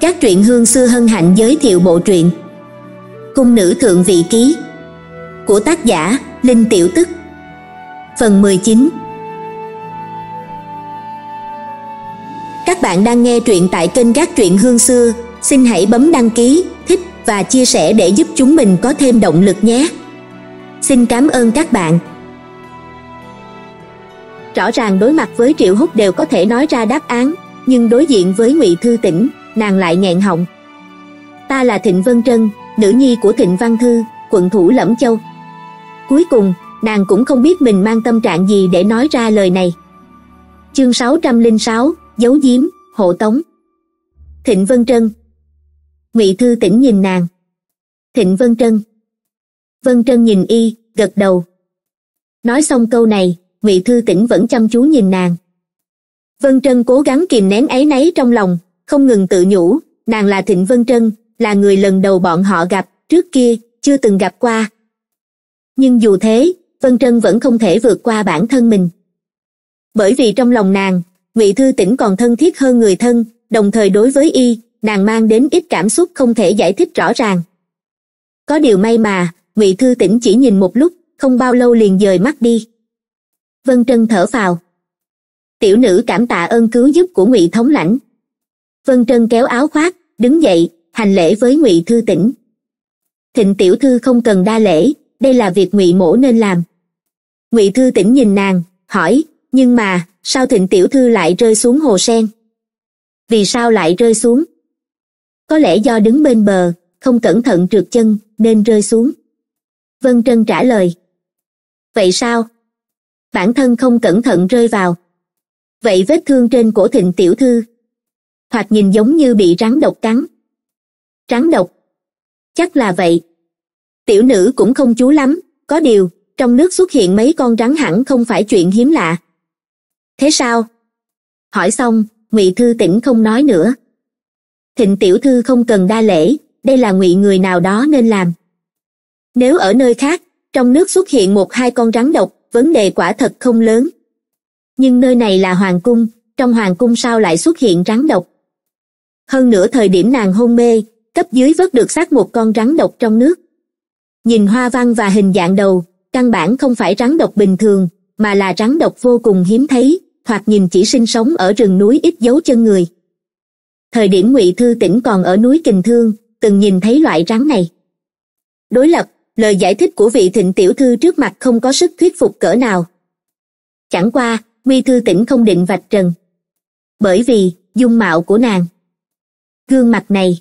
Các truyện hương xưa hân hạnh giới thiệu bộ truyện Cung nữ thượng vị ký của tác giả Linh Tiểu Tức Phần 19 Các bạn đang nghe truyện tại kênh Các truyện hương xưa Xin hãy bấm đăng ký, thích và chia sẻ để giúp chúng mình có thêm động lực nhé. Xin cảm ơn các bạn. Rõ ràng đối mặt với Triệu Húc đều có thể nói ra đáp án, nhưng đối diện với Ngụy Thư Tĩnh, nàng lại nghẹn họng. Ta là Thịnh Vân Trân, nữ nhi của Thịnh Văn Thư, quận thủ Lẫm Châu. Cuối cùng, nàng cũng không biết mình mang tâm trạng gì để nói ra lời này. Chương 606, giấu giếm Hộ Tống Thịnh Vân Trân Ngụy Thư Tĩnh nhìn nàng. Thịnh Vân Trân Vân Trân nhìn y, gật đầu. Nói xong câu này, Ngụy Thư Tĩnh vẫn chăm chú nhìn nàng. Vân Trân cố gắng kìm nén ấy nấy trong lòng, không ngừng tự nhủ, nàng là Thịnh Vân Trân, là người lần đầu bọn họ gặp, trước kia, chưa từng gặp qua. Nhưng dù thế, Vân Trân vẫn không thể vượt qua bản thân mình. Bởi vì trong lòng nàng, Ngụy Thư Tĩnh còn thân thiết hơn người thân, đồng thời đối với y, nàng mang đến ít cảm xúc không thể giải thích rõ ràng. Có điều may mà, Ngụy Thư Tĩnh chỉ nhìn một lúc, không bao lâu liền dời mắt đi. Vân Trân thở phào. Tiểu nữ cảm tạ ơn cứu giúp của Ngụy thống lãnh. Vân Trân kéo áo khoác, đứng dậy, hành lễ với Ngụy Thư Tĩnh. Thịnh tiểu thư không cần đa lễ, đây là việc Ngụy mổ nên làm. Ngụy Thư Tĩnh nhìn nàng, hỏi, nhưng mà, sao Thịnh tiểu thư lại rơi xuống hồ sen? Vì sao lại rơi xuống? Có lẽ do đứng bên bờ, không cẩn thận trượt chân, nên rơi xuống. Vân Trân trả lời. Vậy sao? Bản thân không cẩn thận rơi vào. Vậy vết thương trên cổ thịnh tiểu thư. Thoạt nhìn giống như bị rắn độc cắn. Rắn độc? Chắc là vậy. Tiểu nữ cũng không chú lắm, có điều, trong nước xuất hiện mấy con rắn hẳn không phải chuyện hiếm lạ. Thế sao? Hỏi xong, ngụy Thư Tĩnh không nói nữa. Thịnh tiểu thư không cần đa lễ, đây là ngụy người nào đó nên làm. Nếu ở nơi khác, trong nước xuất hiện một hai con rắn độc, vấn đề quả thật không lớn. Nhưng nơi này là hoàng cung, trong hoàng cung sao lại xuất hiện rắn độc? Hơn nữa thời điểm nàng hôn mê, cấp dưới vớt được xác một con rắn độc trong nước. Nhìn hoa văn và hình dạng đầu, căn bản không phải rắn độc bình thường, mà là rắn độc vô cùng hiếm thấy, thoạt nhìn chỉ sinh sống ở rừng núi ít dấu chân người. Thời điểm ngụy Thư Tĩnh còn ở núi Kình Thương, từng nhìn thấy loại rắn này. Đối lập, lời giải thích của vị thịnh tiểu thư trước mặt không có sức thuyết phục cỡ nào. Chẳng qua, ngụy Thư Tĩnh không định vạch trần. Bởi vì, dung mạo của nàng. Gương mặt này.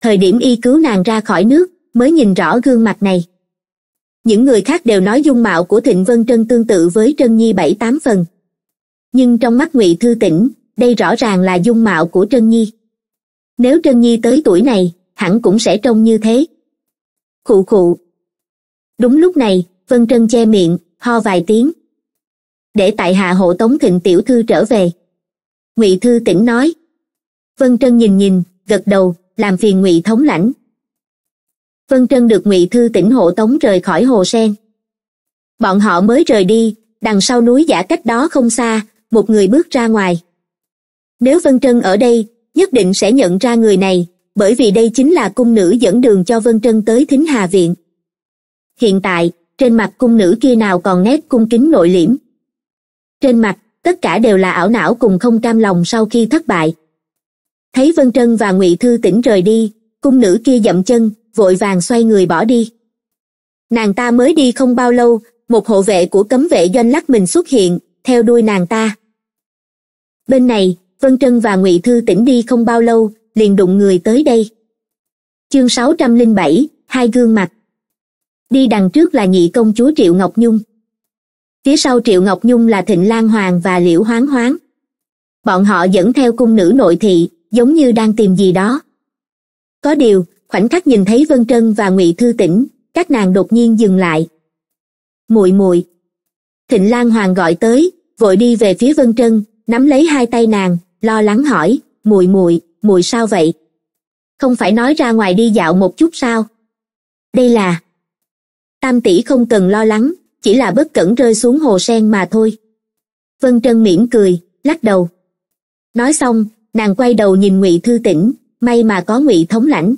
Thời điểm y cứu nàng ra khỏi nước, mới nhìn rõ gương mặt này. Những người khác đều nói dung mạo của Thịnh Vân Trân tương tự với Trân Nhi bảy tám phần. Nhưng trong mắt Ngụy Thư Tĩnh, đây rõ ràng là dung mạo của Trân Nhi. Nếu Trân Nhi tới tuổi này, hẳn cũng sẽ trông như thế. Khụ khụ. Đúng lúc này, Vân Trân che miệng, ho vài tiếng. Để tại hạ hộ tống thịnh tiểu thư trở về. Ngụy Thư Tĩnh nói. Vân Trân nhìn nhìn, gật đầu, làm phiền Ngụy thống lãnh. Vân Trân được Ngụy Thư tỉnh hộ tống rời khỏi hồ sen. Bọn họ mới rời đi, đằng sau núi giả cách đó không xa, một người bước ra ngoài. Nếu Vân Trân ở đây, nhất định sẽ nhận ra người này, bởi vì đây chính là cung nữ dẫn đường cho Vân Trân tới Thính Hà Viện. Hiện tại, trên mặt cung nữ kia nào còn nét cung kính nội liễm. Trên mặt, tất cả đều là ảo não cùng không cam lòng sau khi thất bại. Thấy Vân Trân và Ngụy Thư tỉnh rời đi, cung nữ kia dậm chân, vội vàng xoay người bỏ đi. Nàng ta mới đi không bao lâu, một hộ vệ của cấm vệ doanh lắc mình xuất hiện, theo đuôi nàng ta. Bên này, Vân Trân và Ngụy Thư tỉnh đi không bao lâu, liền đụng người tới đây. Chương 607, hai gương mặt. Đi đằng trước là nhị công chúa Triệu Ngọc Nhung. Phía sau Triệu Ngọc Nhung là Thịnh Lan Hoàng và Liễu Hoáng Hoáng. Bọn họ dẫn theo cung nữ nội thị, giống như đang tìm gì đó. Có điều, khoảnh khắc nhìn thấy Vân Trân và Ngụy Thư Tĩnh, các nàng đột nhiên dừng lại. Muội muội. Thịnh Lan Hoàng gọi tới, vội đi về phía Vân Trân, nắm lấy hai tay nàng, lo lắng hỏi, muội muội, muội sao vậy? Không phải nói ra ngoài đi dạo một chút sao? Đây là... Tam tỷ không cần lo lắng, chỉ là bất cẩn rơi xuống hồ sen mà thôi. Vân Trân mỉm cười, lắc đầu. Nói xong, nàng quay đầu nhìn Ngụy Thư Tĩnh, may mà có ngụy thống lãnh.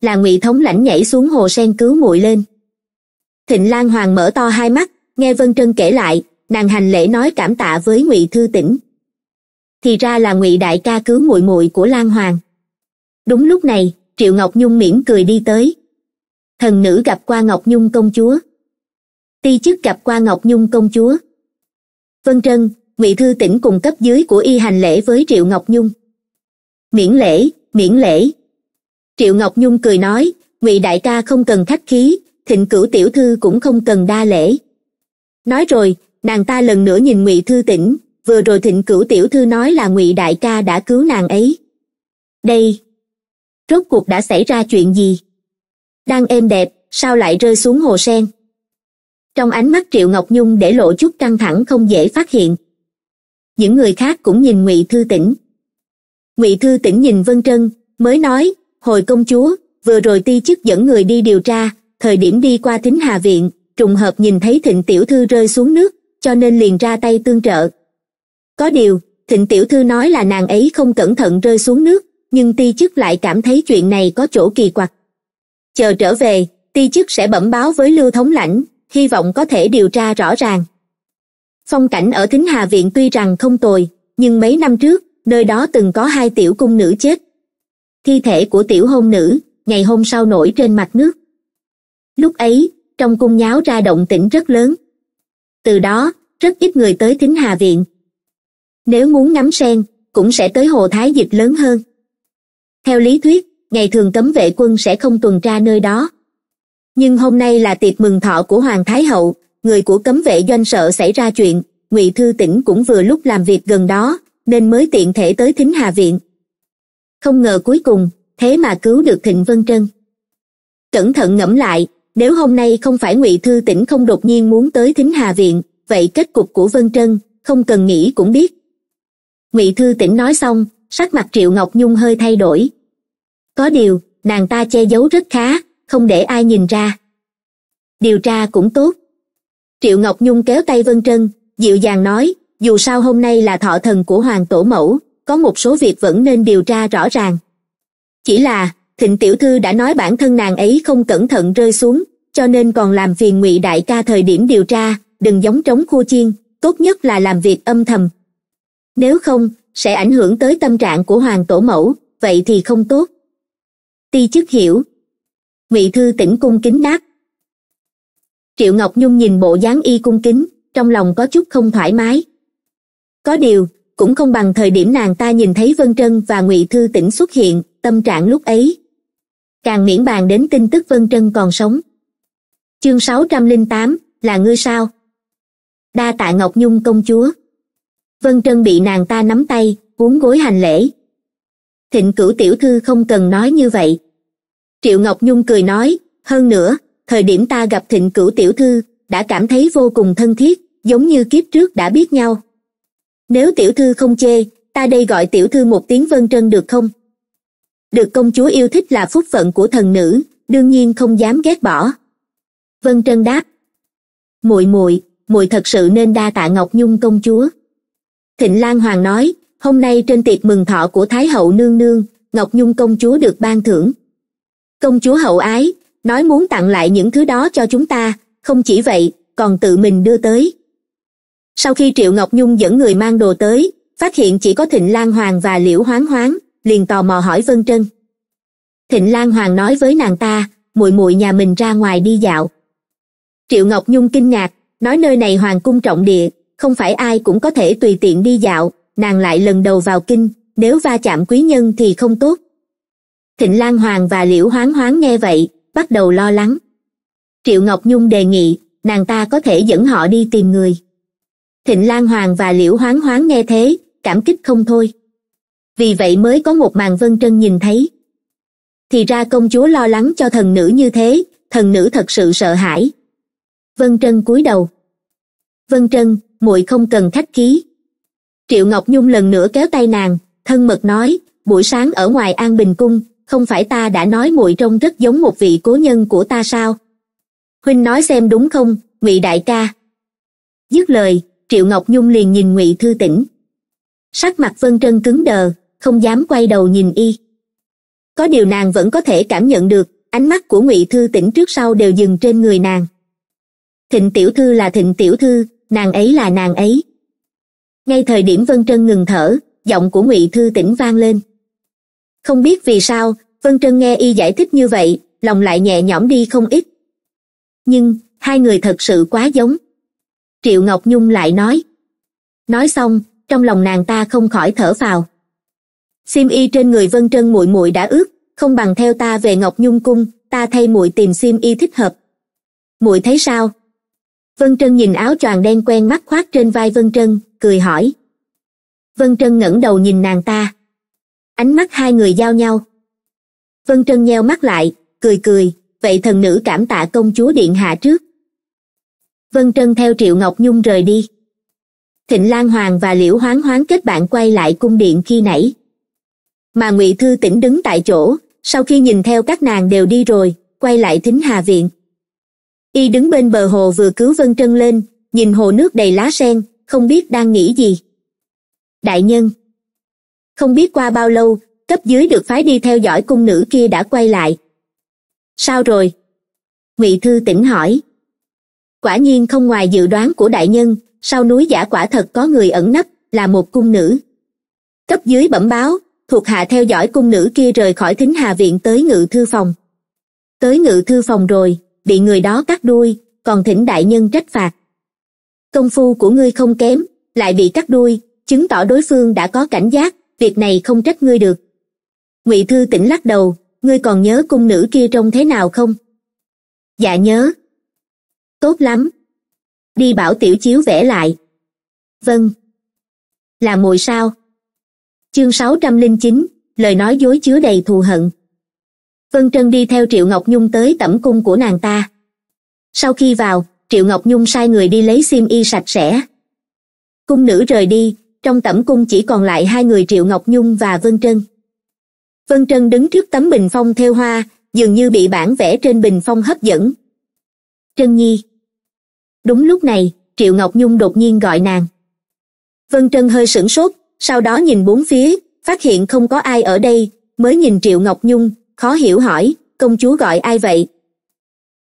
Là ngụy thống lãnh nhảy xuống hồ sen cứu muội lên. Thịnh lan hoàng mở to hai mắt nghe vân trân kể lại nàng hành lễ nói cảm tạ với ngụy thư tỉnh thì ra là ngụy đại ca cứu muội muội của lan hoàng. Đúng lúc này triệu ngọc nhung mỉm cười đi tới. Thần nữ gặp qua ngọc nhung công chúa. Ti chức gặp qua ngọc nhung công chúa. Vân trân ngụy thư tỉnh cùng cấp dưới của y hành lễ với triệu ngọc nhung. Miễn lễ miễn lễ. Triệu ngọc nhung cười nói, ngụy đại ca không cần khách khí, thịnh cửu tiểu thư cũng không cần đa lễ. Nói rồi, nàng ta lần nữa nhìn ngụy thư tỉnh, vừa rồi thịnh cửu tiểu thư nói là ngụy đại ca đã cứu nàng ấy. Đây, rốt cuộc đã xảy ra chuyện gì? Đang êm đẹp, sao lại rơi xuống hồ sen? Trong ánh mắt triệu ngọc nhung để lộ chút căng thẳng không dễ phát hiện những người khác cũng nhìn ngụy thư tỉnh ngụy thư tỉnh nhìn vân trân, mới nói, hồi công chúa, vừa rồi ti chức dẫn người đi điều tra, thời điểm đi qua thính hà viện, trùng hợp nhìn thấy thịnh tiểu thư rơi xuống nước, cho nên liền ra tay tương trợ. Có điều, thịnh tiểu thư nói là nàng ấy không cẩn thận rơi xuống nước, nhưng ti chức lại cảm thấy chuyện này có chỗ kỳ quặc. Chờ trở về, ti chức sẽ bẩm báo với lưu thống lãnh, hy vọng có thể điều tra rõ ràng phong cảnh ở thính hà viện tuy rằng không tồi, nhưng mấy năm trước, nơi đó từng có hai tiểu cung nữ chết. Thi thể của tiểu hôn nữ, ngày hôm sau nổi trên mặt nước. Lúc ấy, trong cung nháo ra động tĩnh rất lớn. Từ đó, rất ít người tới thính hà viện. Nếu muốn ngắm sen, cũng sẽ tới hồ thái dịch lớn hơn. Theo lý thuyết, ngày thường cấm vệ quân sẽ không tuần tra nơi đó. Nhưng hôm nay là tiệc mừng thọ của hoàng thái hậu người của cấm vệ doanh sợ xảy ra chuyện, ngụy thư tỉnh cũng vừa lúc làm việc gần đó, nên mới tiện thể tới thính hà viện. Không ngờ cuối cùng, thế mà cứu được thịnh vân trân. Cẩn thận ngẫm lại, nếu hôm nay không phải ngụy thư tỉnh không đột nhiên muốn tới thính hà viện, vậy kết cục của vân trân, không cần nghĩ cũng biết. Ngụy thư tỉnh nói xong, sắc mặt triệu ngọc nhung hơi thay đổi. Có điều, nàng ta che giấu rất khá, không để ai nhìn ra. Điều tra cũng tốt triệu ngọc nhung kéo tay vân trân, dịu dàng nói, dù sao hôm nay là thọ thần của hoàng tổ mẫu, có một số việc vẫn nên điều tra rõ ràng. Chỉ là, thịnh tiểu thư đã nói bản thân nàng ấy không cẩn thận rơi xuống, cho nên còn làm phiền ngụy đại ca thời điểm điều tra, đừng giống trống khua chiên, tốt nhất là làm việc âm thầm. Nếu không, sẽ ảnh hưởng tới tâm trạng của hoàng tổ mẫu, vậy thì không tốt. Ti chức hiểu. Ngụy thư tỉnh cung kính đáp triệu ngọc nhung nhìn bộ dáng y cung kính, trong lòng có chút không thoải mái. Có điều, cũng không bằng thời điểm nàng ta nhìn thấy vân trân và ngụy thư tỉnh xuất hiện, tâm trạng lúc ấy. Càng miễn bàn đến tin tức vân trân còn sống. Chương sáu trăm linh tám, là ngươi sao? Đa tạ ngọc nhung công chúa. Vân trân bị nàng ta nắm tay, cuốn gối hành lễ. Thịnh cửu tiểu thư không cần nói như vậy. Triệu ngọc nhung cười nói, hơn nữa thời điểm ta gặp thịnh cửu tiểu thư, đã cảm thấy vô cùng thân thiết, giống như kiếp trước đã biết nhau. Nếu tiểu thư không chê, ta đây gọi tiểu thư một tiếng vân trân được không? Được công chúa yêu thích là phúc phận của thần nữ, đương nhiên không dám ghét bỏ. Vân trân đáp. Muội muội muội thật sự nên đa tạ ngọc nhung công chúa. Thịnh lan hoàng nói, hôm nay trên tiệc mừng thọ của thái hậu nương nương, ngọc nhung công chúa được ban thưởng. Công chúa hậu ái nói muốn tặng lại những thứ đó cho chúng ta, không chỉ vậy, còn tự mình đưa tới. Sau khi triệu ngọc nhung dẫn người mang đồ tới, phát hiện chỉ có thịnh lan hoàng và liễu hoáng hoáng, liền tò mò hỏi vân trân. Thịnh lan hoàng nói với nàng ta, muội muội nhà mình ra ngoài đi dạo. Triệu ngọc nhung kinh ngạc, nói nơi này hoàng cung trọng địa, không phải ai cũng có thể tùy tiện đi dạo, nàng lại lần đầu vào kinh, nếu va chạm quý nhân thì không tốt. Thịnh lan hoàng và liễu hoáng hoáng nghe vậy bắt đầu lo lắng. Triệu ngọc nhung đề nghị, nàng ta có thể dẫn họ đi tìm người. Thịnh lan hoàng và liễu hoáng hoáng nghe thế, cảm kích không thôi. Vì vậy mới có một màn vân trân nhìn thấy. Thì ra công chúa lo lắng cho thần nữ như thế, thần nữ thật sự sợ hãi. Vân trân cúi đầu. Vân trân, muội không cần khách khí. Triệu ngọc nhung lần nữa kéo tay nàng, thân mật nói, buổi sáng ở ngoài an bình cung không phải ta đã nói muội trông rất giống một vị cố nhân của ta sao? Huynh nói xem đúng không, ngụy đại ca? Dứt lời, triệu ngọc nhung liền nhìn ngụy thư tỉnh sắc mặt vân trân cứng đờ, không dám quay đầu nhìn y. Có điều nàng vẫn có thể cảm nhận được, ánh mắt của ngụy thư tỉnh trước sau đều dừng trên người nàng. Thịnh tiểu thư là thịnh tiểu thư, nàng ấy là nàng ấy. Ngay thời điểm vân trân ngừng thở, giọng của ngụy thư tỉnh vang lên không biết vì sao, vân trân nghe y giải thích như vậy, lòng lại nhẹ nhõm đi không ít. Nhưng, hai người thật sự quá giống. Triệu ngọc nhung lại nói. Nói xong, trong lòng nàng ta không khỏi thở phào. Xiêm y trên người vân trân muội muội đã ướt, không bằng theo ta về ngọc nhung cung, ta thay muội tìm xiêm y thích hợp. Muội thấy sao? Vân trân nhìn áo choàng đen quen mắt khoác trên vai vân trân, cười hỏi. Vân trân ngẩng đầu nhìn nàng ta ánh mắt hai người giao nhau. Vân trân nheo mắt lại, cười cười, vậy thần nữ cảm tạ công chúa điện hạ trước. Vân trân theo triệu ngọc nhung rời đi. Thịnh lan hoàng và liễu hoáng hoáng kết bạn quay lại cung điện khi nãy. Mà ngụy thư tỉnh đứng tại chỗ, sau khi nhìn theo các nàng đều đi rồi, quay lại thính hà viện. Y đứng bên bờ hồ vừa cứu vân trân lên, nhìn hồ nước đầy lá sen, không biết đang nghĩ gì. Đại nhân không biết qua bao lâu, cấp dưới được phái đi theo dõi cung nữ kia đã quay lại. Sao rồi? Ngụy thư tỉnh hỏi. Quả nhiên không ngoài dự đoán của đại nhân, sau núi giả quả thật có người ẩn nấp, là một cung nữ. Cấp dưới bẩm báo, thuộc hạ theo dõi cung nữ kia rời khỏi thính hà viện tới ngự thư phòng. Tới ngự thư phòng rồi, bị người đó cắt đuôi, còn thỉnh đại nhân trách phạt. Công phu của ngươi không kém, lại bị cắt đuôi, chứng tỏ đối phương đã có cảnh giác việc này không trách ngươi được. Ngụy thư tỉnh lắc đầu, ngươi còn nhớ cung nữ kia trông thế nào không? Dạ nhớ. Tốt lắm. Đi bảo tiểu chiếu vẽ lại. Vâng. Là mùi sao? Chương sáu trăm linh chín, lời nói dối chứa đầy thù hận. Vân trân đi theo triệu ngọc nhung tới tẩm cung của nàng ta. Sau khi vào, triệu ngọc nhung sai người đi lấy xiêm y sạch sẽ. Cung nữ rời đi trong tẩm cung chỉ còn lại hai người triệu ngọc nhung và vân trân. Vân trân đứng trước tấm bình phong theo hoa, dường như bị bản vẽ trên bình phong hấp dẫn. Trân nhi. Đúng lúc này, triệu ngọc nhung đột nhiên gọi nàng. Vân trân hơi sửng sốt, sau đó nhìn bốn phía, phát hiện không có ai ở đây, mới nhìn triệu ngọc nhung, khó hiểu hỏi, công chúa gọi ai vậy?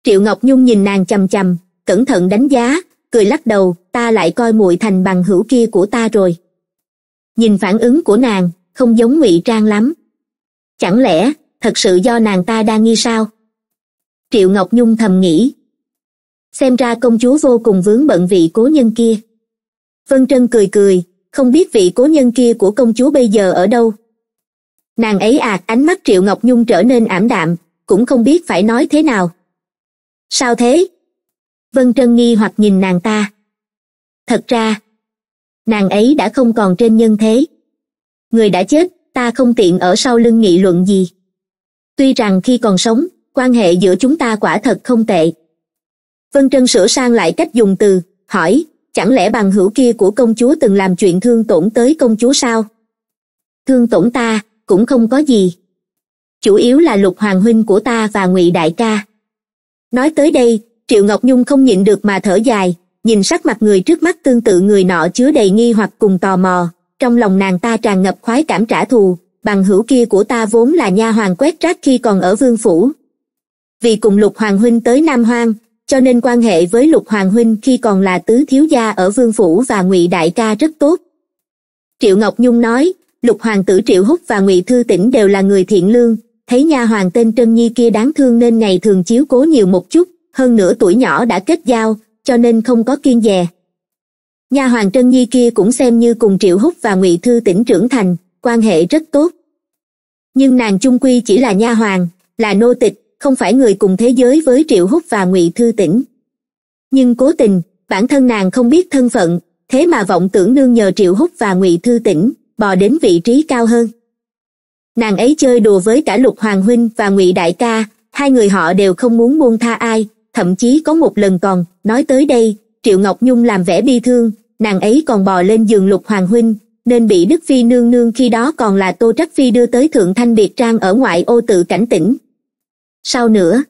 Triệu ngọc nhung nhìn nàng chằm chằm, cẩn thận đánh giá, cười lắc đầu, ta lại coi muội thành bằng hữu kia của ta rồi nhìn phản ứng của nàng, không giống ngụy trang lắm. Chẳng lẽ, thật sự do nàng ta đang nghi sao? Triệu ngọc nhung thầm nghĩ. Xem ra công chúa vô cùng vướng bận vị cố nhân kia. Vân trân cười cười, không biết vị cố nhân kia của công chúa bây giờ ở đâu. Nàng ấy ạt ánh mắt triệu ngọc nhung trở nên ảm đạm, cũng không biết phải nói thế nào. Sao thế? Vân trân nghi hoặc nhìn nàng ta. Thật ra nàng ấy đã không còn trên nhân thế. Người đã chết, ta không tiện ở sau lưng nghị luận gì. Tuy rằng khi còn sống, quan hệ giữa chúng ta quả thật không tệ. Vân trân sửa sang lại cách dùng từ, hỏi, chẳng lẽ bằng hữu kia của công chúa từng làm chuyện thương tổn tới công chúa sao? Thương tổn ta, cũng không có gì. Chủ yếu là lục hoàng huynh của ta và ngụy đại ca. Nói tới đây, triệu ngọc nhung không nhịn được mà thở dài nhìn sắc mặt người trước mắt tương tự người nọ chứa đầy nghi hoặc cùng tò mò. Trong lòng nàng ta tràn ngập khoái cảm trả thù. Bằng hữu kia của ta vốn là nha hoàng quét rác khi còn ở vương phủ. Vì cùng lục hoàng huynh tới nam hoang, cho nên quan hệ với lục hoàng huynh khi còn là tứ thiếu gia ở vương phủ và ngụy đại ca rất tốt. Triệu ngọc nhung nói, lục hoàng tử triệu húc và ngụy thư tỉnh đều là người thiện lương. Thấy nha hoàng tên trân nhi kia đáng thương nên ngày thường chiếu cố nhiều một chút, hơn nữa tuổi nhỏ đã kết giao cho nên không có kiên dè. Nha hoàng trân nhi kia cũng xem như cùng triệu húc và ngụy thư tỉnh trưởng thành, quan hệ rất tốt. Nhưng nàng chung quy chỉ là nha hoàng, là nô tịch, không phải người cùng thế giới với triệu húc và ngụy thư tỉnh nhưng cố tình, bản thân nàng không biết thân phận, thế mà vọng tưởng nương nhờ triệu húc và ngụy thư tỉnh bò đến vị trí cao hơn. Nàng ấy chơi đùa với cả lục hoàng huynh và ngụy đại ca, hai người họ đều không muốn buông tha ai thậm chí có một lần còn nói tới đây, triệu ngọc nhung làm vẻ bi thương, nàng ấy còn bò lên giường lục hoàng huynh, nên bị đức phi nương nương khi đó còn là tô trắc phi đưa tới thượng thanh biệt trang ở ngoại ô tự cảnh tỉnh. Sau nữa?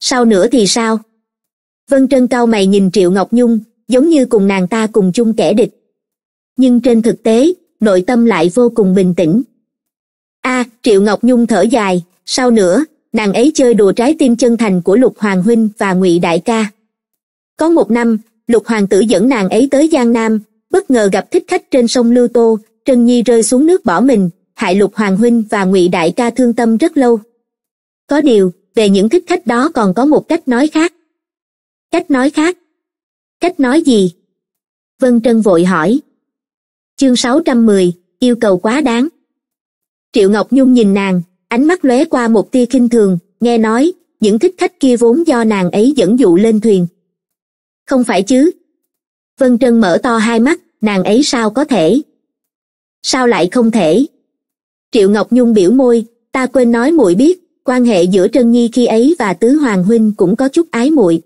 Sau nữa thì sao? Vân trân cao mày nhìn triệu ngọc nhung, giống như cùng nàng ta cùng chung kẻ địch. Nhưng trên thực tế, nội tâm lại vô cùng bình tĩnh. A, triệu ngọc nhung thở dài sau nữa? Nàng ấy chơi đùa trái tim chân thành của lục hoàng huynh và ngụy đại ca. Có một năm, lục hoàng tử dẫn nàng ấy tới giang nam, bất ngờ gặp thích khách trên sông lưu tô, trần nhi rơi xuống nước bỏ mình, hại lục hoàng huynh và ngụy đại ca thương tâm rất lâu. Có điều, về những thích khách đó còn có một cách nói khác. Cách nói khác? Cách nói gì? Vân trân vội hỏi. Chương sáu trăm mười, yêu cầu quá đáng. Triệu ngọc nhung nhìn nàng ánh mắt lóe qua một tia kinh thường, nghe nói, những thích khách kia vốn do nàng ấy dẫn dụ lên thuyền. Không phải chứ? Vân trân mở to hai mắt, nàng ấy sao có thể? Sao lại không thể? Triệu ngọc nhung biểu môi, ta quên nói muội biết, quan hệ giữa trân nhi khi ấy và tứ hoàng huynh cũng có chút ái muội.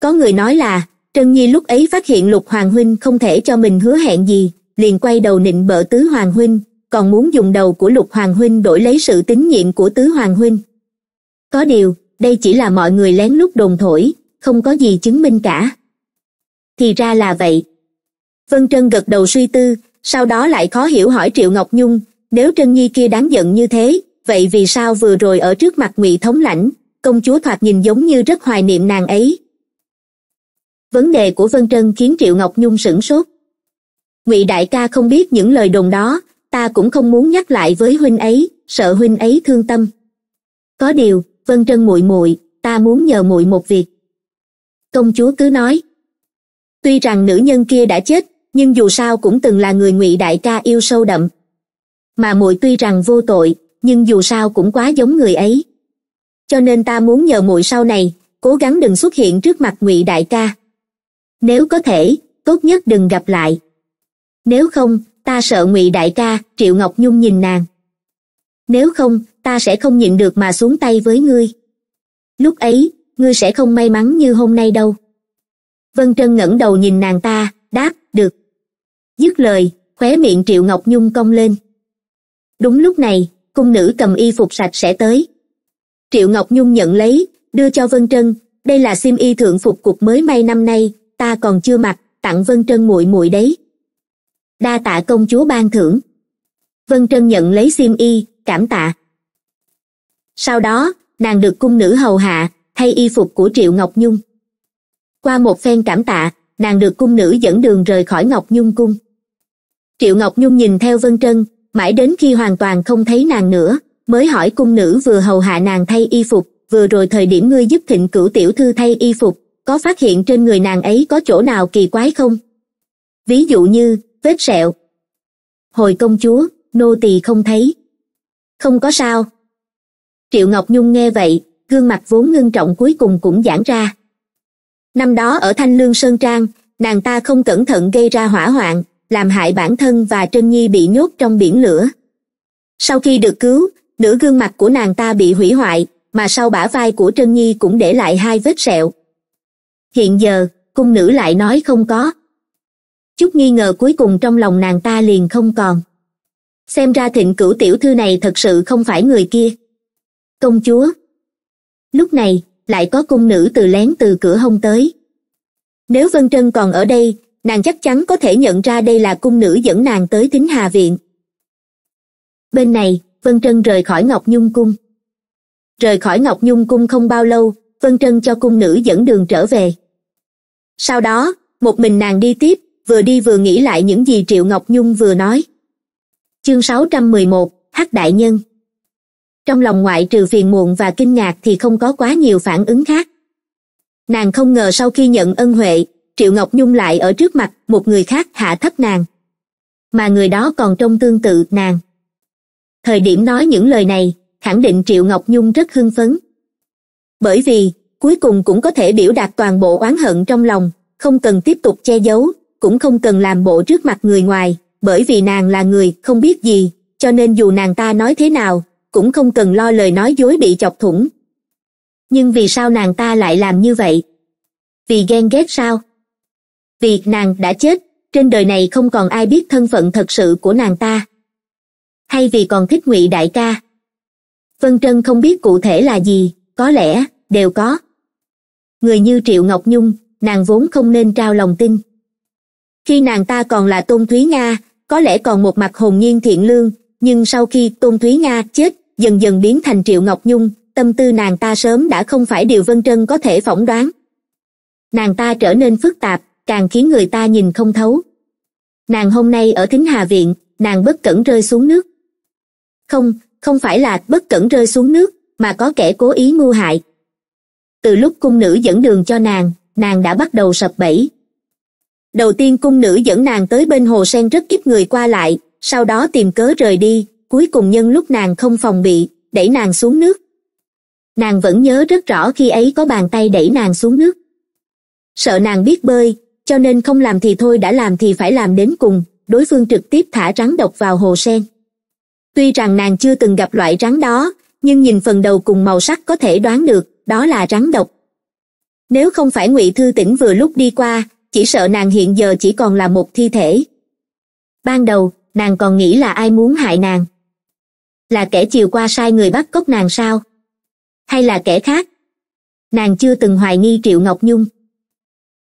Có người nói là, trân nhi lúc ấy phát hiện lục hoàng huynh không thể cho mình hứa hẹn gì, liền quay đầu nịnh bợ tứ hoàng huynh còn muốn dùng đầu của lục hoàng huynh đổi lấy sự tín nhiệm của tứ hoàng huynh. Có điều, đây chỉ là mọi người lén lút đồn thổi, không có gì chứng minh cả. Thì ra là vậy. Vân trân gật đầu suy tư, sau đó lại khó hiểu hỏi triệu ngọc nhung, nếu trân nhi kia đáng giận như thế, vậy vì sao vừa rồi ở trước mặt ngụy thống lãnh, công chúa thoạt nhìn giống như rất hoài niệm nàng ấy? Vấn đề của vân trân khiến triệu ngọc nhung sửng sốt. Ngụy đại ca không biết những lời đồn đó ta cũng không muốn nhắc lại với huynh ấy, sợ huynh ấy thương tâm. Có điều, vân trân muội muội, ta muốn nhờ muội một việc. Công chúa cứ nói. Tuy rằng nữ nhân kia đã chết, nhưng dù sao cũng từng là người ngụy đại ca yêu sâu đậm. Mà muội tuy rằng vô tội, nhưng dù sao cũng quá giống người ấy. Cho nên ta muốn nhờ muội sau này, cố gắng đừng xuất hiện trước mặt ngụy đại ca. Nếu có thể, tốt nhất đừng gặp lại. Nếu không ta sợ ngụy đại ca, triệu ngọc nhung nhìn nàng. Nếu không, ta sẽ không nhịn được mà xuống tay với ngươi. Lúc ấy, ngươi sẽ không may mắn như hôm nay đâu. Vân trân ngẩng đầu nhìn nàng ta, đáp, được. Dứt lời, khóe miệng triệu ngọc nhung cong lên. Đúng lúc này, cung nữ cầm y phục sạch sẽ tới. Triệu ngọc nhung nhận lấy, đưa cho vân trân, đây là sim y thượng phục cục mới may năm nay, ta còn chưa mặc, tặng vân trân muội muội đấy đa tạ công chúa ban thưởng. Vân trân nhận lấy xiêm y, cảm tạ. Sau đó, nàng được cung nữ hầu hạ, thay y phục của triệu ngọc nhung. Qua một phen cảm tạ, nàng được cung nữ dẫn đường rời khỏi ngọc nhung cung. Triệu ngọc nhung nhìn theo vân trân, mãi đến khi hoàn toàn không thấy nàng nữa, mới hỏi cung nữ vừa hầu hạ nàng thay y phục, vừa rồi thời điểm ngươi giúp thịnh cửu tiểu thư thay y phục, có phát hiện trên người nàng ấy có chỗ nào kỳ quái không? Ví dụ như vết sẹo. Hồi công chúa, nô tỳ không thấy. Không có sao. Triệu ngọc nhung nghe vậy, gương mặt vốn ngưng trọng cuối cùng cũng giãn ra. Năm đó ở thanh lương sơn trang, nàng ta không cẩn thận gây ra hỏa hoạn, làm hại bản thân và trân nhi bị nhốt trong biển lửa. Sau khi được cứu, nửa gương mặt của nàng ta bị hủy hoại, mà sau bả vai của trân nhi cũng để lại hai vết sẹo. Hiện giờ, cung nữ lại nói không có chút nghi ngờ cuối cùng trong lòng nàng ta liền không còn. Xem ra thịnh cửu tiểu thư này thật sự không phải người kia. Công chúa. Lúc này, lại có cung nữ từ lén từ cửa hông tới. Nếu vân trân còn ở đây, nàng chắc chắn có thể nhận ra đây là cung nữ dẫn nàng tới thính hà viện. Bên này, vân trân rời khỏi ngọc nhung cung. Rời khỏi ngọc nhung cung không bao lâu, vân trân cho cung nữ dẫn đường trở về. Sau đó, một mình nàng đi tiếp vừa đi vừa nghĩ lại những gì triệu ngọc nhung vừa nói. Chương sáu trăm mười một, hắc đại nhân. Trong lòng ngoại trừ phiền muộn và kinh ngạc thì không có quá nhiều phản ứng khác. Nàng không ngờ sau khi nhận ân huệ, triệu ngọc nhung lại ở trước mặt một người khác hạ thấp nàng. Mà người đó còn trông tương tự nàng. Thời điểm nói những lời này, khẳng định triệu ngọc nhung rất hưng phấn. Bởi vì, cuối cùng cũng có thể biểu đạt toàn bộ oán hận trong lòng, không cần tiếp tục che giấu cũng không cần làm bộ trước mặt người ngoài, bởi vì nàng là người không biết gì, cho nên dù nàng ta nói thế nào, cũng không cần lo lời nói dối bị chọc thủng. Nhưng vì sao nàng ta lại làm như vậy? Vì ghen ghét sao? Vì nàng đã chết, trên đời này không còn ai biết thân phận thật sự của nàng ta. Hay vì còn thích ngụy đại ca? Vân trân không biết cụ thể là gì, có lẽ, đều có. Người như triệu ngọc nhung, nàng vốn không nên trao lòng tin khi nàng ta còn là tôn thúy nga, có lẽ còn một mặt hồn nhiên thiện lương, nhưng sau khi tôn thúy nga chết, dần dần biến thành triệu ngọc nhung, tâm tư nàng ta sớm đã không phải điều vân trân có thể phỏng đoán. Nàng ta trở nên phức tạp, càng khiến người ta nhìn không thấu. Nàng hôm nay ở thính hà viện, nàng bất cẩn rơi xuống nước. Không không phải là bất cẩn rơi xuống nước, mà có kẻ cố ý mưu hại. Từ lúc cung nữ dẫn đường cho nàng nàng đã bắt đầu sập bẫy đầu tiên cung nữ dẫn nàng tới bên hồ sen rất ít người qua lại, sau đó tìm cớ rời đi, cuối cùng nhân lúc nàng không phòng bị, đẩy nàng xuống nước. Nàng vẫn nhớ rất rõ khi ấy có bàn tay đẩy nàng xuống nước. Sợ nàng biết bơi, cho nên không làm thì thôi đã làm thì phải làm đến cùng, đối phương trực tiếp thả rắn độc vào hồ sen. Tuy rằng nàng chưa từng gặp loại rắn đó, nhưng nhìn phần đầu cùng màu sắc có thể đoán được, đó là rắn độc. Nếu không phải ngụy thư tỉnh vừa lúc đi qua chỉ sợ nàng hiện giờ chỉ còn là một thi thể. Ban đầu, nàng còn nghĩ là ai muốn hại nàng. Là kẻ chiều qua sai người bắt cóc nàng sao? Hay là kẻ khác? Nàng chưa từng hoài nghi triệu ngọc nhung.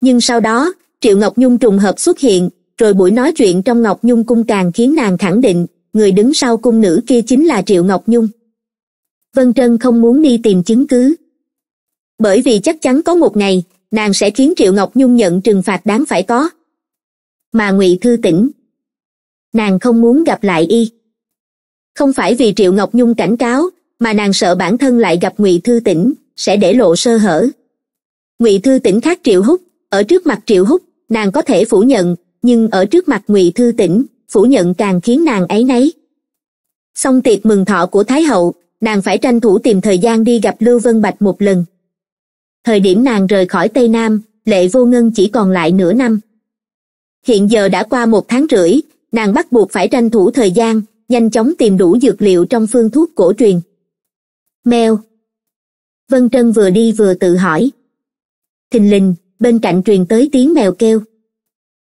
Nhưng sau đó, triệu ngọc nhung trùng hợp xuất hiện, rồi buổi nói chuyện trong ngọc nhung cung càng khiến nàng khẳng định, người đứng sau cung nữ kia chính là triệu ngọc nhung. Vân trân không muốn đi tìm chứng cứ. Bởi vì chắc chắn có một ngày nàng sẽ khiến triệu ngọc nhung nhận trừng phạt đáng phải có. Mà ngụy thư tỉnh. Nàng không muốn gặp lại y. Không phải vì triệu ngọc nhung cảnh cáo, mà nàng sợ bản thân lại gặp ngụy thư tỉnh, sẽ để lộ sơ hở. Ngụy thư tỉnh khác triệu húc, ở trước mặt triệu húc, nàng có thể phủ nhận, nhưng ở trước mặt ngụy thư tỉnh, phủ nhận càng khiến nàng ấy nấy. Xong tiệc mừng thọ của thái hậu, nàng phải tranh thủ tìm thời gian đi gặp lưu vân bạch một lần thời điểm nàng rời khỏi tây nam, lệ vô ngân chỉ còn lại nửa năm. Hiện giờ đã qua một tháng rưỡi, nàng bắt buộc phải tranh thủ thời gian, nhanh chóng tìm đủ dược liệu trong phương thuốc cổ truyền. Mèo. Vân trân vừa đi vừa tự hỏi. Thình lình, bên cạnh truyền tới tiếng mèo kêu.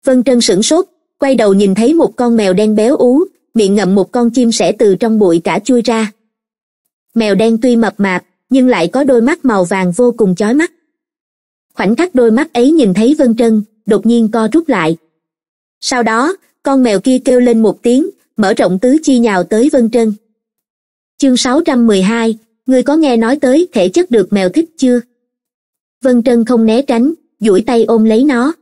Vân trân sửng sốt, quay đầu nhìn thấy một con mèo đen béo ú, miệng ngậm một con chim sẻ từ trong bụi cả chui ra. Mèo đen tuy mập mạp nhưng lại có đôi mắt màu vàng vô cùng chói mắt. Khoảnh khắc đôi mắt ấy nhìn thấy vân trân, đột nhiên co rút lại. Sau đó, con mèo kia kêu lên một tiếng, mở rộng tứ chi nhào tới vân trân. Chương sáu trăm mười hai, ngươi có nghe nói tới thể chất được mèo thích chưa? Vân trân không né tránh, duỗi tay ôm lấy nó.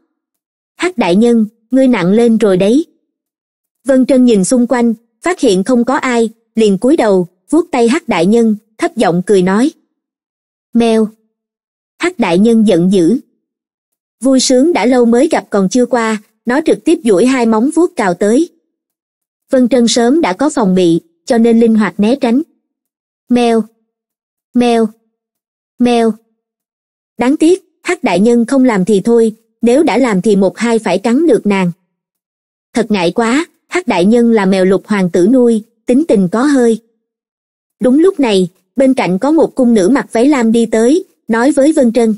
Hắc đại nhân, ngươi nặng lên rồi đấy. Vân trân nhìn xung quanh, phát hiện không có ai, liền cúi đầu, vuốt tay hắc đại nhân, thấp giọng cười nói mèo. Hắc đại nhân giận dữ. Vui sướng đã lâu mới gặp còn chưa qua, nó trực tiếp duỗi hai móng vuốt cào tới. Vân trân sớm đã có phòng bị, cho nên linh hoạt né tránh. Mèo. Mèo. Mèo. Đáng tiếc, hắc đại nhân không làm thì thôi, nếu đã làm thì một hai phải cắn được nàng. Thật ngại quá, hắc đại nhân là mèo lục hoàng tử nuôi, tính tình có hơi. Đúng lúc này bên cạnh có một cung nữ mặc váy lam đi tới, nói với vân trân.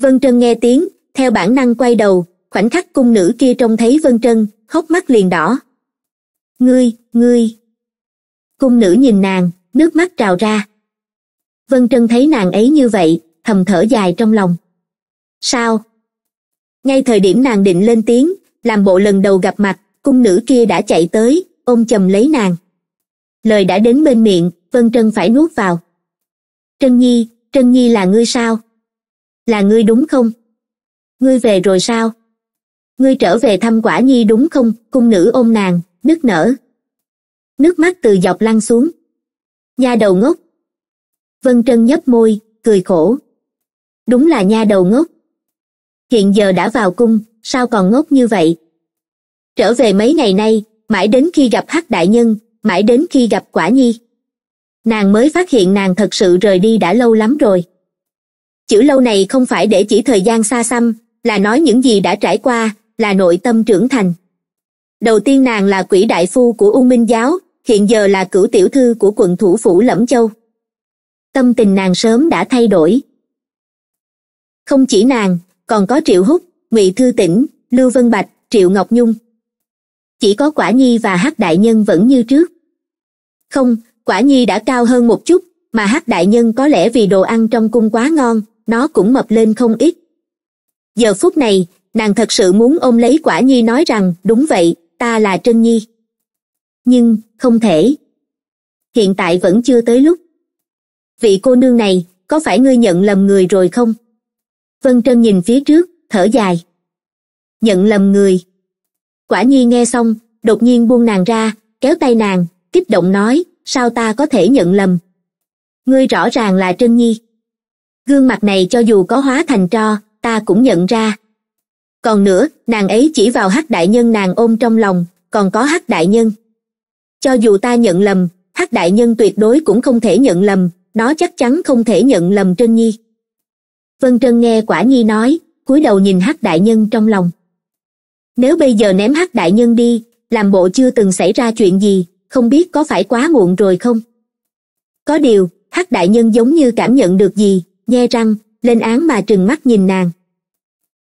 Vân trân nghe tiếng, theo bản năng quay đầu, khoảnh khắc cung nữ kia trông thấy vân trân, hốc mắt liền đỏ. Ngươi ngươi. Cung nữ nhìn nàng, nước mắt trào ra. Vân trân thấy nàng ấy như vậy, thầm thở dài trong lòng. Sao? Ngay thời điểm nàng định lên tiếng, làm bộ lần đầu gặp mặt, cung nữ kia đã chạy tới, ôm chầm lấy nàng. Lời đã đến bên miệng vân trân phải nuốt vào. Trân nhi trân nhi là ngươi sao? Là ngươi đúng không? Ngươi về rồi sao? Ngươi trở về thăm quả nhi đúng không? Cung nữ ôm nàng, nức nở. Nước mắt từ dọc lăn xuống. Nha đầu ngốc. Vân trân nhấp môi, cười khổ. Đúng là nha đầu ngốc. Hiện giờ đã vào cung, sao còn ngốc như vậy? Trở về mấy ngày nay, mãi đến khi gặp hắc đại nhân, mãi đến khi gặp quả nhi nàng mới phát hiện nàng thật sự rời đi đã lâu lắm rồi. Chữ lâu này không phải để chỉ thời gian xa xăm, là nói những gì đã trải qua, là nội tâm trưởng thành. Đầu tiên nàng là quỷ đại phu của u minh giáo, hiện giờ là cửu tiểu thư của quận thủ phủ lẫm châu. Tâm tình nàng sớm đã thay đổi. Không chỉ nàng, còn có triệu húc, ngụy thư tĩnh, lưu vân bạch, triệu ngọc nhung. Chỉ có quả nhi và hắc đại nhân vẫn như trước. Không quả nhi đã cao hơn một chút mà hắc đại nhân có lẽ vì đồ ăn trong cung quá ngon nó cũng mập lên không ít giờ phút này nàng thật sự muốn ôm lấy quả nhi nói rằng đúng vậy ta là trân nhi Nhưng, không thể. Hiện tại vẫn chưa tới lúc. Vị cô nương này, có phải ngươi nhận lầm người rồi không? Vân Trân nhìn phía trước, thở dài. Nhận lầm người. Quả nhi nghe xong, đột nhiên buông nàng ra, kéo tay nàng, kích động nói, sao ta có thể nhận lầm? Ngươi rõ ràng là Trân Nhi. Gương mặt này cho dù có hóa thành tro, ta cũng nhận ra. Còn nữa, nàng ấy chỉ vào hắc đại nhân nàng ôm trong lòng, còn có hắc đại nhân. Cho dù ta nhận lầm, hắc đại nhân tuyệt đối cũng không thể nhận lầm, nó chắc chắn không thể nhận lầm Trân Nhi. Vân Trân nghe quả nhi nói, cúi đầu nhìn hắc đại nhân trong lòng. Nếu bây giờ ném hắc đại nhân đi, làm bộ chưa từng xảy ra chuyện gì, không biết có phải quá muộn rồi không? Có điều, hắc đại nhân giống như cảm nhận được gì, nhe răng, lên án mà trừng mắt nhìn nàng.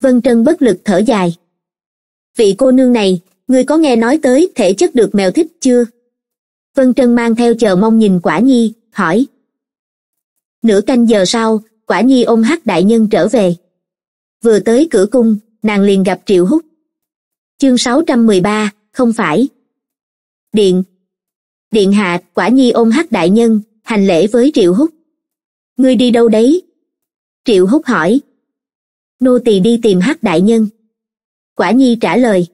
Vân Trân bất lực thở dài. Vị cô nương này, ngươi có nghe nói tới thể chất được mèo thích chưa? Vân Trân mang theo chờ mong nhìn quả nhi, hỏi. Nửa canh giờ sau, quả nhi ôm hắc đại nhân trở về. Vừa tới cửa cung, nàng liền gặp Triệu Húc. Chương 613, không phải. Điện. Điện hạ, quả nhi ôm hắc đại nhân, hành lễ với Triệu Húc. Ngươi đi đâu đấy? Triệu Húc hỏi. Nô tỳ đi tìm hắc đại nhân. Quả nhi trả lời.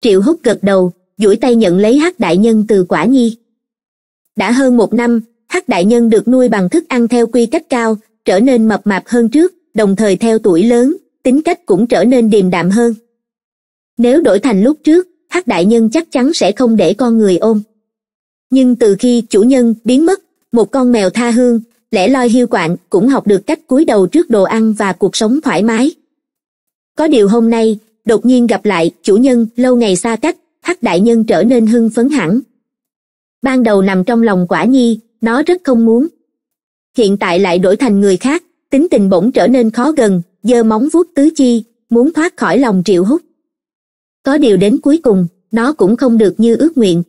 Triệu Húc gật đầu, duỗi tay nhận lấy hắc đại nhân từ quả nhi. Đã hơn một năm, hắc đại nhân được nuôi bằng thức ăn theo quy cách cao, trở nên mập mạp hơn trước, đồng thời theo tuổi lớn, tính cách cũng trở nên điềm đạm hơn. Nếu đổi thành lúc trước, hắc đại nhân chắc chắn sẽ không để con người ôm. Nhưng từ khi chủ nhân biến mất, một con mèo tha hương, lẻ loi hiu quạnh cũng học được cách cúi đầu trước đồ ăn và cuộc sống thoải mái. Có điều hôm nay, đột nhiên gặp lại chủ nhân lâu ngày xa cách, hắc đại nhân trở nên hưng phấn hẳn. Ban đầu nằm trong lòng quả nhi, nó rất không muốn. Hiện tại lại đổi thành người khác, tính tình bỗng trở nên khó gần, giơ móng vuốt tứ chi, muốn thoát khỏi lòng triệu hút. Có điều đến cuối cùng, nó cũng không được như ước nguyện.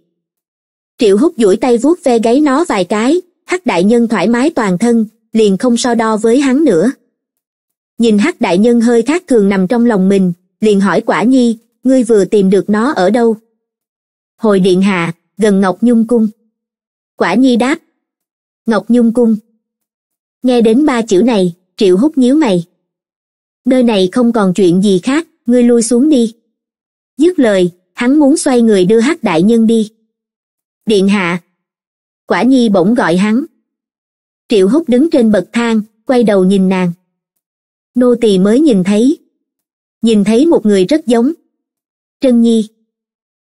Triệu hút duỗi tay vuốt ve gáy nó vài cái, hắc đại nhân thoải mái toàn thân, liền không so đo với hắn nữa. Nhìn hắc đại nhân hơi khác thường nằm trong lòng mình, liền hỏi quả nhi, ngươi vừa tìm được nó ở đâu? Hồi điện hạ, gần Ngọc Nhung Cung. Quả nhi đáp. Ngọc Nhung Cung. Nghe đến ba chữ này, triệu hút nhíu mày. Nơi này không còn chuyện gì khác, ngươi lui xuống đi. Dứt lời, hắn muốn xoay người đưa hắc đại nhân đi. Điện hạ. Quả nhi bỗng gọi hắn. Triệu Húc đứng trên bậc thang, quay đầu nhìn nàng. Nô tỳ mới nhìn thấy. Nhìn thấy một người rất giống. Trân Nhi.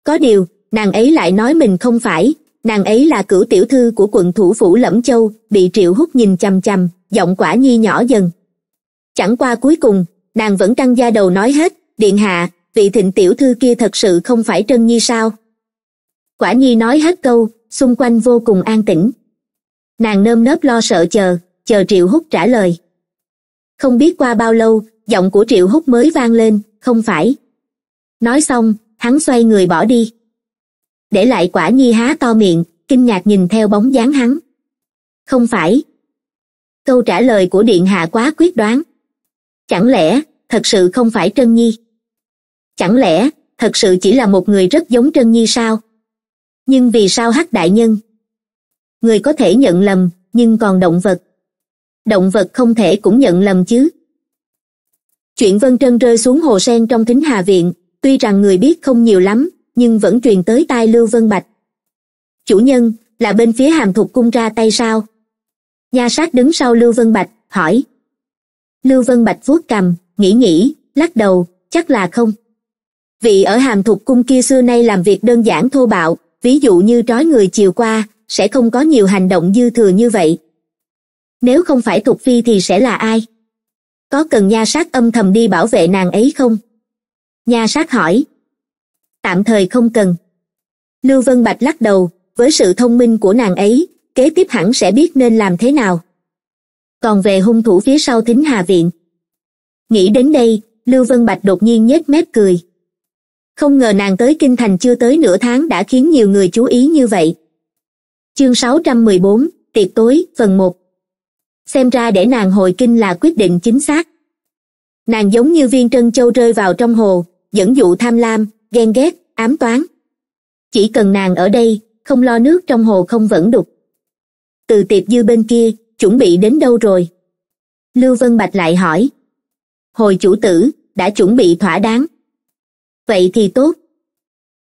Có điều, nàng ấy lại nói mình không phải, nàng ấy là cửu tiểu thư của quận thủ phủ Lẫm Châu, bị Triệu Hút nhìn chằm chằm, giọng quả nhi nhỏ dần. Chẳng qua cuối cùng, nàng vẫn căng da đầu nói hết, điện hạ, vị thịnh tiểu thư kia thật sự không phải Trân Nhi sao? Quả nhi nói hết câu, xung quanh vô cùng an tĩnh. Nàng nơm nớp lo sợ chờ, chờ Triệu Hút trả lời. Không biết qua bao lâu, giọng của Triệu Hút mới vang lên, không phải. Nói xong, hắn xoay người bỏ đi. Để lại quả nhi há to miệng, kinh ngạc nhìn theo bóng dáng hắn. Không phải. Câu trả lời của Điện Hạ quá quyết đoán. Chẳng lẽ, thật sự không phải Trân Nhi? Chẳng lẽ, thật sự chỉ là một người rất giống Trân Nhi sao? Nhưng vì sao hắc đại nhân? Người có thể nhận lầm, nhưng còn động vật. Động vật không thể cũng nhận lầm chứ. Chuyện Vân Trân rơi xuống hồ sen trong thính Hà Viện, tuy rằng người biết không nhiều lắm, nhưng vẫn truyền tới tai Lưu Vân Bạch. Chủ nhân, là bên phía hàm thục cung ra tay sao? Nha sát đứng sau Lưu Vân Bạch, hỏi. Lưu Vân Bạch vuốt cầm, nghĩ nghĩ, lắc đầu, chắc là không. Vị ở hàm thục cung kia xưa nay làm việc đơn giản thô bạo, ví dụ như trói người chiều qua, sẽ không có nhiều hành động dư thừa như vậy. Nếu không phải Thục Phi thì sẽ là ai? Có cần nha sát âm thầm đi bảo vệ nàng ấy không? Nha sát hỏi. Tạm thời không cần. Lưu Vân Bạch lắc đầu, với sự thông minh của nàng ấy, kế tiếp hẳn sẽ biết nên làm thế nào. Còn về hung thủ phía sau thính Hà Viện. Nghĩ đến đây, Lưu Vân Bạch đột nhiên nhếch mép cười. Không ngờ nàng tới Kinh Thành chưa tới nửa tháng đã khiến nhiều người chú ý như vậy. Chương 614, Tiệc tối, phần 1 Xem ra để nàng hồi kinh là quyết định chính xác. Nàng giống như viên trân châu rơi vào trong hồ, dẫn dụ tham lam, ghen ghét, ám toán. chỉ cần nàng ở đây không lo nước trong hồ không vẫn đục từ tiệp dư bên kia chuẩn bị đến đâu rồi lưu vân bạch lại hỏi hồi chủ tử đã chuẩn bị thỏa đáng vậy thì tốt.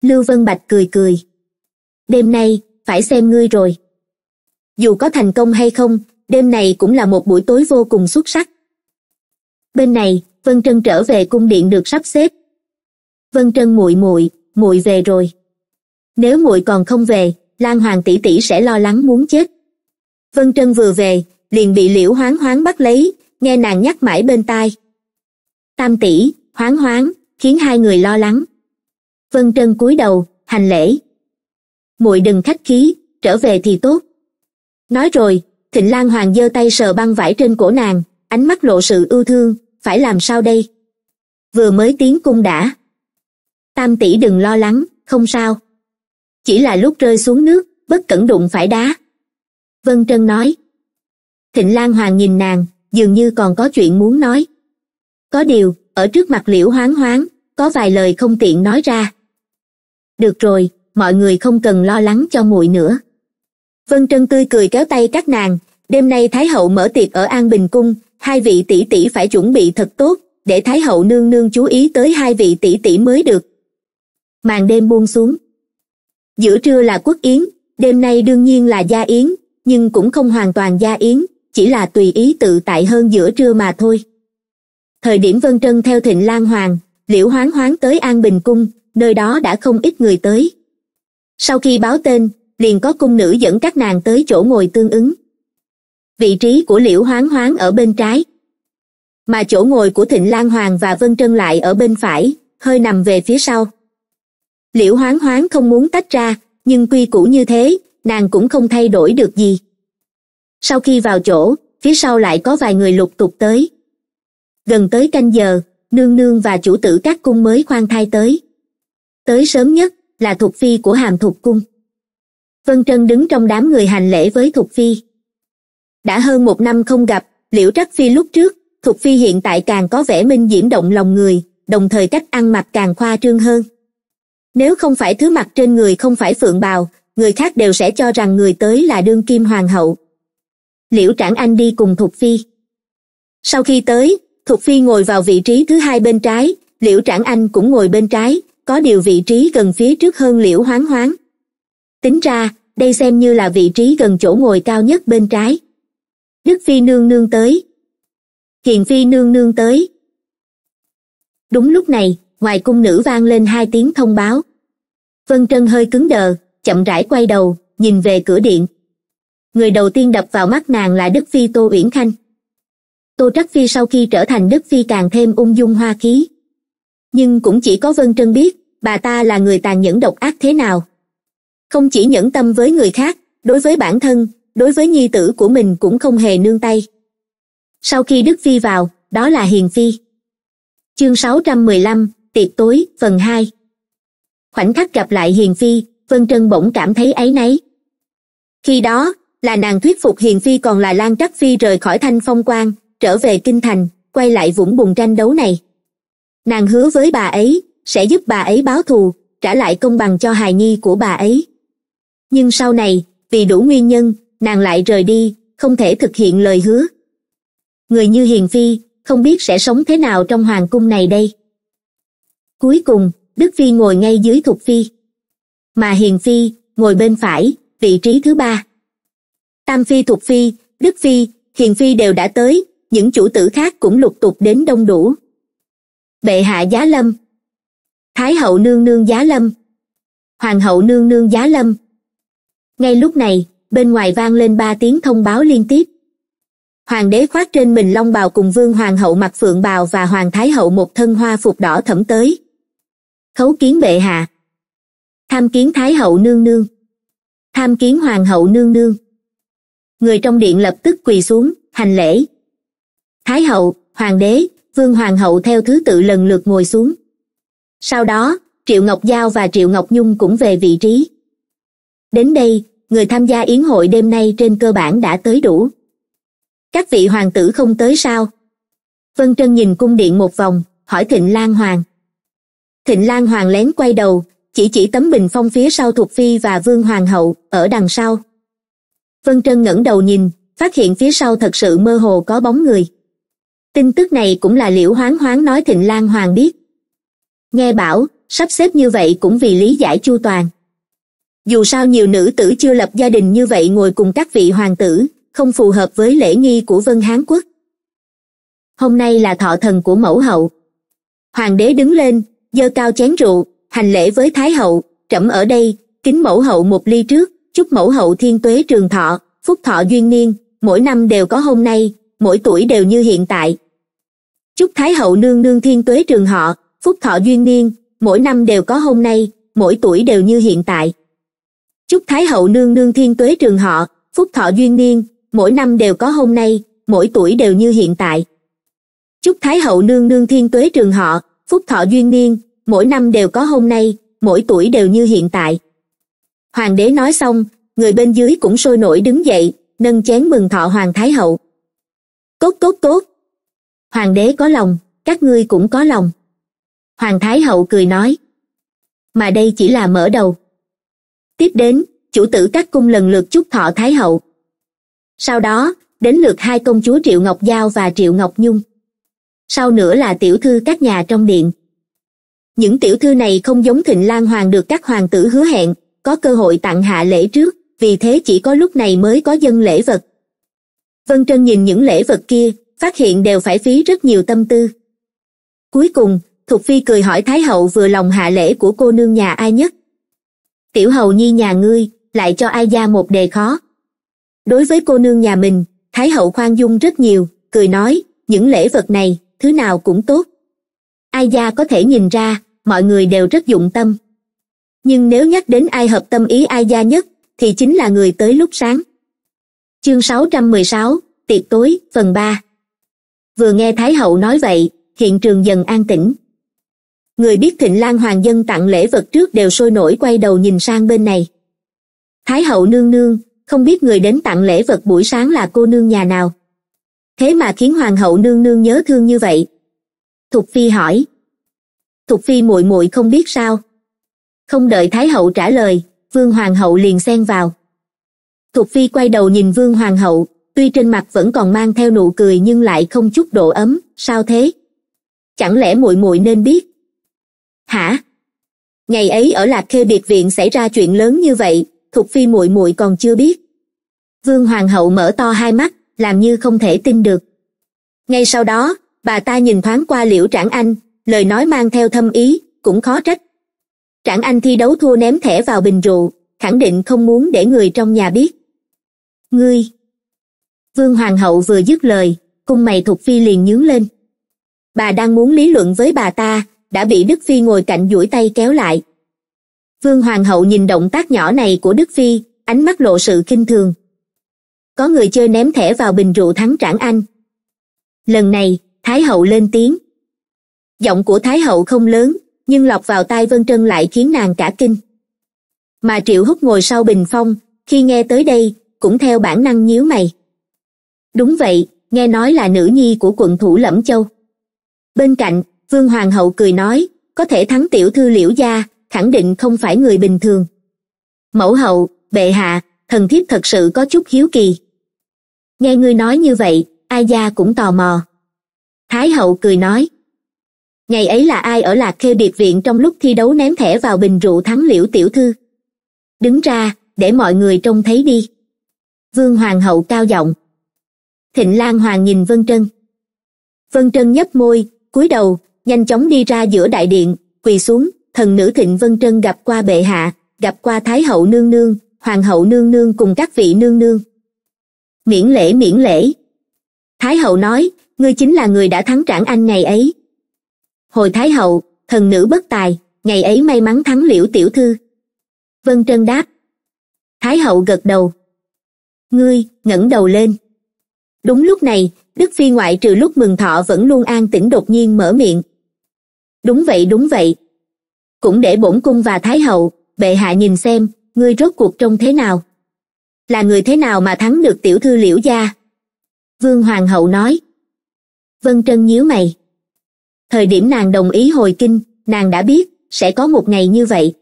Lưu vân bạch cười cười. Đêm nay, phải xem ngươi rồi. Dù có thành công hay không, đêm này cũng là một buổi tối vô cùng xuất sắc. Bên này, vân trân trở về cung điện được sắp xếp. Vân trân muội muội muội về rồi. Nếu muội còn không về, lan hoàng tỷ tỷ sẽ lo lắng muốn chết. Vân trân vừa về, liền bị liễu hoáng hoáng bắt lấy, nghe nàng nhắc mãi bên tai. Tam tỷ, hoáng hoáng khiến hai người lo lắng. Vân trân cúi đầu, hành lễ. Muội đừng khách khí, trở về thì tốt. Nói rồi, thịnh lan hoàng giơ tay sờ băng vải trên cổ nàng, ánh mắt lộ sự ưu thương, phải làm sao đây? Vừa mới tiến cung đã. Tam tỷ đừng lo lắng, không sao. Chỉ là lúc rơi xuống nước, bất cẩn đụng phải đá. Vân trân nói. Thịnh lan hoàng nhìn nàng, dường như còn có chuyện muốn nói. Có điều ở trước mặt liễu hoáng hoáng, có vài lời không tiện nói ra. Được rồi, mọi người không cần lo lắng cho muội nữa. Vân trân tươi cười kéo tay các nàng, đêm nay thái hậu mở tiệc ở an bình cung, hai vị tỷ tỷ phải chuẩn bị thật tốt, để thái hậu nương nương chú ý tới hai vị tỷ tỷ mới được. Màn đêm buông xuống. Giữa trưa là quốc yến, đêm nay đương nhiên là gia yến, nhưng cũng không hoàn toàn gia yến, chỉ là tùy ý tự tại hơn giữa trưa mà thôi thời điểm vân trân theo thịnh lan hoàng, liễu hoán hoán tới an bình cung, nơi đó đã không ít người tới. Sau khi báo tên, liền có cung nữ dẫn các nàng tới chỗ ngồi tương ứng. Vị trí của liễu hoán hoán ở bên trái. Mà chỗ ngồi của thịnh lan hoàng và vân trân lại ở bên phải, hơi nằm về phía sau. Liễu hoán hoán không muốn tách ra, nhưng quy củ như thế, nàng cũng không thay đổi được gì. Sau khi vào chỗ, phía sau lại có vài người lục tục tới gần tới canh giờ, nương nương và chủ tử các cung mới khoan thai tới. Tới sớm nhất là thục phi của hàm thục cung. Vân trân đứng trong đám người hành lễ với thục phi. Đã hơn một năm không gặp, liễu trắc phi lúc trước, thục phi hiện tại càng có vẻ minh diễm động lòng người, đồng thời cách ăn mặc càng khoa trương hơn. Nếu không phải thứ mặt trên người không phải phượng bào, người khác đều sẽ cho rằng người tới là đương kim hoàng hậu. Liễu trảng anh đi cùng thục phi. Sau khi tới thục phi ngồi vào vị trí thứ hai bên trái, liễu trảng anh cũng ngồi bên trái, có điều vị trí gần phía trước hơn liễu hoáng hoáng. Tính ra, đây xem như là vị trí gần chỗ ngồi cao nhất bên trái. Đức phi nương nương tới. Hiền phi nương nương tới. Đúng lúc này, ngoài cung nữ vang lên hai tiếng thông báo. Vân trân hơi cứng đờ, chậm rãi quay đầu, nhìn về cửa điện. Người đầu tiên đập vào mắt nàng là đức phi tô uyển khanh tô trắc phi sau khi trở thành đức phi càng thêm ung dung hoa khí. Nhưng cũng chỉ có vân trân biết, bà ta là người tàn nhẫn độc ác thế nào. Không chỉ nhẫn tâm với người khác, đối với bản thân, đối với nhi tử của mình cũng không hề nương tay. Sau khi đức phi vào, đó là hiền phi. Chương sáu trăm mười lăm, tiệc tối, phần hai. Khoảnh khắc gặp lại hiền phi, vân trân bỗng cảm thấy áy náy. Khi đó, là nàng thuyết phục hiền phi còn là lan trắc phi rời khỏi thanh phong quan trở về kinh thành, quay lại vũng bùn tranh đấu này. Nàng hứa với bà ấy, sẽ giúp bà ấy báo thù, trả lại công bằng cho hài nhi của bà ấy. Nhưng sau này, vì đủ nguyên nhân, nàng lại rời đi, không thể thực hiện lời hứa. Người như hiền phi, không biết sẽ sống thế nào trong hoàng cung này đây. Cuối cùng, đức phi ngồi ngay dưới thục phi. Mà hiền phi ngồi bên phải, vị trí thứ ba. Tam phi, thục phi, đức phi, hiền phi đều đã tới những chủ tử khác cũng lục tục đến đông đủ. Bệ hạ giá lâm. Thái hậu nương nương giá lâm. Hoàng hậu nương nương giá lâm. Ngay lúc này, bên ngoài vang lên ba tiếng thông báo liên tiếp. Hoàng đế khoác trên mình long bào cùng vương hoàng hậu mặc phượng bào và hoàng thái hậu một thân hoa phục đỏ thẫm tới. Khấu kiến bệ hạ. Tham kiến thái hậu nương nương. Tham kiến hoàng hậu nương nương. Người trong điện lập tức quỳ xuống, hành lễ thái hậu, hoàng đế, vương hoàng hậu theo thứ tự lần lượt ngồi xuống. Sau đó, triệu ngọc giao và triệu ngọc nhung cũng về vị trí. Đến đây, người tham gia yến hội đêm nay trên cơ bản đã tới đủ. Các vị hoàng tử không tới sao? Vân trân nhìn cung điện một vòng, hỏi thịnh lan hoàng. Thịnh lan hoàng lén quay đầu, chỉ chỉ tấm bình phong phía sau thuộc phi và vương hoàng hậu, ở đằng sau. Vân trân ngẩng đầu nhìn, phát hiện phía sau thật sự mơ hồ có bóng người tin tức này cũng là liễu hoáng hoáng nói thịnh lan hoàng biết. Nghe bảo, sắp xếp như vậy cũng vì lý giải chu toàn. Dù sao nhiều nữ tử chưa lập gia đình như vậy ngồi cùng các vị hoàng tử, không phù hợp với lễ nghi của vân hán quốc. Hôm nay là thọ thần của mẫu hậu. Hoàng đế đứng lên, giơ cao chén rượu, hành lễ với thái hậu, trẫm ở đây, kính mẫu hậu một ly trước, chúc mẫu hậu thiên tuế trường thọ, phúc thọ duyên niên, mỗi năm đều có hôm nay mỗi tuổi đều như hiện tại. Chúc thái hậu nương nương thiên tuế trường họ, phúc thọ duyên niên, mỗi năm đều có hôm nay, mỗi tuổi đều như hiện tại. Chúc thái hậu nương nương thiên tuế trường họ, phúc thọ duyên niên, mỗi năm đều có hôm nay, mỗi tuổi đều như hiện tại. Chúc thái hậu nương nương thiên tuế trường họ, phúc thọ duyên niên, mỗi năm đều có hôm nay, mỗi tuổi đều như hiện tại. Hoàng đế nói xong, người bên dưới cũng sôi nổi đứng dậy, nâng chén mừng thọ hoàng thái hậu cốt cốt cốt hoàng đế có lòng, các ngươi cũng có lòng. Hoàng thái hậu cười nói. Mà đây chỉ là mở đầu. Tiếp đến, chủ tử các cung lần lượt chúc thọ thái hậu. Sau đó, đến lượt hai công chúa triệu ngọc giao và triệu ngọc nhung. Sau nữa là tiểu thư các nhà trong điện. Những tiểu thư này không giống thịnh lan hoàng được các hoàng tử hứa hẹn, có cơ hội tặng hạ lễ trước, vì thế chỉ có lúc này mới có dân lễ vật vân trân nhìn những lễ vật kia, phát hiện đều phải phí rất nhiều tâm tư. Cuối cùng, thục phi cười hỏi thái hậu vừa lòng hạ lễ của cô nương nhà ai nhất. Tiểu hầu nhi nhà ngươi, lại cho ai gia một đề khó. Đối với cô nương nhà mình, thái hậu khoan dung rất nhiều, cười nói, những lễ vật này, thứ nào cũng tốt. Ai gia có thể nhìn ra, mọi người đều rất dụng tâm. Nhưng nếu nhắc đến ai hợp tâm ý ai gia nhất, thì chính là người tới lúc sáng chương 616, tiệc tối phần 3 vừa nghe thái hậu nói vậy hiện trường dần an tĩnh. Người biết thịnh lan hoàng dân tặng lễ vật trước đều sôi nổi quay đầu nhìn sang bên này. Thái hậu nương nương không biết người đến tặng lễ vật buổi sáng là cô nương nhà nào. Thế mà khiến hoàng hậu nương nương nhớ thương như vậy. Thục phi hỏi. Thục phi muội muội không biết sao? Không đợi thái hậu trả lời vương hoàng hậu liền xen vào thục phi quay đầu nhìn vương hoàng hậu, tuy trên mặt vẫn còn mang theo nụ cười nhưng lại không chút độ ấm, sao thế? Chẳng lẽ muội muội nên biết? Hả? Ngày ấy ở lạc khê biệt viện xảy ra chuyện lớn như vậy thục phi muội muội còn chưa biết. Vương hoàng hậu mở to hai mắt, làm như không thể tin được. Ngay sau đó, bà ta nhìn thoáng qua liễu trảng anh, lời nói mang theo thâm ý, cũng khó trách. Trảng anh thi đấu thua ném thẻ vào bình rượu, khẳng định không muốn để người trong nhà biết ngươi. Vương hoàng hậu vừa dứt lời, cung mày thục phi liền nhướng lên. Bà đang muốn lý luận với bà ta, đã bị đức phi ngồi cạnh duỗi tay kéo lại. Vương hoàng hậu nhìn động tác nhỏ này của đức phi, ánh mắt lộ sự kinh thường. Có người chơi ném thẻ vào bình rượu thắng trảng anh. Lần này, thái hậu lên tiếng. Giọng của thái hậu không lớn, nhưng lọc vào tai vân trân lại khiến nàng cả kinh. Mà triệu hút ngồi sau bình phong, khi nghe tới đây cũng theo bản năng nhíu mày. Đúng vậy, nghe nói là nữ nhi của quận thủ lẫm châu. Bên cạnh, vương hoàng hậu cười nói, có thể thắng tiểu thư liễu gia, khẳng định không phải người bình thường. Mẫu hậu, bệ hạ, thần thiếp thật sự có chút hiếu kỳ. Nghe ngươi nói như vậy, ai gia cũng tò mò. Thái hậu cười nói, ngày ấy là ai ở lạc khê biệt viện trong lúc thi đấu ném thẻ vào bình rượu thắng liễu tiểu thư? Đứng ra, để mọi người trông thấy đi vương hoàng hậu cao giọng. Thịnh lan hoàng nhìn vân trân. Vân trân nhấp môi, cúi đầu, nhanh chóng đi ra giữa đại điện, quỳ xuống, thần nữ thịnh vân trân gặp qua bệ hạ, gặp qua thái hậu nương nương, hoàng hậu nương nương cùng các vị nương nương. Miễn lễ miễn lễ. Thái hậu nói, ngươi chính là người đã thắng trảng anh ngày ấy. Hồi thái hậu, thần nữ bất tài, ngày ấy may mắn thắng liễu tiểu thư. Vân trân đáp. Thái hậu gật đầu ngươi, ngẩng đầu lên. Đúng lúc này, đức phi ngoại trừ lúc mừng thọ vẫn luôn an tĩnh đột nhiên mở miệng. Đúng vậy đúng vậy. Cũng để bổn cung và thái hậu, bệ hạ nhìn xem, ngươi rốt cuộc trông thế nào? Là người thế nào mà thắng được tiểu thư liễu gia? Vương hoàng hậu nói. Vân trân nhíu mày. Thời điểm nàng đồng ý hồi kinh, nàng đã biết, sẽ có một ngày như vậy.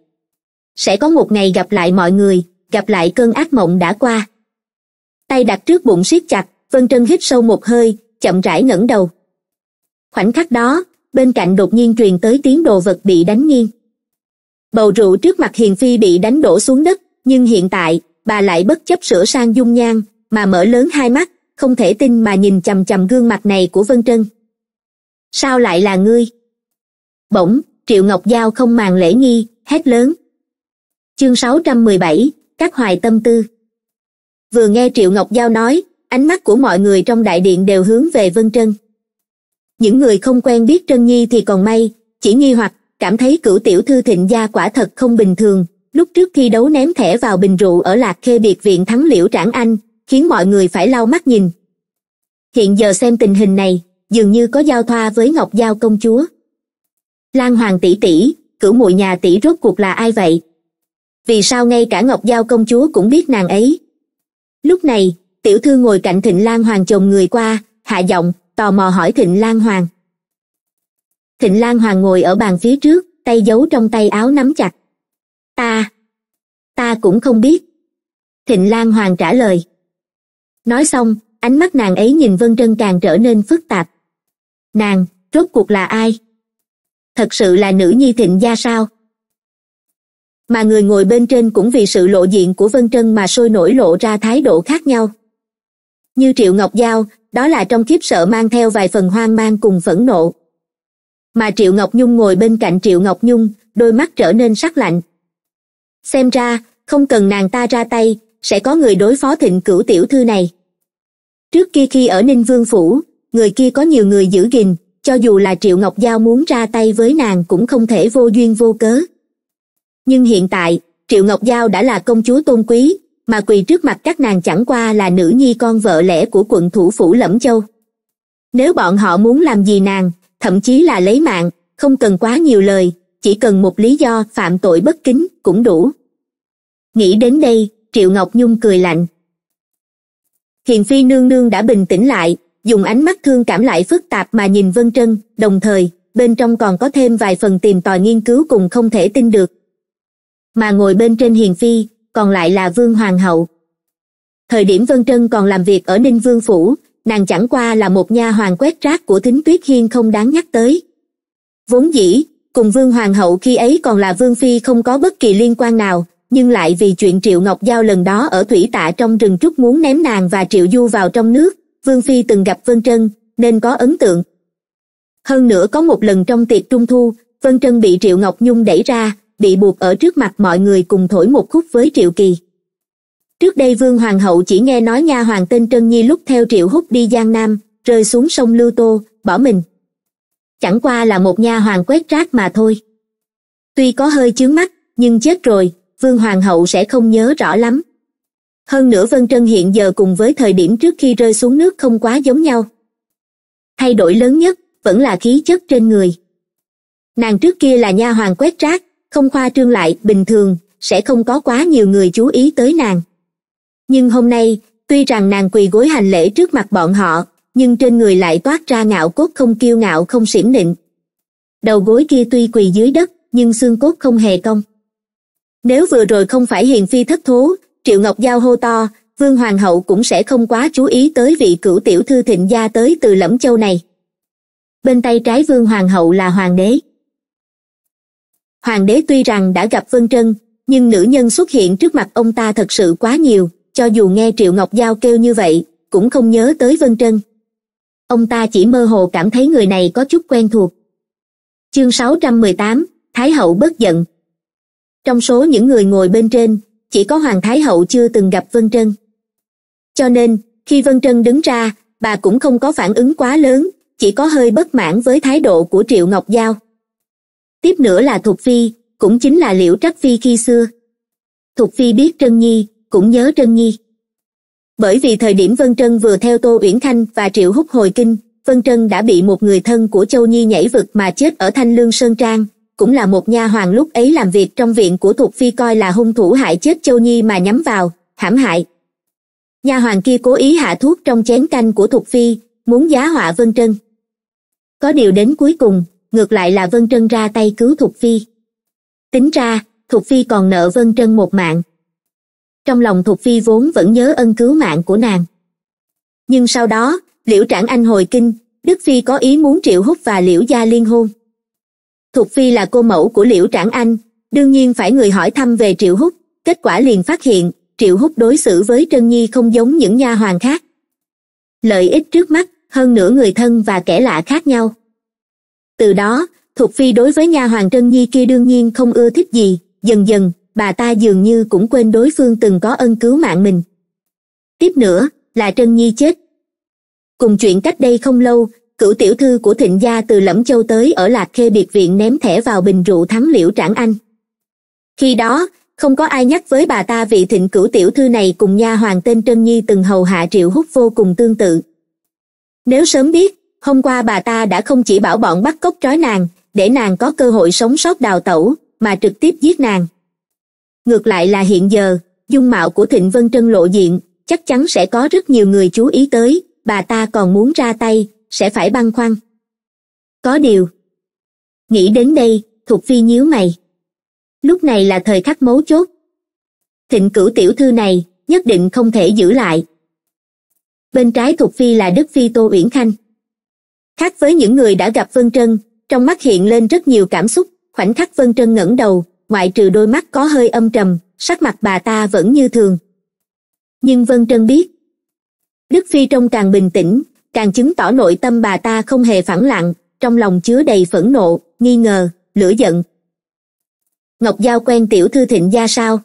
Sẽ có một ngày gặp lại mọi người, gặp lại cơn ác mộng đã qua tay đặt trước bụng siết chặt, vân trân hít sâu một hơi, chậm rãi ngẩng đầu. Khoảnh khắc đó, bên cạnh đột nhiên truyền tới tiếng đồ vật bị đánh nghiêng. Bầu rượu trước mặt hiền phi bị đánh đổ xuống đất, nhưng hiện tại, bà lại bất chấp sửa sang dung nhan, mà mở lớn hai mắt, không thể tin mà nhìn chằm chằm gương mặt này của vân trân. Sao lại là ngươi? Bỗng, triệu ngọc giao không màng lễ nghi, hét lớn. Chương sáu trăm mười bảy, các hoài tâm tư vừa nghe triệu ngọc giao nói, ánh mắt của mọi người trong đại điện đều hướng về vân trân. Những người không quen biết trân nhi thì còn may, chỉ nghi hoặc, cảm thấy cửu tiểu thư thịnh gia quả thật không bình thường. Lúc trước thi đấu ném thẻ vào bình rượu ở lạc khê biệt viện thắng liễu trảng anh, khiến mọi người phải lau mắt nhìn. Hiện giờ xem tình hình này, dường như có giao thoa với ngọc giao công chúa. Lan hoàng tỷ tỷ, cửu muội nhà tỷ rốt cuộc là ai vậy? Vì sao ngay cả ngọc giao công chúa cũng biết nàng ấy? Lúc này, tiểu thư ngồi cạnh thịnh lan hoàng chồng người qua, hạ giọng, tò mò hỏi thịnh lan hoàng. Thịnh lan hoàng ngồi ở bàn phía trước, tay giấu trong tay áo nắm chặt. Ta ta cũng không biết. Thịnh lan hoàng trả lời. Nói xong, ánh mắt nàng ấy nhìn vân trân càng trở nên phức tạp. Nàng, rốt cuộc là ai? Thật sự là nữ nhi thịnh gia sao? Mà người ngồi bên trên cũng vì sự lộ diện của vân trân mà sôi nổi lộ ra thái độ khác nhau. Như triệu ngọc giao, đó là trong khiếp sợ mang theo vài phần hoang mang cùng phẫn nộ. Mà triệu ngọc nhung ngồi bên cạnh triệu ngọc nhung, đôi mắt trở nên sắc lạnh. Xem ra, không cần nàng ta ra tay, sẽ có người đối phó thịnh cửu tiểu thư này. Trước kia khi ở ninh vương phủ, người kia có nhiều người giữ gìn, cho dù là triệu ngọc giao muốn ra tay với nàng cũng không thể vô duyên vô cớ nhưng hiện tại, triệu ngọc giao đã là công chúa tôn quý, mà quỳ trước mặt các nàng chẳng qua là nữ nhi con vợ lẽ của quận thủ phủ lẫm châu. Nếu bọn họ muốn làm gì nàng, thậm chí là lấy mạng, không cần quá nhiều lời, chỉ cần một lý do phạm tội bất kính cũng đủ. Nghĩ đến đây, triệu ngọc nhung cười lạnh. Hiền phi nương nương đã bình tĩnh lại, dùng ánh mắt thương cảm lại phức tạp mà nhìn vân trân, đồng thời, bên trong còn có thêm vài phần tìm tòi nghiên cứu cùng không thể tin được mà ngồi bên trên hiền phi, còn lại là vương hoàng hậu. Thời điểm vân trân còn làm việc ở ninh vương phủ, nàng chẳng qua là một nha hoàng quét rác của thính tuyết hiên không đáng nhắc tới. Vốn dĩ, cùng vương hoàng hậu khi ấy còn là vương phi không có bất kỳ liên quan nào, nhưng lại vì chuyện triệu ngọc giao lần đó ở thủy tạ trong rừng trúc muốn ném nàng và triệu du vào trong nước, vương phi từng gặp vân trân, nên có ấn tượng. Hơn nữa có một lần trong tiệc trung thu, vân trân bị triệu ngọc nhung đẩy ra bị buộc ở trước mặt mọi người cùng thổi một khúc với triệu kỳ. Trước đây vương hoàng hậu chỉ nghe nói nha hoàng tên trân nhi lúc theo triệu húc đi giang nam, rơi xuống sông lưu tô, bỏ mình. Chẳng qua là một nha hoàng quét rác mà thôi. Tuy có hơi chướng mắt, nhưng chết rồi, vương hoàng hậu sẽ không nhớ rõ lắm. Hơn nữa vân trân hiện giờ cùng với thời điểm trước khi rơi xuống nước không quá giống nhau. Thay đổi lớn nhất vẫn là khí chất trên người. Nàng trước kia là nha hoàng quét rác không khoa trương lại, bình thường, sẽ không có quá nhiều người chú ý tới nàng. Nhưng hôm nay, tuy rằng nàng quỳ gối hành lễ trước mặt bọn họ, nhưng trên người lại toát ra ngạo cốt không kiêu ngạo, không xiểm nịnh. Đầu gối kia tuy quỳ dưới đất, nhưng xương cốt không hề cong. Nếu vừa rồi không phải hiền phi thất thố, triệu ngọc giao hô to, vương hoàng hậu cũng sẽ không quá chú ý tới vị cửu tiểu thư thịnh gia tới từ lẫm châu này. Bên tay trái vương hoàng hậu là hoàng đế hoàng đế tuy rằng đã gặp vân trân, nhưng nữ nhân xuất hiện trước mặt ông ta thật sự quá nhiều, cho dù nghe triệu ngọc giao kêu như vậy, cũng không nhớ tới vân trân. Ông ta chỉ mơ hồ cảm thấy người này có chút quen thuộc. Chương sáu trăm mười tám, thái hậu bất giận. Trong số những người ngồi bên trên, chỉ có hoàng thái hậu chưa từng gặp vân trân. Cho nên, khi vân trân đứng ra, bà cũng không có phản ứng quá lớn, chỉ có hơi bất mãn với thái độ của triệu ngọc giao tiếp nữa là thục phi, cũng chính là liễu trắc phi khi xưa. Thục phi biết trân nhi, cũng nhớ trân nhi. Bởi vì thời điểm vân trân vừa theo tô uyển khanh và triệu húc hồi kinh, vân trân đã bị một người thân của châu nhi nhảy vực mà chết ở thanh lương sơn trang, cũng là một nha hoàng lúc ấy làm việc trong viện của thục phi coi là hung thủ hại chết châu nhi mà nhắm vào, hãm hại. Nha hoàng kia cố ý hạ thuốc trong chén canh của thục phi, muốn giá họa vân trân. Có điều đến cuối cùng ngược lại là vân trân ra tay cứu thục phi tính ra Thục Phi còn nợ Vân Trân một mạng. Trong lòng Thục Phi vốn vẫn nhớ ân cứu mạng của nàng. Nhưng sau đó, Liễu Trảng Anh hồi kinh, Đức Phi có ý muốn Triệu Húc và Liễu Gia liên hôn. Thục Phi là cô mẫu của Liễu Trảng Anh, đương nhiên phải người hỏi thăm về Triệu Húc, kết quả liền phát hiện, Triệu Húc đối xử với Trân Nhi không giống những nha hoàng khác. Lợi ích trước mắt, hơn nửa người thân và kẻ lạ khác nhau. Từ đó, Thục Phi đối với nha hoàng Trân Nhi kia đương nhiên không ưa thích gì, dần dần, bà ta dường như cũng quên đối phương từng có ân cứu mạng mình. Tiếp nữa, là Trân Nhi chết. Cùng chuyện cách đây không lâu, cửu tiểu thư của thịnh gia từ Lẫm Châu tới ở Lạc Khê biệt viện ném thẻ vào bình rượu thắng liễu trảng anh. Khi đó, không có ai nhắc với bà ta vị thịnh cửu tiểu thư này cùng nha hoàng tên Trân Nhi từng hầu hạ triệu hút vô cùng tương tự. Nếu sớm biết, hôm qua bà ta đã không chỉ bảo bọn bắt cóc trói nàng, để nàng có cơ hội sống sót đào tẩu, mà trực tiếp giết nàng. Ngược lại là hiện giờ, dung mạo của Thịnh Vân Trân lộ diện, chắc chắn sẽ có rất nhiều người chú ý tới, bà ta còn muốn ra tay, sẽ phải băn khoăn. Có điều. Nghĩ đến đây, Thục Phi nhíu mày. Lúc này là thời khắc mấu chốt. Thịnh cửu tiểu thư này, nhất định không thể giữ lại. Bên trái Thục Phi là Đức Phi Tô Uyển Khanh. Khác với những người đã gặp Vân Trân, trong mắt hiện lên rất nhiều cảm xúc, khoảnh khắc Vân Trân ngẩng đầu, ngoại trừ đôi mắt có hơi âm trầm, sắc mặt bà ta vẫn như thường. Nhưng Vân Trân biết, Đức Phi trông càng bình tĩnh, càng chứng tỏ nội tâm bà ta không hề phẳng lặng, trong lòng chứa đầy phẫn nộ, nghi ngờ, lửa giận. Ngọc Giao quen tiểu thư thịnh gia sao?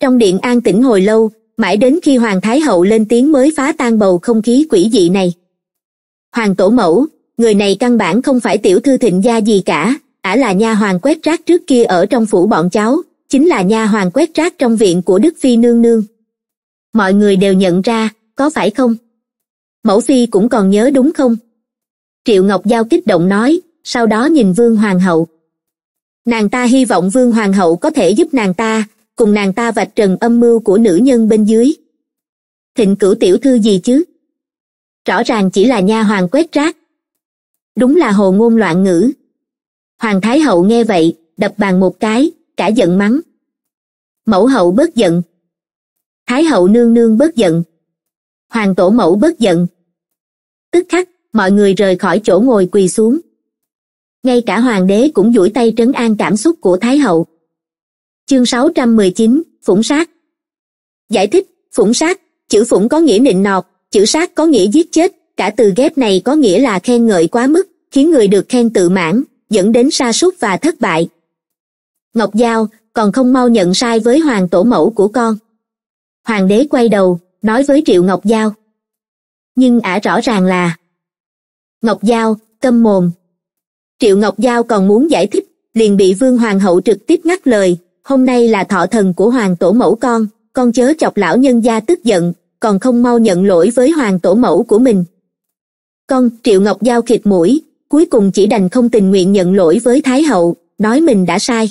Trong điện an tĩnh hồi lâu, mãi đến khi Hoàng Thái Hậu lên tiếng mới phá tan bầu không khí quỷ dị này. Hoàng Tổ Mẫu, người này căn bản không phải tiểu thư thịnh gia gì cả, ả là nha hoàng quét rác trước kia ở trong phủ bọn cháu, chính là nha hoàng quét rác trong viện của Đức Phi Nương Nương. Mọi người đều nhận ra, có phải không? Mẫu Phi cũng còn nhớ đúng không? Triệu Ngọc Giao kích động nói, sau đó nhìn Vương Hoàng hậu. Nàng ta hy vọng Vương Hoàng hậu có thể giúp nàng ta, cùng nàng ta vạch trần âm mưu của nữ nhân bên dưới. Thịnh cửu tiểu thư gì chứ? Rõ ràng chỉ là nha hoàng quét rác. Đúng là hồ ngôn loạn ngữ. Hoàng Thái hậu nghe vậy, đập bàn một cái, cả giận mắng. Mẫu hậu bớt giận. Thái hậu nương nương bớt giận hoàng tổ mẫu bớt giận. Tức khắc, mọi người rời khỏi chỗ ngồi quỳ xuống. Ngay cả hoàng đế cũng duỗi tay trấn an cảm xúc của Thái hậu. Chương 619, Phủng sát Giải thích, phủng sát, chữ phủng có nghĩa nịnh nọt, chữ sát có nghĩa giết chết, cả từ ghép này có nghĩa là khen ngợi quá mức, khiến người được khen tự mãn, dẫn đến sa sút và thất bại. Ngọc Giao còn không mau nhận sai với hoàng tổ mẫu của con. Hoàng đế quay đầu, nói với Triệu Ngọc Giao. Nhưng ả rõ ràng là Ngọc Giao, câm mồm. Triệu Ngọc Giao còn muốn giải thích, liền bị Vương Hoàng hậu trực tiếp ngắt lời, hôm nay là thọ thần của Hoàng tổ mẫu con, con chớ chọc lão nhân gia tức giận, còn không mau nhận lỗi với Hoàng tổ mẫu của mình. Con, Triệu Ngọc Giao khịt mũi, cuối cùng chỉ đành không tình nguyện nhận lỗi với Thái hậu, nói mình đã sai.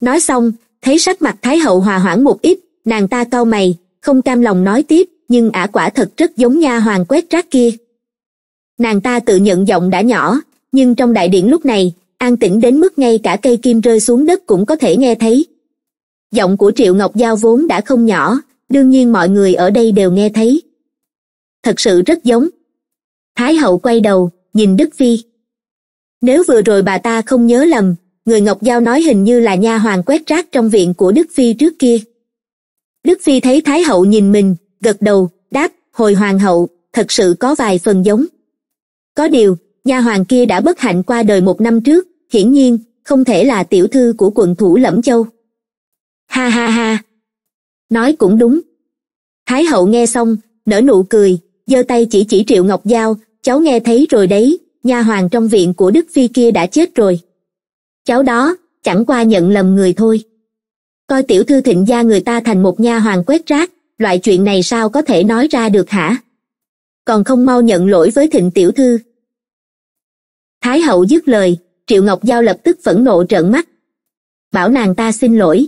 Nói xong, thấy sắc mặt Thái hậu hòa hoãn một ít, nàng ta cau mày, không cam lòng nói tiếp, nhưng ả quả thật rất giống nha hoàng quét rác kia. Nàng ta tự nhận giọng đã nhỏ, nhưng trong đại điện lúc này, an tĩnh đến mức ngay cả cây kim rơi xuống đất cũng có thể nghe thấy. Giọng của Triệu Ngọc Giao vốn đã không nhỏ, đương nhiên mọi người ở đây đều nghe thấy. Thật sự rất giống. Thái hậu quay đầu, nhìn Đức Phi. Nếu vừa rồi bà ta không nhớ lầm, người Ngọc Giao nói hình như là nha hoàng quét rác trong viện của Đức Phi trước kia. Đức Phi thấy Thái hậu nhìn mình, gật đầu, đáp, hồi hoàng hậu, thật sự có vài phần giống. Có điều, nha hoàng kia đã bất hạnh qua đời một năm trước, hiển nhiên, không thể là tiểu thư của quận thủ Lẫm Châu. Ha ha ha. Nói cũng đúng. Thái hậu nghe xong, nở nụ cười, giơ tay chỉ chỉ Triệu Ngọc Giao, cháu nghe thấy rồi đấy, nha hoàng trong viện của Đức Phi kia đã chết rồi. Cháu đó, chẳng qua nhận lầm người thôi coi tiểu thư thịnh gia người ta thành một nha hoàng quét rác, loại chuyện này sao có thể nói ra được hả? Còn không mau nhận lỗi với thịnh tiểu thư. Thái hậu dứt lời, Triệu Ngọc Giao lập tức phẫn nộ trợn mắt. Bảo nàng ta xin lỗi.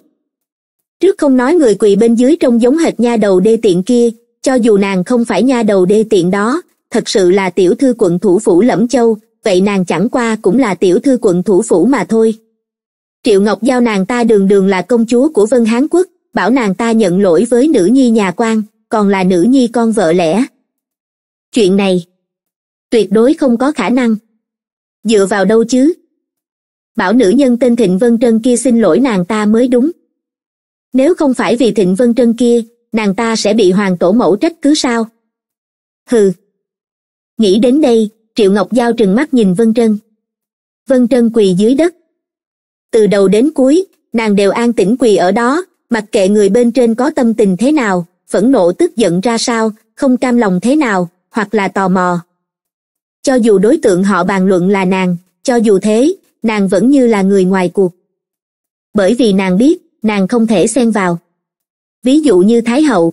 Trước không nói người quỳ bên dưới trông giống hệt nha đầu đê tiện kia, cho dù nàng không phải nha đầu đê tiện đó, thật sự là tiểu thư quận thủ phủ Lẫm Châu, vậy nàng chẳng qua cũng là tiểu thư quận thủ phủ mà thôi. triệu ngọc giao nàng ta đường đường là công chúa của vân hán quốc bảo nàng ta nhận lỗi với nữ nhi nhà quan còn là nữ nhi con vợ lẽ. Chuyện này tuyệt đối không có khả năng. Dựa vào đâu chứ? Bảo nữ nhân tên thịnh vân trân kia xin lỗi nàng ta mới đúng nếu không phải vì thịnh vân trân kia, nàng ta sẽ bị hoàng tổ mẫu trách cứ sao? Hừ. Nghĩ đến đây, triệu ngọc giao trừng mắt nhìn vân trân. Vân trân quỳ dưới đất. Từ đầu đến cuối, nàng đều an tĩnh quỳ ở đó, mặc kệ người bên trên có tâm tình thế nào, phẫn nộ tức giận ra sao, không cam lòng thế nào, hoặc là tò mò. Cho dù đối tượng họ bàn luận là nàng, cho dù thế, nàng vẫn như là người ngoài cuộc. Bởi vì nàng biết nàng không thể xen vào. Ví dụ như thái hậu.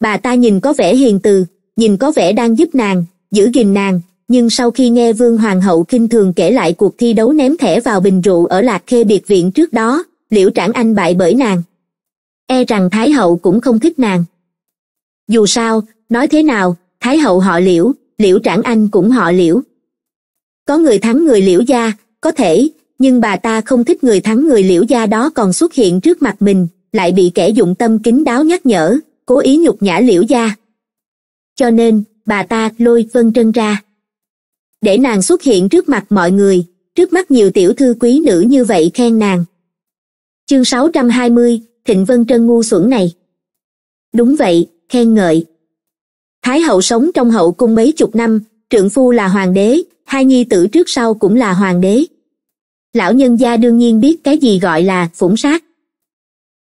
Bà ta nhìn có vẻ hiền từ, nhìn có vẻ đang giúp nàng, giữ gìn nàng, nhưng sau khi nghe vương hoàng hậu kinh thường kể lại cuộc thi đấu ném thẻ vào bình rượu ở lạc khê biệt viện trước đó, liễu trảng anh bại bởi nàng. E rằng thái hậu cũng không thích nàng. Dù sao, nói thế nào, thái hậu họ liễu liễu trảng anh cũng họ liễu. Có người thắng người liễu gia, có thể nhưng bà ta không thích người thắng người liễu gia đó còn xuất hiện trước mặt mình lại bị kẻ dụng tâm kín đáo nhắc nhở cố ý nhục nhã liễu gia. Cho nên bà ta lôi vân trân ra. Để nàng xuất hiện trước mặt mọi người trước mắt nhiều tiểu thư quý nữ như vậy khen nàng. Chương 620, thịnh vân trân ngu xuẩn này. Đúng vậy khen ngợi. Thái hậu sống trong hậu cung mấy chục năm trượng phu là hoàng đế hai nhi tử trước sau cũng là hoàng đế lão nhân gia đương nhiên biết cái gì gọi là phủng sát.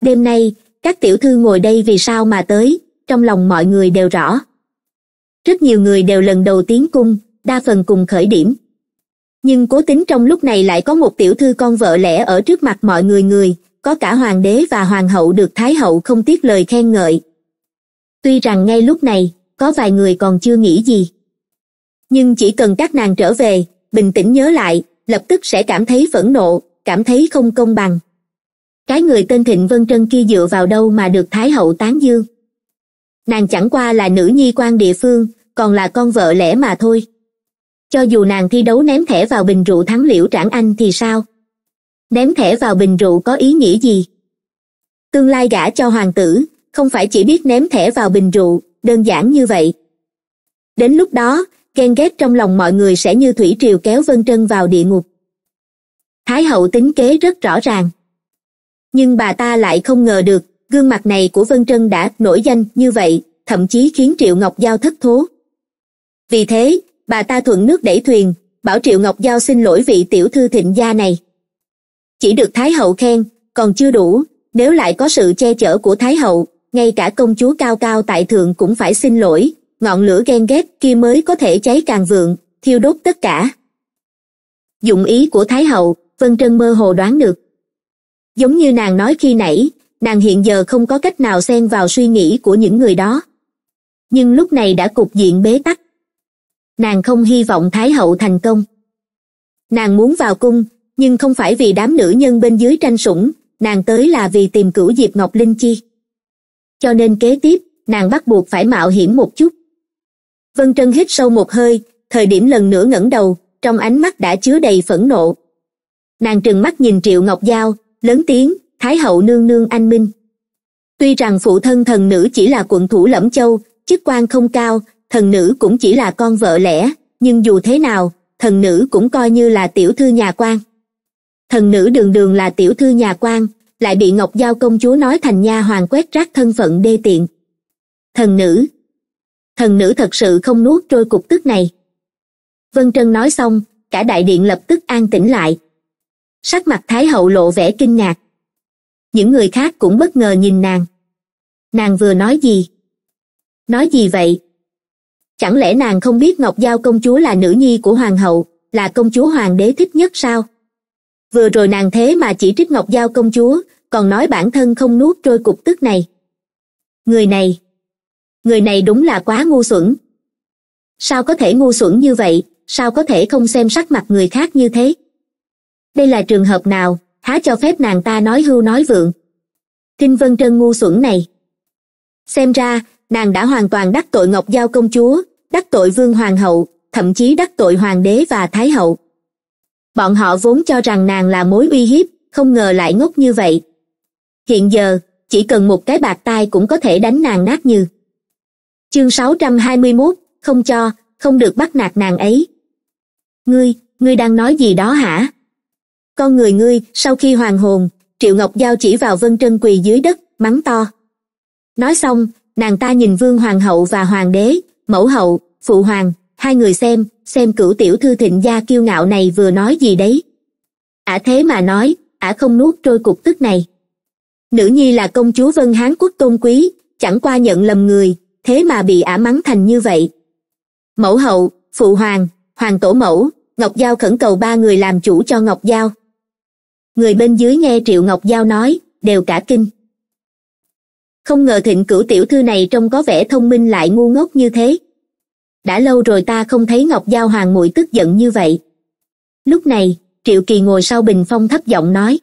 Đêm nay, các tiểu thư ngồi đây vì sao mà tới, trong lòng mọi người đều rõ. Rất nhiều người đều lần đầu tiến cung, đa phần cùng khởi điểm. Nhưng cố tính trong lúc này lại có một tiểu thư con vợ lẽ ở trước mặt mọi người người, có cả hoàng đế và hoàng hậu được thái hậu không tiếc lời khen ngợi. Tuy rằng ngay lúc này, có vài người còn chưa nghĩ gì. Nhưng chỉ cần các nàng trở về, bình tĩnh nhớ lại lập tức sẽ cảm thấy phẫn nộ, cảm thấy không công bằng. Cái người tên thịnh vân trân kia dựa vào đâu mà được thái hậu tán dương? Nàng chẳng qua là nữ nhi quan địa phương, còn là con vợ lẽ mà thôi. Cho dù nàng thi đấu ném thẻ vào bình rượu thắng liễu trảng anh thì sao? Ném thẻ vào bình rượu có ý nghĩa gì? Tương lai gả cho hoàng tử, không phải chỉ biết ném thẻ vào bình rượu, đơn giản như vậy. Đến lúc đó ghen ghét trong lòng mọi người sẽ như thủy triều kéo vân trân vào địa ngục. Thái hậu tính kế rất rõ ràng. Nhưng bà ta lại không ngờ được, gương mặt này của vân trân đã nổi danh như vậy, thậm chí khiến triệu ngọc giao thất thố. Vì thế, bà ta thuận nước đẩy thuyền, bảo triệu ngọc giao xin lỗi vị tiểu thư thịnh gia này. Chỉ được thái hậu khen, còn chưa đủ, nếu lại có sự che chở của thái hậu, ngay cả công chúa cao cao tại thượng cũng phải xin lỗi ngọn lửa ghen ghét kia mới có thể cháy càng vượng, thiêu đốt tất cả. Dụng ý của thái hậu, vân trân mơ hồ đoán được. Giống như nàng nói khi nãy, nàng hiện giờ không có cách nào xen vào suy nghĩ của những người đó. Nhưng lúc này đã cục diện bế tắc. Nàng không hy vọng thái hậu thành công. Nàng muốn vào cung, nhưng không phải vì đám nữ nhân bên dưới tranh sủng, nàng tới là vì tìm cửu diệp ngọc linh chi. Cho nên kế tiếp, nàng bắt buộc phải mạo hiểm một chút vân trân hít sâu một hơi, thời điểm lần nữa ngẩng đầu, trong ánh mắt đã chứa đầy phẫn nộ. Nàng trừng mắt nhìn triệu ngọc giao, lớn tiếng, thái hậu nương nương anh minh. Tuy rằng phụ thân thần nữ chỉ là quận thủ lẫm châu, chức quan không cao, thần nữ cũng chỉ là con vợ lẽ, nhưng dù thế nào, thần nữ cũng coi như là tiểu thư nhà quan. Thần nữ đường đường là tiểu thư nhà quan, lại bị ngọc giao công chúa nói thành nha hoàng quét rác thân phận đê tiện. Thần nữ thần nữ thật sự không nuốt trôi cục tức này. Vân trân nói xong, cả đại điện lập tức an tĩnh lại. Sắc mặt thái hậu lộ vẻ kinh ngạc. Những người khác cũng bất ngờ nhìn nàng. Nàng vừa nói gì? Nói gì vậy? Chẳng lẽ nàng không biết ngọc giao công chúa là nữ nhi của hoàng hậu, là công chúa hoàng đế thích nhất sao? Vừa rồi nàng thế mà chỉ trích ngọc giao công chúa, còn nói bản thân không nuốt trôi cục tức này. Người này người này đúng là quá ngu xuẩn. Sao có thể ngu xuẩn như vậy? Sao có thể không xem sắc mặt người khác như thế? Đây là trường hợp nào? Há cho phép nàng ta nói hưu nói vượng. Kinh vân trân ngu xuẩn này. Xem ra nàng đã hoàn toàn đắc tội ngọc giao công chúa đắc tội vương hoàng hậu thậm chí đắc tội hoàng đế và thái hậu. Bọn họ vốn cho rằng nàng là mối uy hiếp không ngờ lại ngốc như vậy. Hiện giờ, chỉ cần một cái bạc tai cũng có thể đánh nàng nát như. Chương 621, không cho, không được bắt nạt nàng ấy. Ngươi, ngươi đang nói gì đó hả? Con người ngươi, sau khi hoàng hồn, Triệu Ngọc Giao chỉ vào Vân Trân quỳ dưới đất, mắng to. Nói xong, nàng ta nhìn Vương Hoàng hậu và Hoàng đế, mẫu hậu, phụ hoàng, hai người xem, xem cửu tiểu thư thịnh gia kiêu ngạo này vừa nói gì đấy. Ả thế mà nói, ả không nuốt trôi cục tức này. Nữ nhi là công chúa Vân Hán quốc tôn quý, chẳng qua nhận lầm người, thế mà bị ả mắng thành như vậy. Mẫu hậu, phụ hoàng, hoàng tổ mẫu, Ngọc Giao khẩn cầu ba người làm chủ cho Ngọc Giao. Người bên dưới nghe Triệu Ngọc Giao nói, đều cả kinh. Không ngờ thịnh cửu tiểu thư này trông có vẻ thông minh lại ngu ngốc như thế. Đã lâu rồi ta không thấy Ngọc Giao hoàng muội tức giận như vậy. Lúc này, Triệu Kỳ ngồi sau bình phong thấp giọng nói.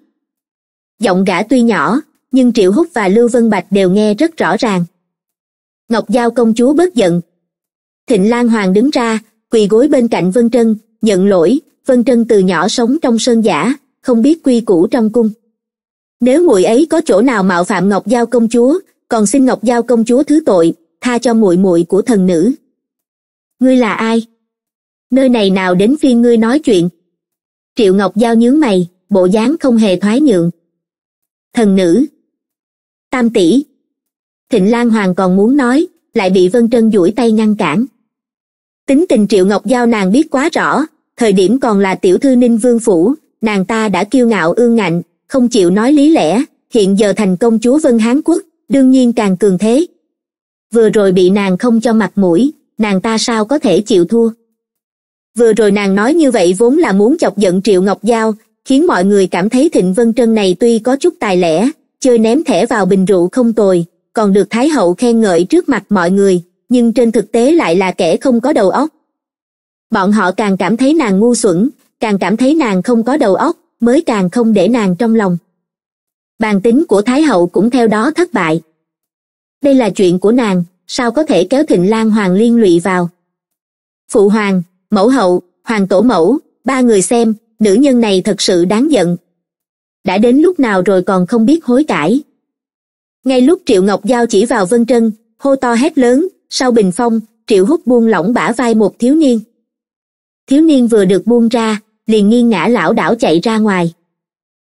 Giọng gã tuy nhỏ, nhưng Triệu Húc và Lưu Vân Bạch đều nghe rất rõ ràng. Ngọc Giao công chúa bớt giận. Thịnh Lan Hoàng đứng ra, quỳ gối bên cạnh Vân Trân, nhận lỗi, Vân Trân từ nhỏ sống trong sơn giả, không biết quy củ trong cung. Nếu muội ấy có chỗ nào mạo phạm Ngọc Giao công chúa, còn xin Ngọc Giao công chúa thứ tội, tha cho muội muội của thần nữ. Ngươi là ai? Nơi này nào đến phiên ngươi nói chuyện? Triệu Ngọc Giao nhướng mày, bộ dáng không hề thoái nhượng. Thần nữ. Tam tỷ. Thịnh Lan Hoàng còn muốn nói, lại bị Vân Trân duỗi tay ngăn cản. Tính tình Triệu Ngọc Giao nàng biết quá rõ, thời điểm còn là tiểu thư ninh vương phủ, nàng ta đã kiêu ngạo ương ngạnh, không chịu nói lý lẽ, hiện giờ thành công chúa Vân Hán Quốc, đương nhiên càng cường thế. Vừa rồi bị nàng không cho mặt mũi, nàng ta sao có thể chịu thua. Vừa rồi nàng nói như vậy vốn là muốn chọc giận Triệu Ngọc Giao, khiến mọi người cảm thấy Thịnh Vân Trân này tuy có chút tài lẻ, chơi ném thẻ vào bình rượu không tồi, còn được Thái Hậu khen ngợi trước mặt mọi người, nhưng trên thực tế lại là kẻ không có đầu óc. Bọn họ càng cảm thấy nàng ngu xuẩn, càng cảm thấy nàng không có đầu óc, mới càng không để nàng trong lòng. Bàn tính của Thái Hậu cũng theo đó thất bại. Đây là chuyện của nàng, sao có thể kéo Thịnh Lan Hoàng liên lụy vào. Phụ Hoàng, Mẫu Hậu, Hoàng Tổ Mẫu, ba người xem, nữ nhân này thật sự đáng giận. Đã đến lúc nào rồi còn không biết hối cải. Ngay lúc Triệu Ngọc Giao chỉ vào Vân Trân, hô to hét lớn, sau bình phong, Triệu Hút buông lỏng bả vai một thiếu niên. Thiếu niên vừa được buông ra, liền nghiêng ngã lảo đảo chạy ra ngoài.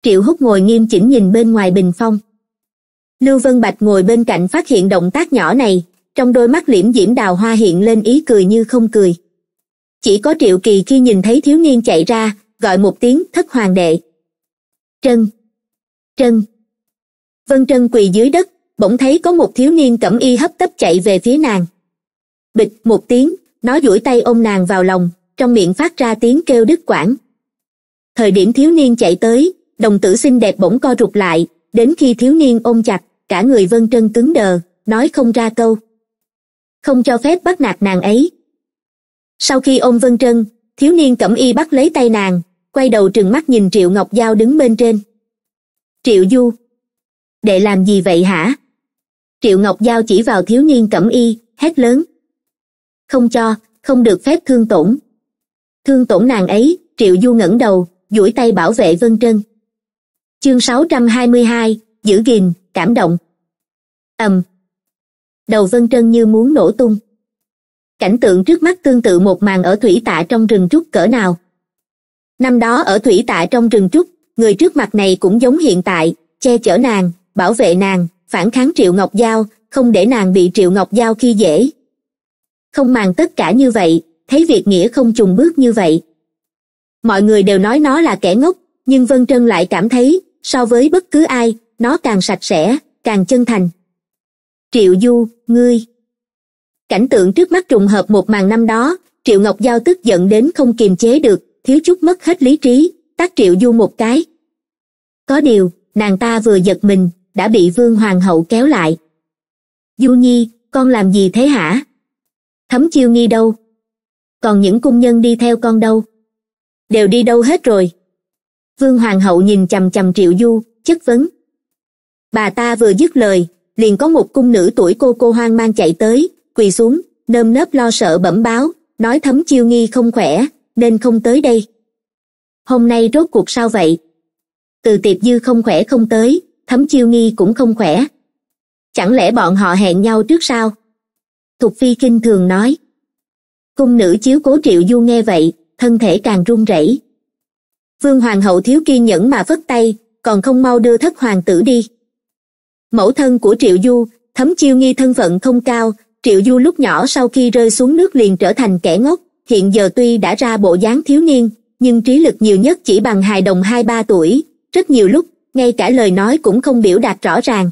Triệu Hút ngồi nghiêm chỉnh nhìn bên ngoài bình phong. Lưu Vân Bạch ngồi bên cạnh phát hiện động tác nhỏ này, trong đôi mắt liễm diễm đào hoa hiện lên ý cười như không cười. Chỉ có Triệu Kỳ khi nhìn thấy thiếu niên chạy ra, gọi một tiếng thất hoàng đệ. Trân! Trân! Vân Trân quỳ dưới đất, bỗng thấy có một thiếu niên cẩm y hấp tấp chạy về phía nàng. Bịch một tiếng, nó duỗi tay ôm nàng vào lòng, trong miệng phát ra tiếng kêu đứt quãng. Thời điểm thiếu niên chạy tới, đồng tử xinh đẹp bỗng co rụt lại, đến khi thiếu niên ôm chặt, cả người Vân Trân cứng đờ, nói không ra câu. Không cho phép bắt nạt nàng ấy. Sau khi ôm Vân Trân, thiếu niên cẩm y bắt lấy tay nàng, quay đầu trừng mắt nhìn Triệu Ngọc Giao đứng bên trên. Triệu Du. Đệ làm gì vậy hả? Triệu Ngọc Giao chỉ vào thiếu niên cẩm y, hét lớn. Không cho, không được phép thương tổn. Thương tổn nàng ấy, Triệu Du ngẩng đầu, duỗi tay bảo vệ Vân Trân. Chương 622, giữ gìn, cảm động. ầm. Đầu Vân Trân như muốn nổ tung. Cảnh tượng trước mắt tương tự một màn ở thủy tạ trong rừng trúc cỡ nào. Năm đó ở thủy tạ trong rừng trúc, người trước mặt này cũng giống hiện tại, che chở nàng, bảo vệ nàng, phản kháng Triệu Ngọc Giao, không để nàng bị Triệu Ngọc Giao khi dễ. Không màng tất cả như vậy, thấy việc nghĩa không trùng bước như vậy. Mọi người đều nói nó là kẻ ngốc, nhưng Vân Trân lại cảm thấy, so với bất cứ ai, nó càng sạch sẽ, càng chân thành. Triệu Du, ngươi. Cảnh tượng trước mắt trùng hợp một màn năm đó, Triệu Ngọc Giao tức giận đến không kiềm chế được, thiếu chút mất hết lý trí, tát Triệu Du một cái. Có điều, nàng ta vừa giật mình, đã bị Vương Hoàng hậu kéo lại. Du Nhi, con làm gì thế hả? Thấm chiêu nghi đâu? Còn những cung nhân đi theo con đâu? Đều đi đâu hết rồi? Vương Hoàng hậu nhìn chầm chầm Triệu Du, chất vấn. Bà ta vừa dứt lời, liền có một cung nữ tuổi cô cô hoang mang chạy tới, quỳ xuống, nơm nớp lo sợ bẩm báo, nói thấm chiêu nghi không khỏe, nên không tới đây. Hôm nay rốt cuộc sao vậy? từ tiệp dư không khỏe không tới thấm chiêu nghi cũng không khỏe. Chẳng lẽ bọn họ hẹn nhau trước sao? Thục phi kinh thường nói. Cung nữ chiếu cố triệu du nghe vậy, thân thể càng run rẩy. Vương hoàng hậu thiếu kiên nhẫn mà vất tay, còn không mau đưa thất hoàng tử đi. Mẫu thân của triệu du, thấm chiêu nghi thân phận không cao, triệu du lúc nhỏ sau khi rơi xuống nước liền trở thành kẻ ngốc, hiện giờ tuy đã ra bộ dáng thiếu niên, nhưng trí lực nhiều nhất chỉ bằng hài đồng hai ba tuổi, rất nhiều lúc ngay cả lời nói cũng không biểu đạt rõ ràng.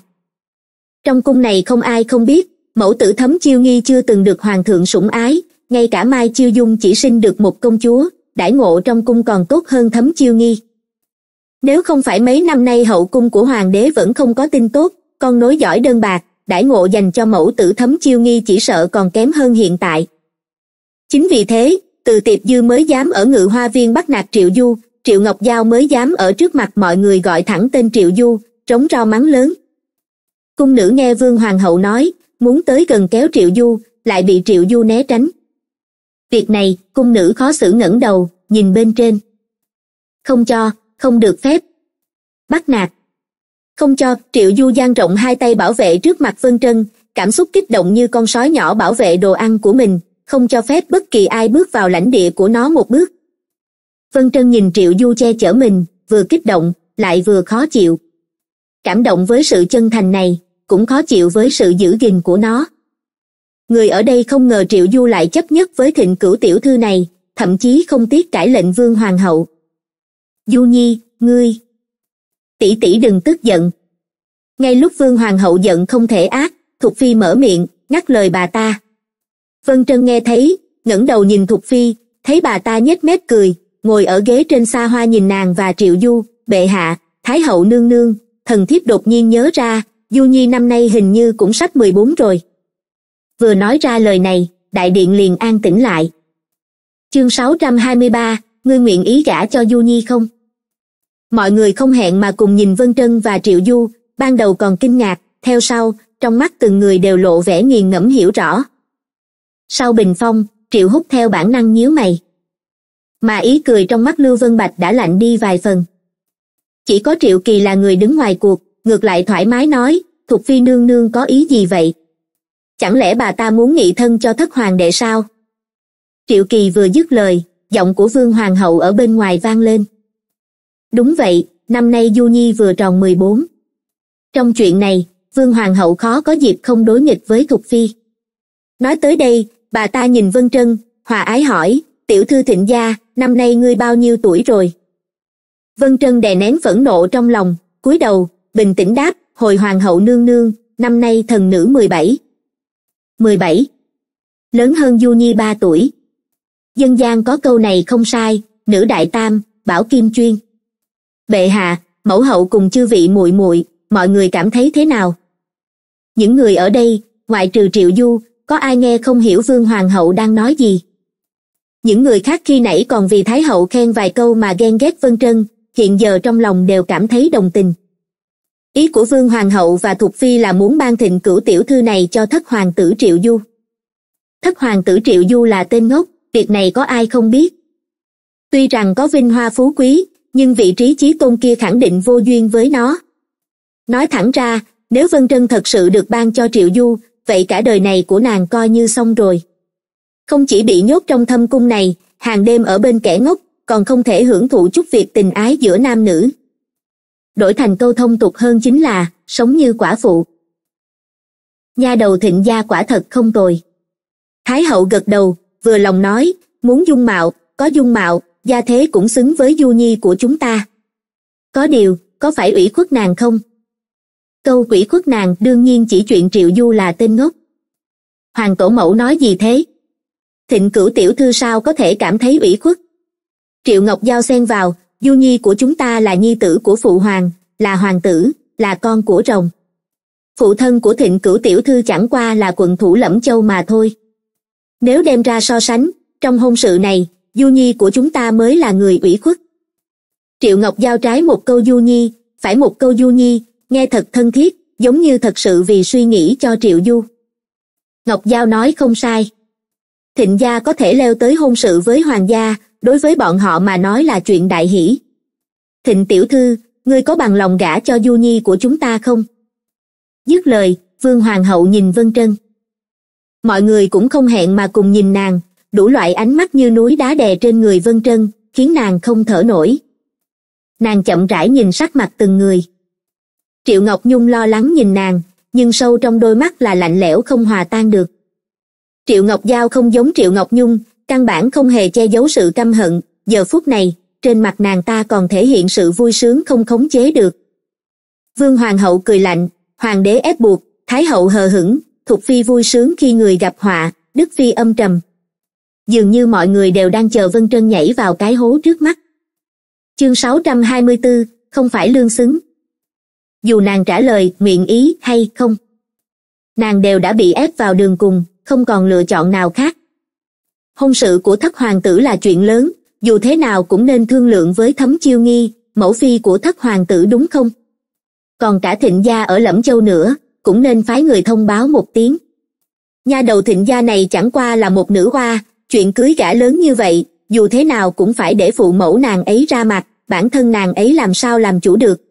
Trong cung này không ai không biết, mẫu tử thấm chiêu nghi chưa từng được hoàng thượng sủng ái, ngay cả mai chiêu dung chỉ sinh được một công chúa, đãi ngộ trong cung còn tốt hơn thấm chiêu nghi. Nếu không phải mấy năm nay hậu cung của hoàng đế vẫn không có tin tốt, con nối giỏi đơn bạc, đãi ngộ dành cho mẫu tử thấm chiêu nghi chỉ sợ còn kém hơn hiện tại. Chính vì thế, từ tiệp dư mới dám ở ngự hoa viên bắt nạt triệu du triệu ngọc giao mới dám ở trước mặt mọi người gọi thẳng tên triệu du, trống rau mắng lớn. Cung nữ nghe vương hoàng hậu nói, muốn tới gần kéo triệu du, lại bị triệu du né tránh. Việc này, cung nữ khó xử ngẩng đầu, nhìn bên trên. Không cho, không được phép. Bắt nạt. Không cho, triệu du giang rộng hai tay bảo vệ trước mặt vân trân, cảm xúc kích động như con sói nhỏ bảo vệ đồ ăn của mình, không cho phép bất kỳ ai bước vào lãnh địa của nó một bước vân trân nhìn triệu du che chở mình, vừa kích động, lại vừa khó chịu. Cảm động với sự chân thành này, cũng khó chịu với sự giữ gìn của nó. Người ở đây không ngờ triệu du lại chấp nhất với thịnh cửu tiểu thư này, thậm chí không tiếc cải lệnh vương hoàng hậu. Du nhi, ngươi. Tỷ tỷ đừng tức giận. Ngay lúc vương hoàng hậu giận không thể ác, thục phi mở miệng, ngắt lời bà ta. Vân trân nghe thấy, ngẩng đầu nhìn thục phi, thấy bà ta nhếch mép cười ngồi ở ghế trên xa hoa nhìn nàng và triệu du, bệ hạ, thái hậu nương nương, thần thiếp đột nhiên nhớ ra, du nhi năm nay hình như cũng sắp mười bốn rồi. Vừa nói ra lời này, đại điện liền an tĩnh lại. Chương sáu trăm hai mươi ba, ngươi nguyện ý gả cho du nhi không? Mọi người không hẹn mà cùng nhìn vân trân và triệu du, ban đầu còn kinh ngạc, theo sau, trong mắt từng người đều lộ vẻ nghiền ngẫm hiểu rõ. Sau bình phong, triệu hút theo bản năng nhíu mày mà ý cười trong mắt lưu vân bạch đã lạnh đi vài phần. Chỉ có triệu kỳ là người đứng ngoài cuộc, ngược lại thoải mái nói, thục phi nương nương có ý gì vậy? Chẳng lẽ bà ta muốn nghị thân cho thất hoàng đệ sao? Triệu kỳ vừa dứt lời, giọng của vương hoàng hậu ở bên ngoài vang lên. Đúng vậy, năm nay du nhi vừa tròn mười bốn. Trong chuyện này, vương hoàng hậu khó có dịp không đối nghịch với thục phi. Nói tới đây, bà ta nhìn vân trân, hòa ái hỏi, tiểu thư thịnh gia năm nay ngươi bao nhiêu tuổi rồi? Vân trân đè nén phẫn nộ trong lòng, cúi đầu, bình tĩnh đáp, hồi hoàng hậu nương nương, năm nay thần nữ mười bảy. Mười bảy? Lớn hơn du nhi ba tuổi. Dân gian có câu này không sai, nữ đại tam, bảo kim chuyên. Bệ hạ, mẫu hậu cùng chư vị muội muội, mọi người cảm thấy thế nào? Những người ở đây, ngoại trừ triệu du, có ai nghe không hiểu vương hoàng hậu đang nói gì? Những người khác khi nãy còn vì thái hậu khen vài câu mà ghen ghét vân trân, hiện giờ trong lòng đều cảm thấy đồng tình. Ý của vương hoàng hậu và thục phi là muốn ban thịnh cửu tiểu thư này cho thất hoàng tử triệu du. Thất hoàng tử triệu du là tên ngốc, việc này có ai không biết. Tuy rằng có vinh hoa phú quý, nhưng vị trí chí tôn kia khẳng định vô duyên với nó. Nói thẳng ra, nếu vân trân thật sự được ban cho triệu du, vậy cả đời này của nàng coi như xong rồi không chỉ bị nhốt trong thâm cung này, hàng đêm ở bên kẻ ngốc, còn không thể hưởng thụ chút việc tình ái giữa nam nữ. Đổi thành câu thông tục hơn chính là, sống như quả phụ. Nha đầu thịnh gia quả thật không tồi. Thái hậu gật đầu, vừa lòng nói, muốn dung mạo, có dung mạo, gia thế cũng xứng với du nhi của chúng ta. Có điều, có phải ủy khuất nàng không? Câu ủy khuất nàng đương nhiên chỉ chuyện triệu du là tên ngốc. Hoàng tổ mẫu nói gì thế? Thịnh cửu tiểu thư sao có thể cảm thấy ủy khuất? Triệu ngọc giao xen vào, du nhi của chúng ta là nhi tử của phụ hoàng, là hoàng tử, là con của rồng. Phụ thân của thịnh cửu tiểu thư chẳng qua là quận thủ lẫm châu mà thôi. Nếu đem ra so sánh, trong hôn sự này, du nhi của chúng ta mới là người ủy khuất. Triệu ngọc giao trái một câu du nhi, phải một câu du nhi, nghe thật thân thiết, giống như thật sự vì suy nghĩ cho triệu du. Ngọc giao nói không sai thịnh gia có thể leo tới hôn sự với hoàng gia, đối với bọn họ mà nói là chuyện đại hỷ. Thịnh tiểu thư, ngươi có bằng lòng gả cho du nhi của chúng ta không? Dứt lời, vương hoàng hậu nhìn vân trân. Mọi người cũng không hẹn mà cùng nhìn nàng, đủ loại ánh mắt như núi đá đè trên người vân trân, khiến nàng không thở nổi. Nàng chậm rãi nhìn sắc mặt từng người. Triệu ngọc nhung lo lắng nhìn nàng, nhưng sâu trong đôi mắt là lạnh lẽo không hòa tan được triệu ngọc giao không giống triệu ngọc nhung căn bản không hề che giấu sự căm hận giờ phút này trên mặt nàng ta còn thể hiện sự vui sướng không khống chế được. Vương hoàng hậu cười lạnh hoàng đế ép buộc thái hậu hờ hững thục phi vui sướng khi người gặp họa đức phi âm trầm. Dường như mọi người đều đang chờ vân trân nhảy vào cái hố trước mắt. Chương 624, không phải lương xứng. Dù nàng trả lời nguyện ý hay không nàng đều đã bị ép vào đường cùng không còn lựa chọn nào khác. Hôn sự của thất hoàng tử là chuyện lớn, dù thế nào cũng nên thương lượng với thấm chiêu nghi, mẫu phi của thất hoàng tử đúng không? Còn cả thịnh gia ở lẫm châu nữa, cũng nên phái người thông báo một tiếng. Nha đầu thịnh gia này chẳng qua là một nữ hoa, chuyện cưới gã lớn như vậy, dù thế nào cũng phải để phụ mẫu nàng ấy ra mặt, bản thân nàng ấy làm sao làm chủ được.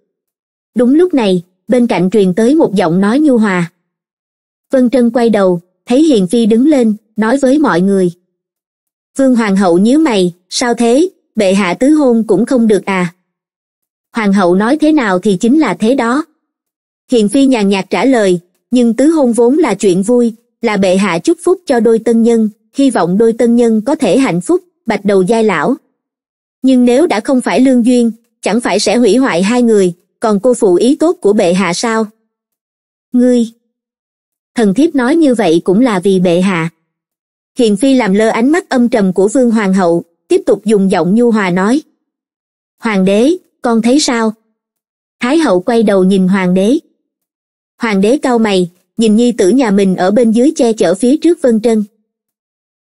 Đúng lúc này, bên cạnh truyền tới một giọng nói nhu hòa. Vân trân quay đầu thấy hiền phi đứng lên, nói với mọi người. Vương hoàng hậu nhíu mày, sao thế? Bệ hạ tứ hôn cũng không được à? Hoàng hậu nói thế nào thì chính là thế đó. Hiền phi nhàn nhạt trả lời, nhưng tứ hôn vốn là chuyện vui, là bệ hạ chúc phúc cho đôi tân nhân, hy vọng đôi tân nhân có thể hạnh phúc, bạch đầu giai lão. Nhưng nếu đã không phải lương duyên, chẳng phải sẽ hủy hoại hai người, còn cô phụ ý tốt của bệ hạ sao? Ngươi thần thiếp nói như vậy cũng là vì bệ hạ. Hiền phi làm lơ ánh mắt âm trầm của vương hoàng hậu, tiếp tục dùng giọng nhu hòa nói. Hoàng đế, con thấy sao? Thái hậu quay đầu nhìn hoàng đế. Hoàng đế cau mày, nhìn nhi tử nhà mình ở bên dưới che chở phía trước vân trân.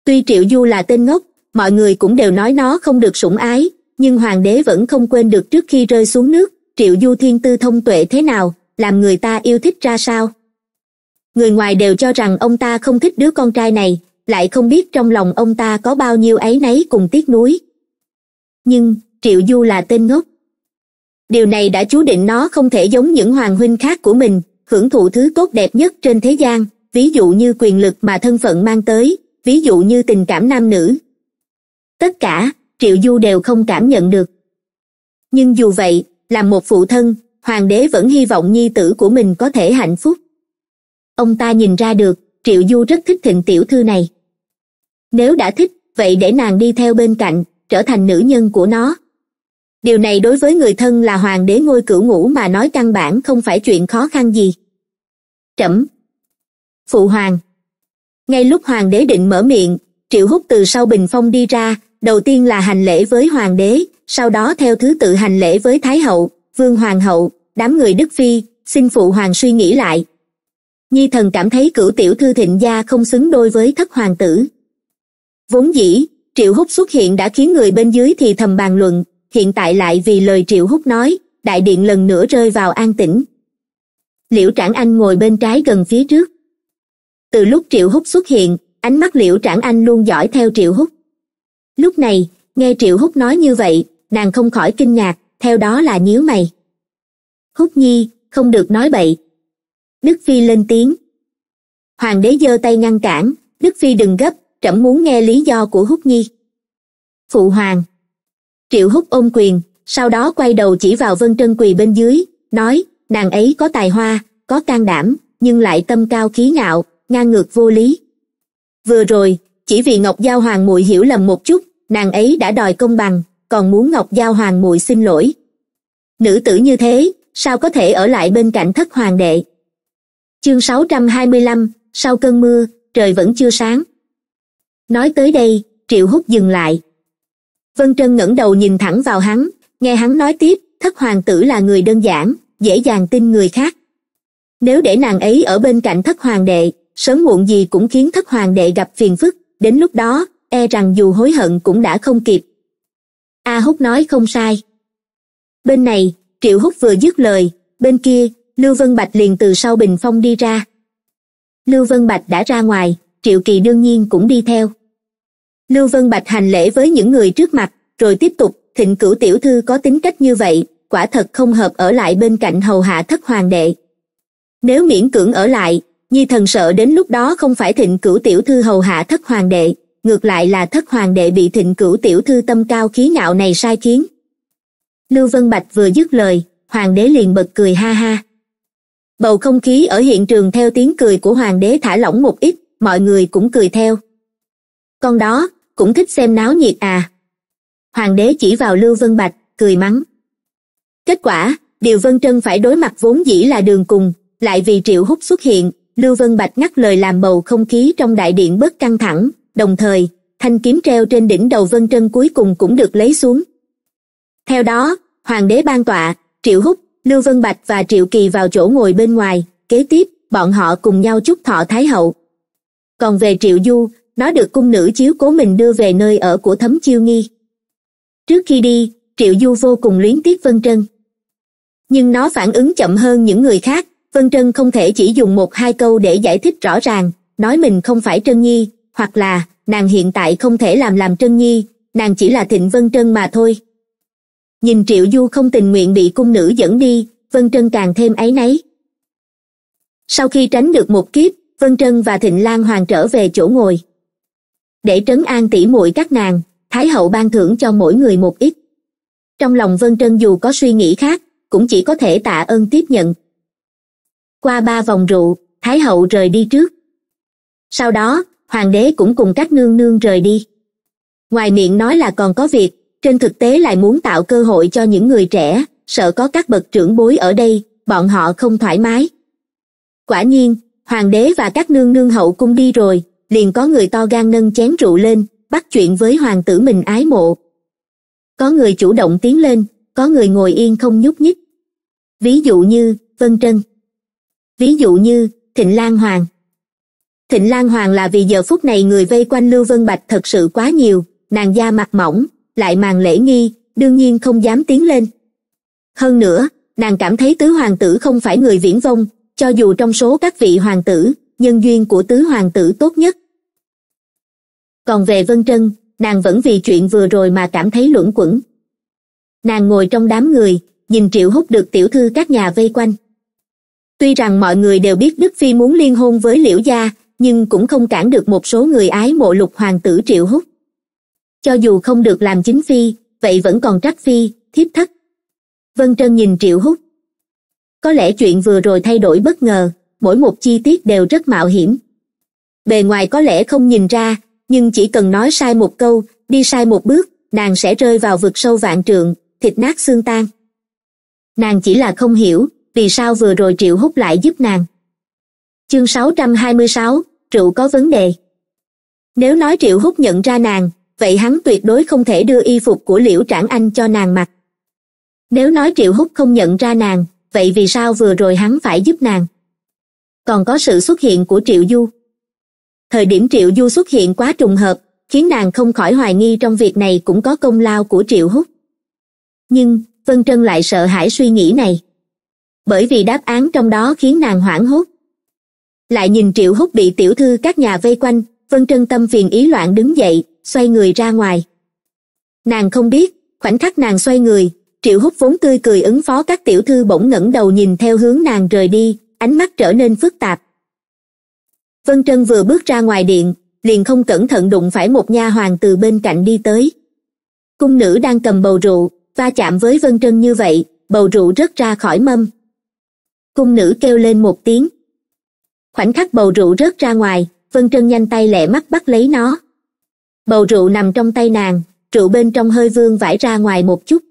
Tuy triệu du là tên ngốc, mọi người cũng đều nói nó không được sủng ái, nhưng hoàng đế vẫn không quên được trước khi rơi xuống nước, triệu du thiên tư thông tuệ thế nào, làm người ta yêu thích ra sao? Người ngoài đều cho rằng ông ta không thích đứa con trai này, lại không biết trong lòng ông ta có bao nhiêu ấy nấy cùng tiếc nuối. Nhưng, triệu du là tên ngốc. Điều này đã chú định nó không thể giống những hoàng huynh khác của mình, hưởng thụ thứ tốt đẹp nhất trên thế gian, ví dụ như quyền lực mà thân phận mang tới, ví dụ như tình cảm nam nữ. Tất cả, triệu du đều không cảm nhận được. Nhưng dù vậy làm một phụ thân, hoàng đế vẫn hy vọng nhi tử của mình có thể hạnh phúc ông ta nhìn ra được, triệu du rất thích thịnh tiểu thư này. Nếu đã thích, vậy để nàng đi theo bên cạnh, trở thành nữ nhân của nó. Điều này đối với người thân là hoàng đế ngôi cửu ngũ mà nói căn bản không phải chuyện khó khăn gì. Trẫm. Phụ hoàng. Ngay lúc hoàng đế định mở miệng, triệu hút từ sau bình phong đi ra, đầu tiên là hành lễ với hoàng đế, sau đó theo thứ tự hành lễ với thái hậu, vương hoàng hậu, đám người đức phi, xin phụ hoàng suy nghĩ lại nhi thần cảm thấy cửu tiểu thư thịnh gia không xứng đôi với thất hoàng tử. Vốn dĩ, triệu hút xuất hiện đã khiến người bên dưới thì thầm bàn luận, hiện tại lại vì lời triệu hút nói, đại điện lần nữa rơi vào an tĩnh. Liễu trảng anh ngồi bên trái gần phía trước. Từ lúc triệu hút xuất hiện, ánh mắt liễu trảng anh luôn dõi theo triệu hút lúc này, nghe triệu hút nói như vậy, nàng không khỏi kinh ngạc, theo đó là nhíu mày. Hút nhi, không được nói bậy đức phi lên tiếng. Hoàng đế giơ tay ngăn cản, đức phi đừng gấp, trẫm muốn nghe lý do của húc nhi. Phụ hoàng. Triệu húc ôm quyền, sau đó quay đầu chỉ vào vân trân quỳ bên dưới, nói, nàng ấy có tài hoa, có can đảm, nhưng lại tâm cao khí ngạo, ngang ngược vô lý. Vừa rồi, chỉ vì ngọc giao hoàng muội hiểu lầm một chút, nàng ấy đã đòi công bằng, còn muốn ngọc giao hoàng muội xin lỗi. Nữ tử như thế, sao có thể ở lại bên cạnh thất hoàng đệ? Chương 625, sau cơn mưa trời vẫn chưa sáng. Nói tới đây triệu hút dừng lại. Vân trân ngẩng đầu nhìn thẳng vào hắn nghe hắn nói tiếp thất hoàng tử là người đơn giản dễ dàng tin người khác. Nếu để nàng ấy ở bên cạnh thất hoàng đệ sớm muộn gì cũng khiến thất hoàng đệ gặp phiền phức đến lúc đó e rằng dù hối hận cũng đã không kịp. A hút nói không sai. Bên này triệu hút vừa dứt lời bên kia lưu vân bạch liền từ sau bình phong đi ra lưu vân bạch đã ra ngoài triệu kỳ đương nhiên cũng đi theo lưu vân bạch hành lễ với những người trước mặt rồi tiếp tục thịnh cửu tiểu thư có tính cách như vậy quả thật không hợp ở lại bên cạnh hầu hạ thất hoàng đệ. Nếu miễn cưỡng ở lại, Nhi thần sợ đến lúc đó không phải thịnh cửu tiểu thư hầu hạ thất hoàng đệ, ngược lại là thất hoàng đệ bị thịnh cửu tiểu thư tâm cao khí ngạo này sai khiến. Lưu Vân Bạch vừa dứt lời, hoàng đế liền bật cười ha ha. Bầu không khí ở hiện trường theo tiếng cười của hoàng đế thả lỏng một ít, mọi người cũng cười theo. Con đó, cũng thích xem náo nhiệt à. Hoàng đế chỉ vào Lưu Vân Bạch, cười mắng. Kết quả, Điều Vân Trân phải đối mặt vốn dĩ là đường cùng, lại vì Triệu Húc xuất hiện, Lưu Vân Bạch ngắt lời làm bầu không khí trong đại điện bớt căng thẳng, đồng thời, thanh kiếm treo trên đỉnh đầu Vân Trân cuối cùng cũng được lấy xuống. Theo đó, Hoàng đế ban tọa, Triệu Húc, Lưu Vân Bạch và Triệu Kỳ vào chỗ ngồi bên ngoài, kế tiếp, bọn họ cùng nhau chúc thọ Thái Hậu. Còn về Triệu Du, nó được cung nữ chiếu cố mình đưa về nơi ở của thấm chiêu nghi. Trước khi đi, Triệu Du vô cùng luyến tiếc Vân Trân. Nhưng nó phản ứng chậm hơn những người khác, Vân Trân không thể chỉ dùng một hai câu để giải thích rõ ràng, nói mình không phải Trân Nhi, hoặc là, nàng hiện tại không thể làm làm Trân Nhi, nàng chỉ là Thịnh Vân Trân mà thôi. Nhìn Triệu Du không tình nguyện bị cung nữ dẫn đi, Vân Trân càng thêm áy náy. Sau khi tránh được một kiếp, Vân Trân và Thịnh Lan Hoàng trở về chỗ ngồi. Để trấn an tỉ muội các nàng, Thái hậu ban thưởng cho mỗi người một ít. Trong lòng Vân Trân dù có suy nghĩ khác, cũng chỉ có thể tạ ơn tiếp nhận. Qua ba vòng rượu, Thái hậu rời đi trước. Sau đó, hoàng đế cũng cùng các nương nương rời đi. Ngoài miệng nói là còn có việc, trên thực tế lại muốn tạo cơ hội cho những người trẻ, sợ có các bậc trưởng bối ở đây, bọn họ không thoải mái. Quả nhiên, hoàng đế và các nương nương hậu cung đi rồi, liền có người to gan nâng chén rượu lên, bắt chuyện với hoàng tử mình ái mộ. Có người chủ động tiến lên, có người ngồi yên không nhúc nhích. Ví dụ như, Vân Trân. Ví dụ như, Thịnh Lan Hoàng. Thịnh Lan Hoàng là vì giờ phút này người vây quanh Lưu Vân Bạch thật sự quá nhiều, nàng da mặt mỏng, lại màng lễ nghi, đương nhiên không dám tiến lên. Hơn nữa, nàng cảm thấy tứ hoàng tử không phải người viễn vông, cho dù trong số các vị hoàng tử, nhân duyên của tứ hoàng tử tốt nhất. Còn về Vân Trân, nàng vẫn vì chuyện vừa rồi mà cảm thấy luẩn quẩn. Nàng ngồi trong đám người, nhìn Triệu Húc được tiểu thư các nhà vây quanh. Tuy rằng mọi người đều biết Đức Phi muốn liên hôn với Liễu Gia, nhưng cũng không cản được một số người ái mộ lục hoàng tử Triệu Húc. Cho dù không được làm chính Phi, vậy vẫn còn trách Phi, thiếp thất. Vân Trân nhìn Triệu hút, Có lẽ chuyện vừa rồi thay đổi bất ngờ, mỗi một chi tiết đều rất mạo hiểm. Bề ngoài có lẽ không nhìn ra, nhưng chỉ cần nói sai một câu, đi sai một bước, nàng sẽ rơi vào vực sâu vạn trượng, thịt nát xương tan. Nàng chỉ là không hiểu, vì sao vừa rồi Triệu hút lại giúp nàng. Chương 626, rượu có vấn đề. Nếu nói Triệu hút nhận ra nàng, vậy hắn tuyệt đối không thể đưa y phục của Liễu Trảng Anh cho nàng mặc. Nếu nói Triệu Húc không nhận ra nàng, vậy vì sao vừa rồi hắn phải giúp nàng? Còn có sự xuất hiện của Triệu Du. Thời điểm Triệu Du xuất hiện quá trùng hợp, khiến nàng không khỏi hoài nghi trong việc này cũng có công lao của Triệu Húc. Nhưng, Vân Trân lại sợ hãi suy nghĩ này. Bởi vì đáp án trong đó khiến nàng hoảng hốt. Lại nhìn Triệu Húc bị tiểu thư các nhà vây quanh, Vân Trân tâm phiền ý loạn đứng dậy, xoay người ra ngoài. Nàng không biết, khoảnh khắc nàng xoay người, Triệu hút vốn tươi cười ứng phó các tiểu thư bỗng ngẩng đầu nhìn theo hướng nàng rời đi, ánh mắt trở nên phức tạp. Vân Trân vừa bước ra ngoài điện, liền không cẩn thận đụng phải một nha hoàng từ bên cạnh đi tới. Cung nữ đang cầm bầu rượu, va chạm với Vân Trân như vậy, bầu rượu rớt ra khỏi mâm. Cung nữ kêu lên một tiếng. Khoảnh khắc bầu rượu rớt ra ngoài, Vân Trân nhanh tay lẹ mắt bắt lấy nó. Bầu rượu nằm trong tay nàng, rượu bên trong hơi vương vãi ra ngoài một chút.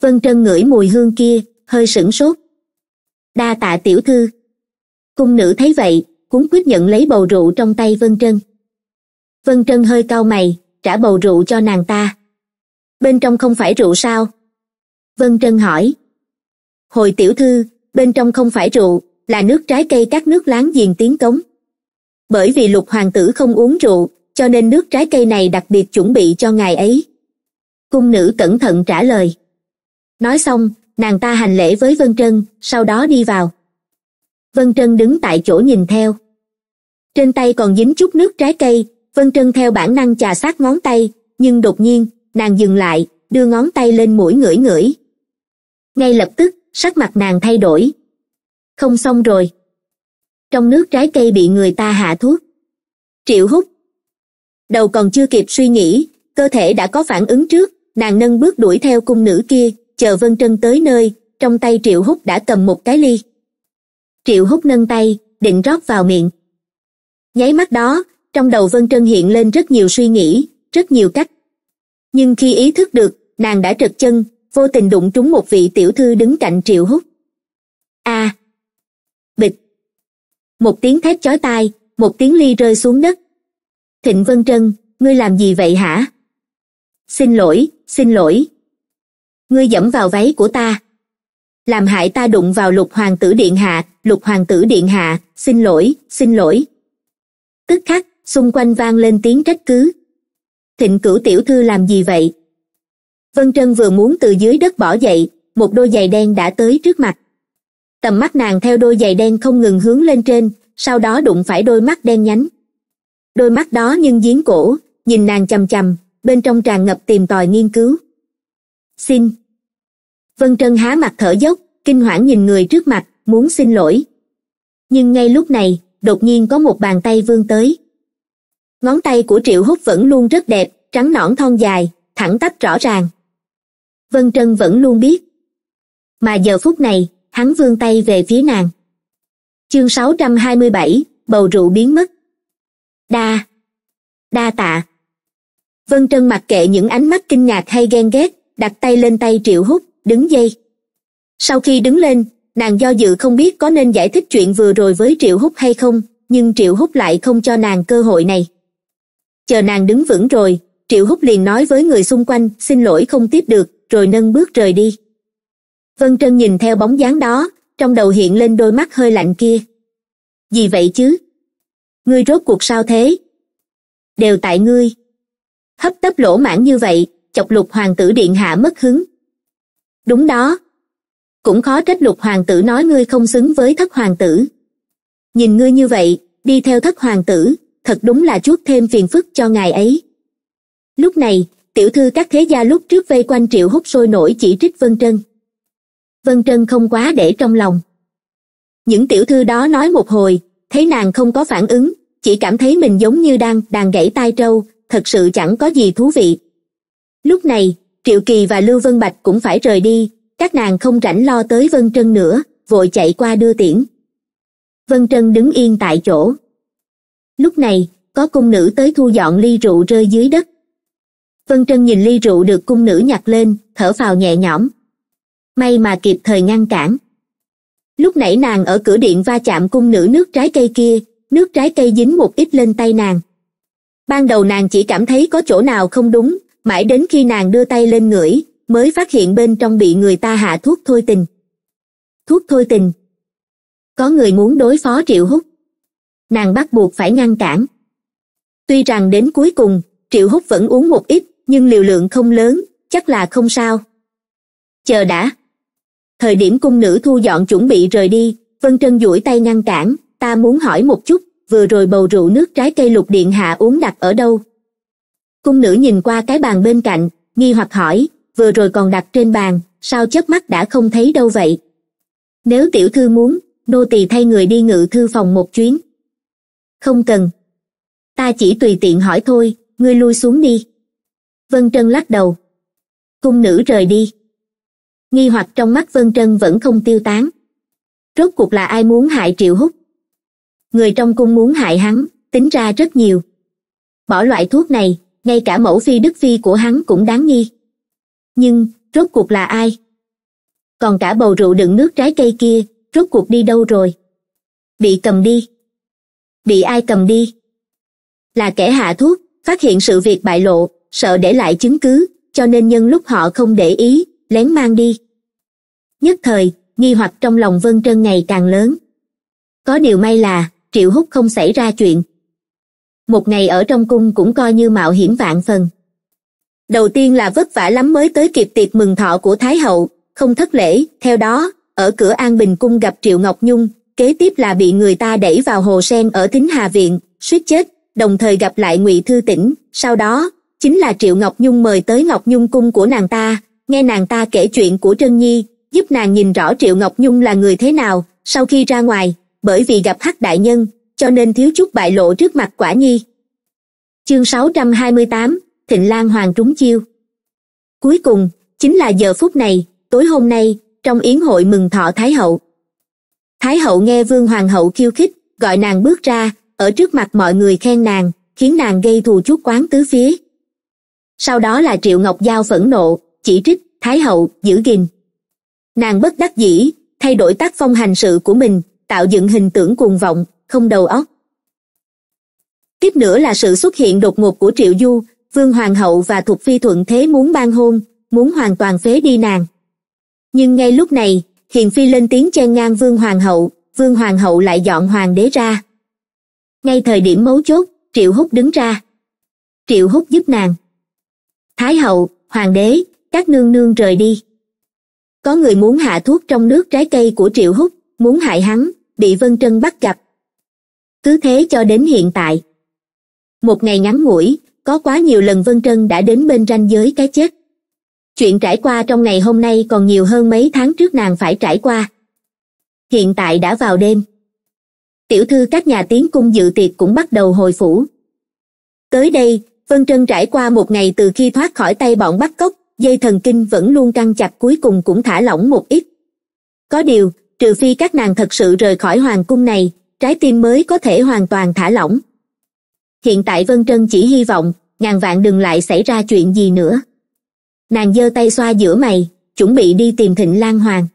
Vân Trân ngửi mùi hương kia, hơi sửng sốt. Đa tạ tiểu thư. Cung nữ thấy vậy, cuốn quyết nhận lấy bầu rượu trong tay Vân Trân. Vân Trân hơi cau mày, trả bầu rượu cho nàng ta. Bên trong không phải rượu sao? Vân Trân hỏi. Hồi tiểu thư, bên trong không phải rượu, là nước trái cây các nước láng giềng tiến cống. Bởi vì lục hoàng tử không uống rượu, cho nên nước trái cây này đặc biệt chuẩn bị cho ngài ấy. Cung nữ cẩn thận trả lời. Nói xong, nàng ta hành lễ với Vân Trân, sau đó đi vào. Vân Trân đứng tại chỗ nhìn theo. Trên tay còn dính chút nước trái cây, Vân Trân theo bản năng chà sát ngón tay, nhưng đột nhiên, nàng dừng lại, đưa ngón tay lên mũi ngửi ngửi. ngay lập tức sắc mặt nàng thay đổi không xong rồi trong nước trái cây bị người ta hạ thuốc triệu hút đầu còn chưa kịp suy nghĩ, cơ thể đã có phản ứng trước, nàng nâng bước đuổi theo cung nữ kia, chờ vân trân tới nơi, trong tay triệu hút đã cầm một cái ly. Triệu hút nâng tay, định rót vào miệng. Nháy mắt đó, trong đầu vân trân hiện lên rất nhiều suy nghĩ, rất nhiều cách. Nhưng khi ý thức được, nàng đã trật chân, vô tình đụng trúng một vị tiểu thư đứng cạnh triệu hút a! Bịch! Một tiếng thét chói tai, một tiếng ly rơi xuống đất thịnh vân trân, ngươi làm gì vậy hả? Xin lỗi xin lỗi. Ngươi dẫm vào váy của ta. Làm hại ta đụng vào lục hoàng tử điện hạ, lục hoàng tử điện hạ, xin lỗi xin lỗi. Tức khắc, xung quanh vang lên tiếng trách cứ. Thịnh cửu tiểu thư làm gì vậy? Vân trân vừa muốn từ dưới đất bỏ dậy, một đôi giày đen đã tới trước mặt. Tầm mắt nàng theo đôi giày đen không ngừng hướng lên trên, sau đó đụng phải đôi mắt đen nhánh đôi mắt đó nhưng giếng cổ, nhìn nàng chằm chằm, bên trong tràn ngập tìm tòi nghiên cứu. Xin. Vân trân há mặt thở dốc, kinh hoảng nhìn người trước mặt, muốn xin lỗi. Nhưng ngay lúc này, đột nhiên có một bàn tay vươn tới. Ngón tay của triệu hút vẫn luôn rất đẹp, trắng nõn thon dài, thẳng tắp rõ ràng. Vân trân vẫn luôn biết. Mà giờ phút này, hắn vươn tay về phía nàng. Chương sáu trăm hai mươi bảy, bầu rượu biến mất đa. Đa tạ. Vân trân mặc kệ những ánh mắt kinh ngạc hay ghen ghét, đặt tay lên tay triệu hút đứng dây sau khi đứng lên, nàng do dự không biết có nên giải thích chuyện vừa rồi với triệu hút hay không, nhưng triệu hút lại không cho nàng cơ hội này. Chờ nàng đứng vững rồi, triệu hút liền nói với người xung quanh, xin lỗi không tiếp được, rồi nâng bước rời đi. Vân trân nhìn theo bóng dáng đó, trong đầu hiện lên đôi mắt hơi lạnh kia. Gì vậy chứ? Ngươi rốt cuộc sao thế? Đều tại ngươi. Hấp tấp lỗ mãn như vậy, chọc lục hoàng tử điện hạ mất hứng. Đúng đó. Cũng khó trách lục hoàng tử nói ngươi không xứng với thất hoàng tử. Nhìn ngươi như vậy, đi theo thất hoàng tử, thật đúng là chuốt thêm phiền phức cho ngài ấy. Lúc này, tiểu thư các thế gia lúc trước vây quanh triệu hút sôi nổi chỉ trích vân trân. Vân trân không quá để trong lòng. Những tiểu thư đó nói một hồi, thấy nàng không có phản ứng chỉ cảm thấy mình giống như đang đàn gãy tai trâu, thật sự chẳng có gì thú vị. Lúc này, triệu kỳ và lưu vân bạch cũng phải rời đi, các nàng không rảnh lo tới vân trân nữa, vội chạy qua đưa tiễn. Vân trân đứng yên tại chỗ. Lúc này, có cung nữ tới thu dọn ly rượu rơi dưới đất. Vân trân nhìn ly rượu được cung nữ nhặt lên, thở phào nhẹ nhõm. May mà kịp thời ngăn cản. Lúc nãy nàng ở cửa điện va chạm cung nữ nước trái cây kia nước trái cây dính một ít lên tay nàng. Ban đầu nàng chỉ cảm thấy có chỗ nào không đúng, mãi đến khi nàng đưa tay lên ngửi, mới phát hiện bên trong bị người ta hạ thuốc thôi tình. Thuốc thôi tình. Có người muốn đối phó triệu hút nàng bắt buộc phải ngăn cản. Tuy rằng đến cuối cùng, triệu hút vẫn uống một ít, nhưng liều lượng không lớn, chắc là không sao. Chờ đã. Thời điểm cung nữ thu dọn chuẩn bị rời đi, vân trân duỗi tay ngăn cản ta muốn hỏi một chút, vừa rồi bầu rượu nước trái cây lục điện hạ uống đặt ở đâu? Cung nữ nhìn qua cái bàn bên cạnh, nghi hoặc hỏi, vừa rồi còn đặt trên bàn, sao chớp mắt đã không thấy đâu vậy? Nếu tiểu thư muốn, nô tỳ thay người đi ngự thư phòng một chuyến. Không cần. Ta chỉ tùy tiện hỏi thôi, ngươi lui xuống đi. Vân trân lắc đầu. Cung nữ rời đi. Nghi hoặc trong mắt vân trân vẫn không tiêu tán. Rốt cuộc là ai muốn hại triệu hút người trong cung muốn hại hắn, tính ra rất nhiều. Bỏ loại thuốc này, ngay cả mẫu phi đức phi của hắn cũng đáng nghi. Nhưng, rốt cuộc là ai? Còn cả bầu rượu đựng nước trái cây kia, rốt cuộc đi đâu rồi? Bị cầm đi. Bị ai cầm đi? Là kẻ hạ thuốc, phát hiện sự việc bại lộ, sợ để lại chứng cứ, cho nên nhân lúc họ không để ý, lén mang đi. Nhất thời, nghi hoặc trong lòng vân trân ngày càng lớn. Có điều may là triệu hút không xảy ra chuyện. Một ngày ở trong cung cũng coi như mạo hiểm vạn phần. Đầu tiên là vất vả lắm mới tới kịp tiệc mừng thọ của thái hậu, không thất lễ, theo đó, ở cửa an bình cung gặp triệu ngọc nhung, kế tiếp là bị người ta đẩy vào hồ sen ở thính hà viện, suýt chết, đồng thời gặp lại ngụy thư tĩnh, sau đó, chính là triệu ngọc nhung mời tới ngọc nhung cung của nàng ta, nghe nàng ta kể chuyện của trân nhi, giúp nàng nhìn rõ triệu ngọc nhung là người thế nào, sau khi ra ngoài bởi vì gặp hắc đại nhân cho nên thiếu chút bại lộ trước mặt quả nhi. Chương 628, thịnh lan hoàng trúng chiêu. Cuối cùng chính là giờ phút này tối hôm nay trong yến hội mừng thọ thái hậu. Thái hậu nghe vương hoàng hậu khiêu khích gọi nàng bước ra ở trước mặt mọi người khen nàng khiến nàng gây thù chuốc quán tứ phía. Sau đó là triệu ngọc giao phẫn nộ chỉ trích thái hậu giữ gìn. Nàng bất đắc dĩ thay đổi tác phong hành sự của mình tạo dựng hình tượng cuồng vọng, không đầu óc. Tiếp nữa là sự xuất hiện đột ngột của triệu du, vương hoàng hậu và thuộc phi thuận thế muốn ban hôn, muốn hoàn toàn phế đi nàng. Nhưng ngay lúc này, hiền phi lên tiếng chen ngang vương hoàng hậu, vương hoàng hậu lại dọn hoàng đế ra. Ngay thời điểm mấu chốt, triệu húc đứng ra. Triệu húc giúp nàng. Thái hậu, hoàng đế, các nương nương rời đi. Có người muốn hạ thuốc trong nước trái cây của triệu húc, muốn hại hắn bị vân trân bắt gặp. Cứ thế cho đến hiện tại. Một ngày ngắn ngủi, có quá nhiều lần vân trân đã đến bên ranh giới cái chết. Chuyện trải qua trong ngày hôm nay còn nhiều hơn mấy tháng trước nàng phải trải qua. Hiện tại đã vào đêm. Tiểu thư các nhà tiến cung dự tiệc cũng bắt đầu hồi phủ. Tới đây, vân trân trải qua một ngày từ khi thoát khỏi tay bọn bắt cóc, dây thần kinh vẫn luôn căng chặt cuối cùng cũng thả lỏng một ít. Có điều trừ phi các nàng thật sự rời khỏi hoàng cung này, trái tim mới có thể hoàn toàn thả lỏng. Hiện tại vân trân chỉ hy vọng, ngàn vạn đừng lại xảy ra chuyện gì nữa. Nàng giơ tay xoa giữa mày, chuẩn bị đi tìm thịnh lan hoàng.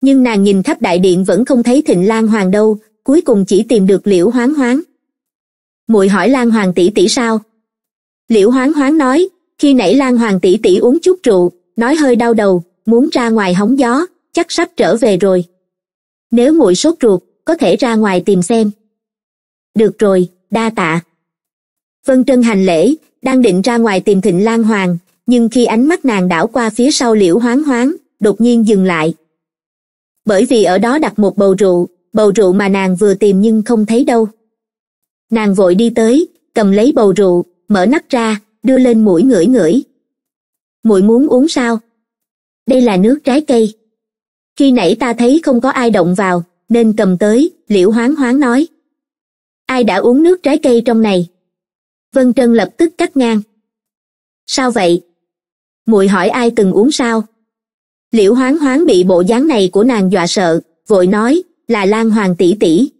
Nhưng nàng nhìn khắp đại điện vẫn không thấy thịnh lan hoàng đâu, cuối cùng chỉ tìm được liễu hoáng hoáng. Muội hỏi lan hoàng tỷ tỷ sao? Liễu hoáng hoáng nói, khi nãy lan hoàng tỷ tỷ uống chút rượu, nói hơi đau đầu, muốn ra ngoài hóng gió chắc sắp trở về rồi. Nếu muội sốt ruột, có thể ra ngoài tìm xem. Được rồi, đa tạ. Vân trân hành lễ, đang định ra ngoài tìm thịnh lan hoàng, nhưng khi ánh mắt nàng đảo qua phía sau liễu hoáng hoáng, đột nhiên dừng lại. Bởi vì ở đó đặt một bầu rượu bầu rượu mà nàng vừa tìm nhưng không thấy đâu. Nàng vội đi tới, cầm lấy bầu rượu, mở nắp ra, đưa lên mũi ngửi ngửi. Muội muốn uống sao? Đây là nước trái cây khi nãy ta thấy không có ai động vào nên cầm tới liễu hoáng hoáng nói. Ai đã uống nước trái cây trong này? Vân trân lập tức cắt ngang. Sao vậy? Muội hỏi ai từng uống sao? Liễu hoáng hoáng bị bộ dáng này của nàng dọa sợ vội nói là lan hoàng tỷ tỷ.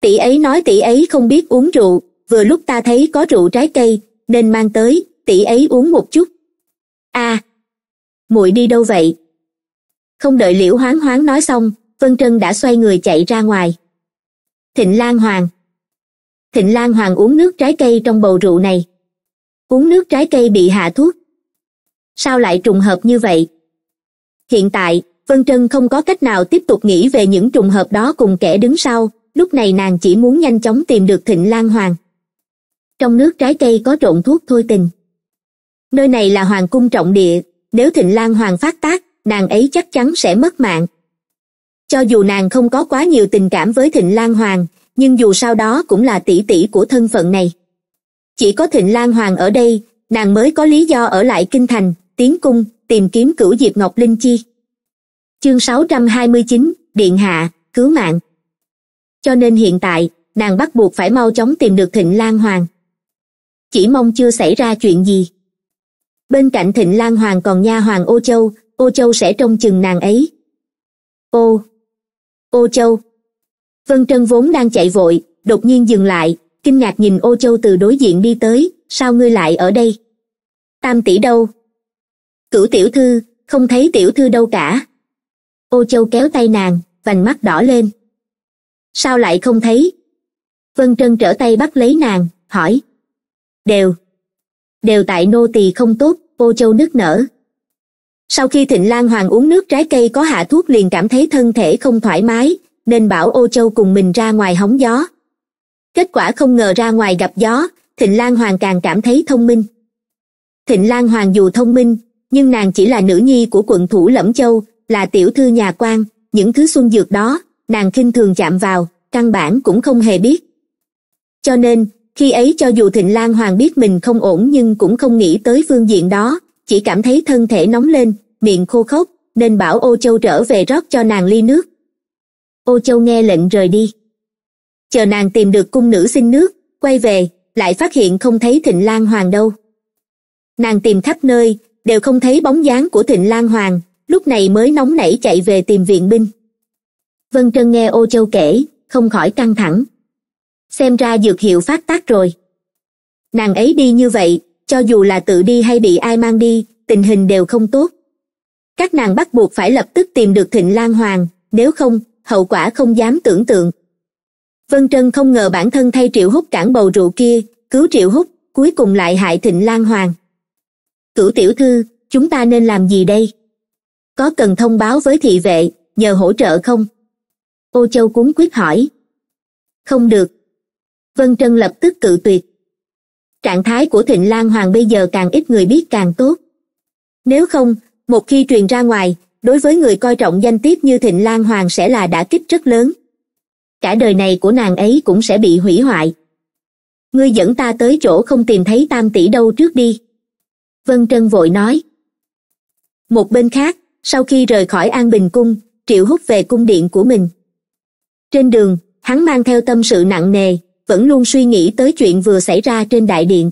Tỷ ấy nói tỷ ấy không biết uống rượu vừa lúc ta thấy có rượu trái cây nên mang tới tỷ ấy uống một chút. A à, muội đi đâu vậy? Không đợi liễu hoáng hoáng nói xong, vân trân đã xoay người chạy ra ngoài. Thịnh lan hoàng. Thịnh lan hoàng uống nước trái cây trong bầu rượu này. Uống nước trái cây bị hạ thuốc. Sao lại trùng hợp như vậy? Hiện tại, vân trân không có cách nào tiếp tục nghĩ về những trùng hợp đó cùng kẻ đứng sau, lúc này nàng chỉ muốn nhanh chóng tìm được thịnh lan hoàng. Trong nước trái cây có trộn thuốc thôi tình. Nơi này là hoàng cung trọng địa, nếu thịnh lan hoàng phát tác nàng ấy chắc chắn sẽ mất mạng. Cho dù nàng không có quá nhiều tình cảm với thịnh lan hoàng nhưng dù sao đó cũng là tỷ tỷ của thân phận này. Chỉ có thịnh lan hoàng ở đây nàng mới có lý do ở lại kinh thành tiến cung tìm kiếm cửu diệp ngọc linh chi. Chương 629, điện hạ cứu mạng. Cho nên hiện tại nàng bắt buộc phải mau chóng tìm được thịnh lan hoàng. Chỉ mong chưa xảy ra chuyện gì. Bên cạnh thịnh lan hoàng còn nha hoàng ô châu ô châu sẽ trông chừng nàng ấy. Ô ô châu. Vân trân vốn đang chạy vội, đột nhiên dừng lại, kinh ngạc nhìn ô châu từ đối diện đi tới, sao ngươi lại ở đây? Tam tỷ đâu? Cửu tiểu thư, không thấy tiểu thư đâu cả. Ô châu kéo tay nàng, vành mắt đỏ lên. Sao lại không thấy? Vân trân trở tay bắt lấy nàng, hỏi. Đều đều tại nô tỳ không tốt, ô châu nức nở sau khi thịnh lan hoàng uống nước trái cây có hạ thuốc liền cảm thấy thân thể không thoải mái, nên bảo ô châu cùng mình ra ngoài hóng gió. Kết quả không ngờ ra ngoài gặp gió, thịnh lan hoàng càng cảm thấy thông minh. Thịnh lan hoàng dù thông minh, nhưng nàng chỉ là nữ nhi của quận thủ lẫm châu, là tiểu thư nhà quan, những thứ xuân dược đó, nàng khinh thường chạm vào, căn bản cũng không hề biết. Cho nên, khi ấy cho dù thịnh lan hoàng biết mình không ổn nhưng cũng không nghĩ tới phương diện đó chỉ cảm thấy thân thể nóng lên, miệng khô khốc, nên bảo ô châu trở về rót cho nàng ly nước. Ô châu nghe lệnh rời đi. Chờ nàng tìm được cung nữ xin nước, quay về, lại phát hiện không thấy thịnh lan hoàng đâu. Nàng tìm khắp nơi, đều không thấy bóng dáng của thịnh lan hoàng, lúc này mới nóng nảy chạy về tìm viện binh. Vân trân nghe ô châu kể, không khỏi căng thẳng. Xem ra dược hiệu phát tác rồi. Nàng ấy đi như vậy cho dù là tự đi hay bị ai mang đi tình hình đều không tốt. Các nàng bắt buộc phải lập tức tìm được thịnh lan hoàng nếu không hậu quả không dám tưởng tượng. Vân trân không ngờ bản thân thay triệu húc cản bầu rượu kia cứu triệu húc, cuối cùng lại hại thịnh lan hoàng. Cửu tiểu thư chúng ta nên làm gì đây? Có cần thông báo với thị vệ nhờ hỗ trợ không? Ô châu cuốn quyết hỏi. Không được. Vân trân lập tức cự tuyệt trạng thái của thịnh lan hoàng bây giờ càng ít người biết càng tốt. Nếu không, một khi truyền ra ngoài, đối với người coi trọng danh tiếp như thịnh lan hoàng sẽ là đả kích rất lớn. Cả đời này của nàng ấy cũng sẽ bị hủy hoại. Ngươi dẫn ta tới chỗ không tìm thấy tam tỷ đâu trước đi. Vân trân vội nói. Một bên khác, sau khi rời khỏi an bình cung, triệu hút về cung điện của mình. Trên đường, hắn mang theo tâm sự nặng nề vẫn luôn suy nghĩ tới chuyện vừa xảy ra trên đại điện.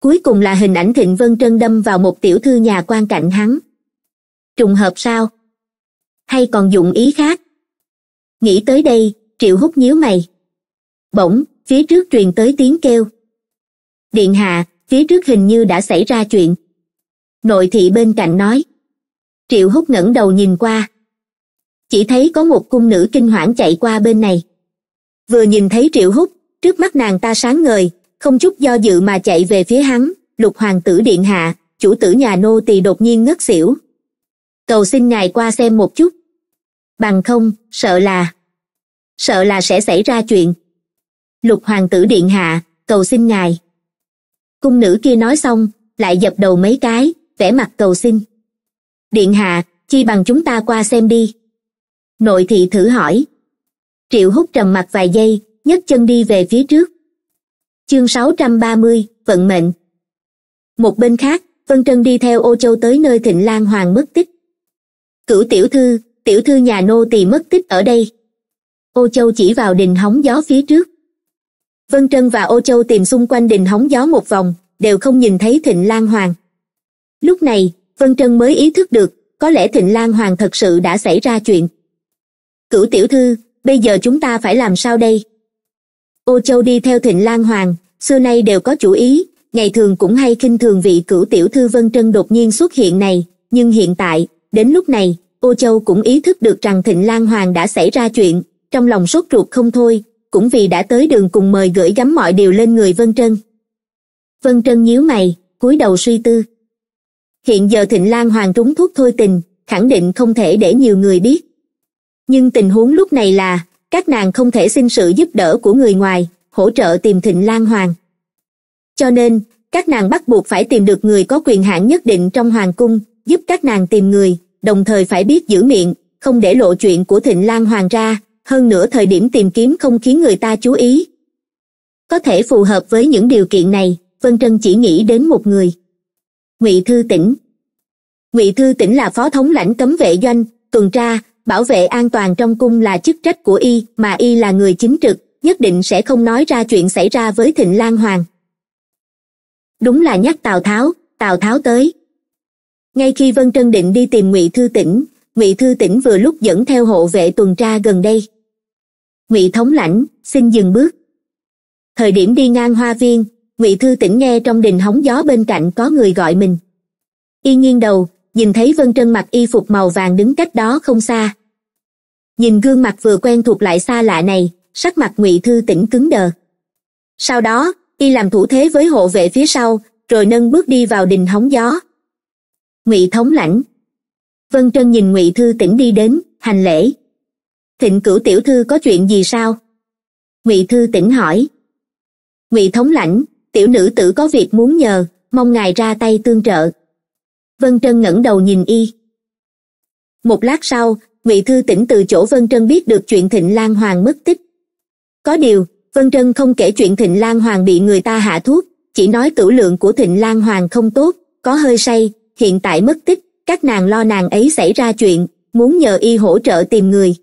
Cuối cùng là hình ảnh thịnh vân trân đâm vào một tiểu thư nhà quan cạnh hắn. Trùng hợp sao? Hay còn dụng ý khác? Nghĩ tới đây, triệu hút nhíu mày. Bỗng, phía trước truyền tới tiếng kêu. Điện hạ, phía trước hình như đã xảy ra chuyện. Nội thị bên cạnh nói. Triệu hút ngẩng đầu nhìn qua. Chỉ thấy có một cung nữ kinh hoảng chạy qua bên này. Vừa nhìn thấy triệu hút trước mắt nàng ta sáng ngời, không chút do dự mà chạy về phía hắn, lục hoàng tử điện hạ, chủ tử nhà nô tỳ đột nhiên ngất xỉu. Cầu xin ngài qua xem một chút. Bằng không, sợ là sợ là sẽ xảy ra chuyện. Lục hoàng tử điện hạ, cầu xin ngài. Cung nữ kia nói xong, lại dập đầu mấy cái, vẻ mặt cầu xin. Điện hạ, chi bằng chúng ta qua xem đi. Nội thị thử hỏi. Triệu hút trầm mặt vài giây nhấc chân đi về phía trước. Chương sáu trăm ba mươi, vận mệnh. Một bên khác, vân trân đi theo ô châu tới nơi thịnh lan hoàng mất tích. Cửu tiểu thư tiểu thư nhà nô tỳ mất tích ở đây. Ô châu chỉ vào đình hóng gió phía trước. Vân trân và ô châu tìm xung quanh đình hóng gió một vòng, đều không nhìn thấy thịnh lan hoàng. Lúc này, vân trân mới ý thức được, có lẽ thịnh lan hoàng thật sự đã xảy ra chuyện. Cửu tiểu thư, bây giờ chúng ta phải làm sao đây? Ô châu đi theo thịnh lan hoàng, xưa nay đều có chủ ý, ngày thường cũng hay khinh thường vị cửu tiểu thư vân trân đột nhiên xuất hiện này, nhưng hiện tại, đến lúc này, ô châu cũng ý thức được rằng thịnh lan hoàng đã xảy ra chuyện, trong lòng sốt ruột không thôi, cũng vì đã tới đường cùng mời gửi gắm mọi điều lên người vân trân. Vân trân nhíu mày, cúi đầu suy tư. Hiện giờ thịnh lan hoàng trúng thuốc thôi tình, khẳng định không thể để nhiều người biết. Nhưng tình huống lúc này là các nàng không thể xin sự giúp đỡ của người ngoài, hỗ trợ tìm thịnh lan hoàng. Cho nên, các nàng bắt buộc phải tìm được người có quyền hạn nhất định trong hoàng cung, giúp các nàng tìm người, đồng thời phải biết giữ miệng, không để lộ chuyện của thịnh lan hoàng ra, hơn nữa thời điểm tìm kiếm không khiến người ta chú ý. Có thể phù hợp với những điều kiện này, vân trân chỉ nghĩ đến một người. Ngụy thư tỉnh ngụy thư tỉnh là phó thống lãnh cấm vệ doanh, tuần tra bảo vệ an toàn trong cung là chức trách của y, mà y là người chính trực, nhất định sẽ không nói ra chuyện xảy ra với thịnh lan hoàng. Đúng là nhắc tào tháo tào tháo tới. Ngay khi vân trân định đi tìm ngụy thư tỉnh ngụy thư tỉnh vừa lúc dẫn theo hộ vệ tuần tra gần đây. Ngụy thống lãnh, xin dừng bước. Thời điểm đi ngang hoa viên, ngụy thư tỉnh nghe trong đình hóng gió bên cạnh có người gọi mình. Y nghiêng đầu nhìn thấy vân trân mặc y phục màu vàng đứng cách đó không xa. Nhìn gương mặt vừa quen thuộc lại xa lạ này, sắc mặt ngụy thư tỉnh cứng đờ. Sau đó, y làm thủ thế với hộ vệ phía sau, rồi nâng bước đi vào đình hóng gió. Ngụy thống lãnh. Vân trân nhìn ngụy thư tỉnh đi đến, hành lễ. Thịnh cửu tiểu thư có chuyện gì sao? Ngụy thư tỉnh hỏi. Ngụy thống lãnh, tiểu nữ tử có việc muốn nhờ, mong ngài ra tay tương trợ vân trân ngẩng đầu nhìn y. Một lát sau, ngụy thư tỉnh từ chỗ vân trân biết được chuyện thịnh lan hoàng mất tích. Có điều, vân trân không kể chuyện thịnh lan hoàng bị người ta hạ thuốc, chỉ nói cửu lượng của thịnh lan hoàng không tốt, có hơi say, hiện tại mất tích, các nàng lo nàng ấy xảy ra chuyện, muốn nhờ y hỗ trợ tìm người.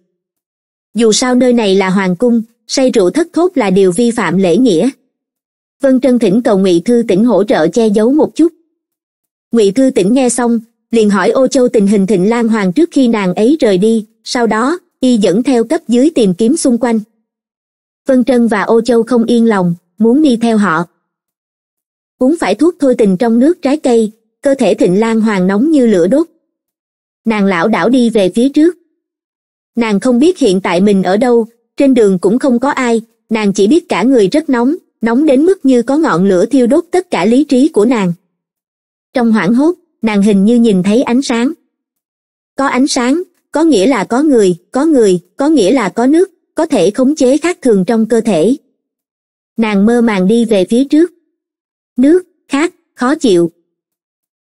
Dù sao nơi này là hoàng cung, say rượu thất thốt là điều vi phạm lễ nghĩa. Vân trân thỉnh cầu ngụy thư tỉnh hỗ trợ che giấu một chút ngụy thư tỉnh nghe xong, liền hỏi ô châu tình hình thịnh lan hoàng trước khi nàng ấy rời đi, sau đó, y dẫn theo cấp dưới tìm kiếm xung quanh. Vân trân và ô châu không yên lòng, muốn đi theo họ. Uống phải thuốc thôi tình trong nước trái cây, cơ thể thịnh lan hoàng nóng như lửa đốt. Nàng lão đảo đi về phía trước. Nàng không biết hiện tại mình ở đâu, trên đường cũng không có ai, nàng chỉ biết cả người rất nóng nóng đến mức như có ngọn lửa thiêu đốt tất cả lý trí của nàng trong hoảng hốt nàng hình như nhìn thấy ánh sáng. Có ánh sáng có nghĩa là có người có người có nghĩa là có nước có thể khống chế khác thường trong cơ thể. Nàng mơ màng đi về phía trước. Nước khát khó chịu.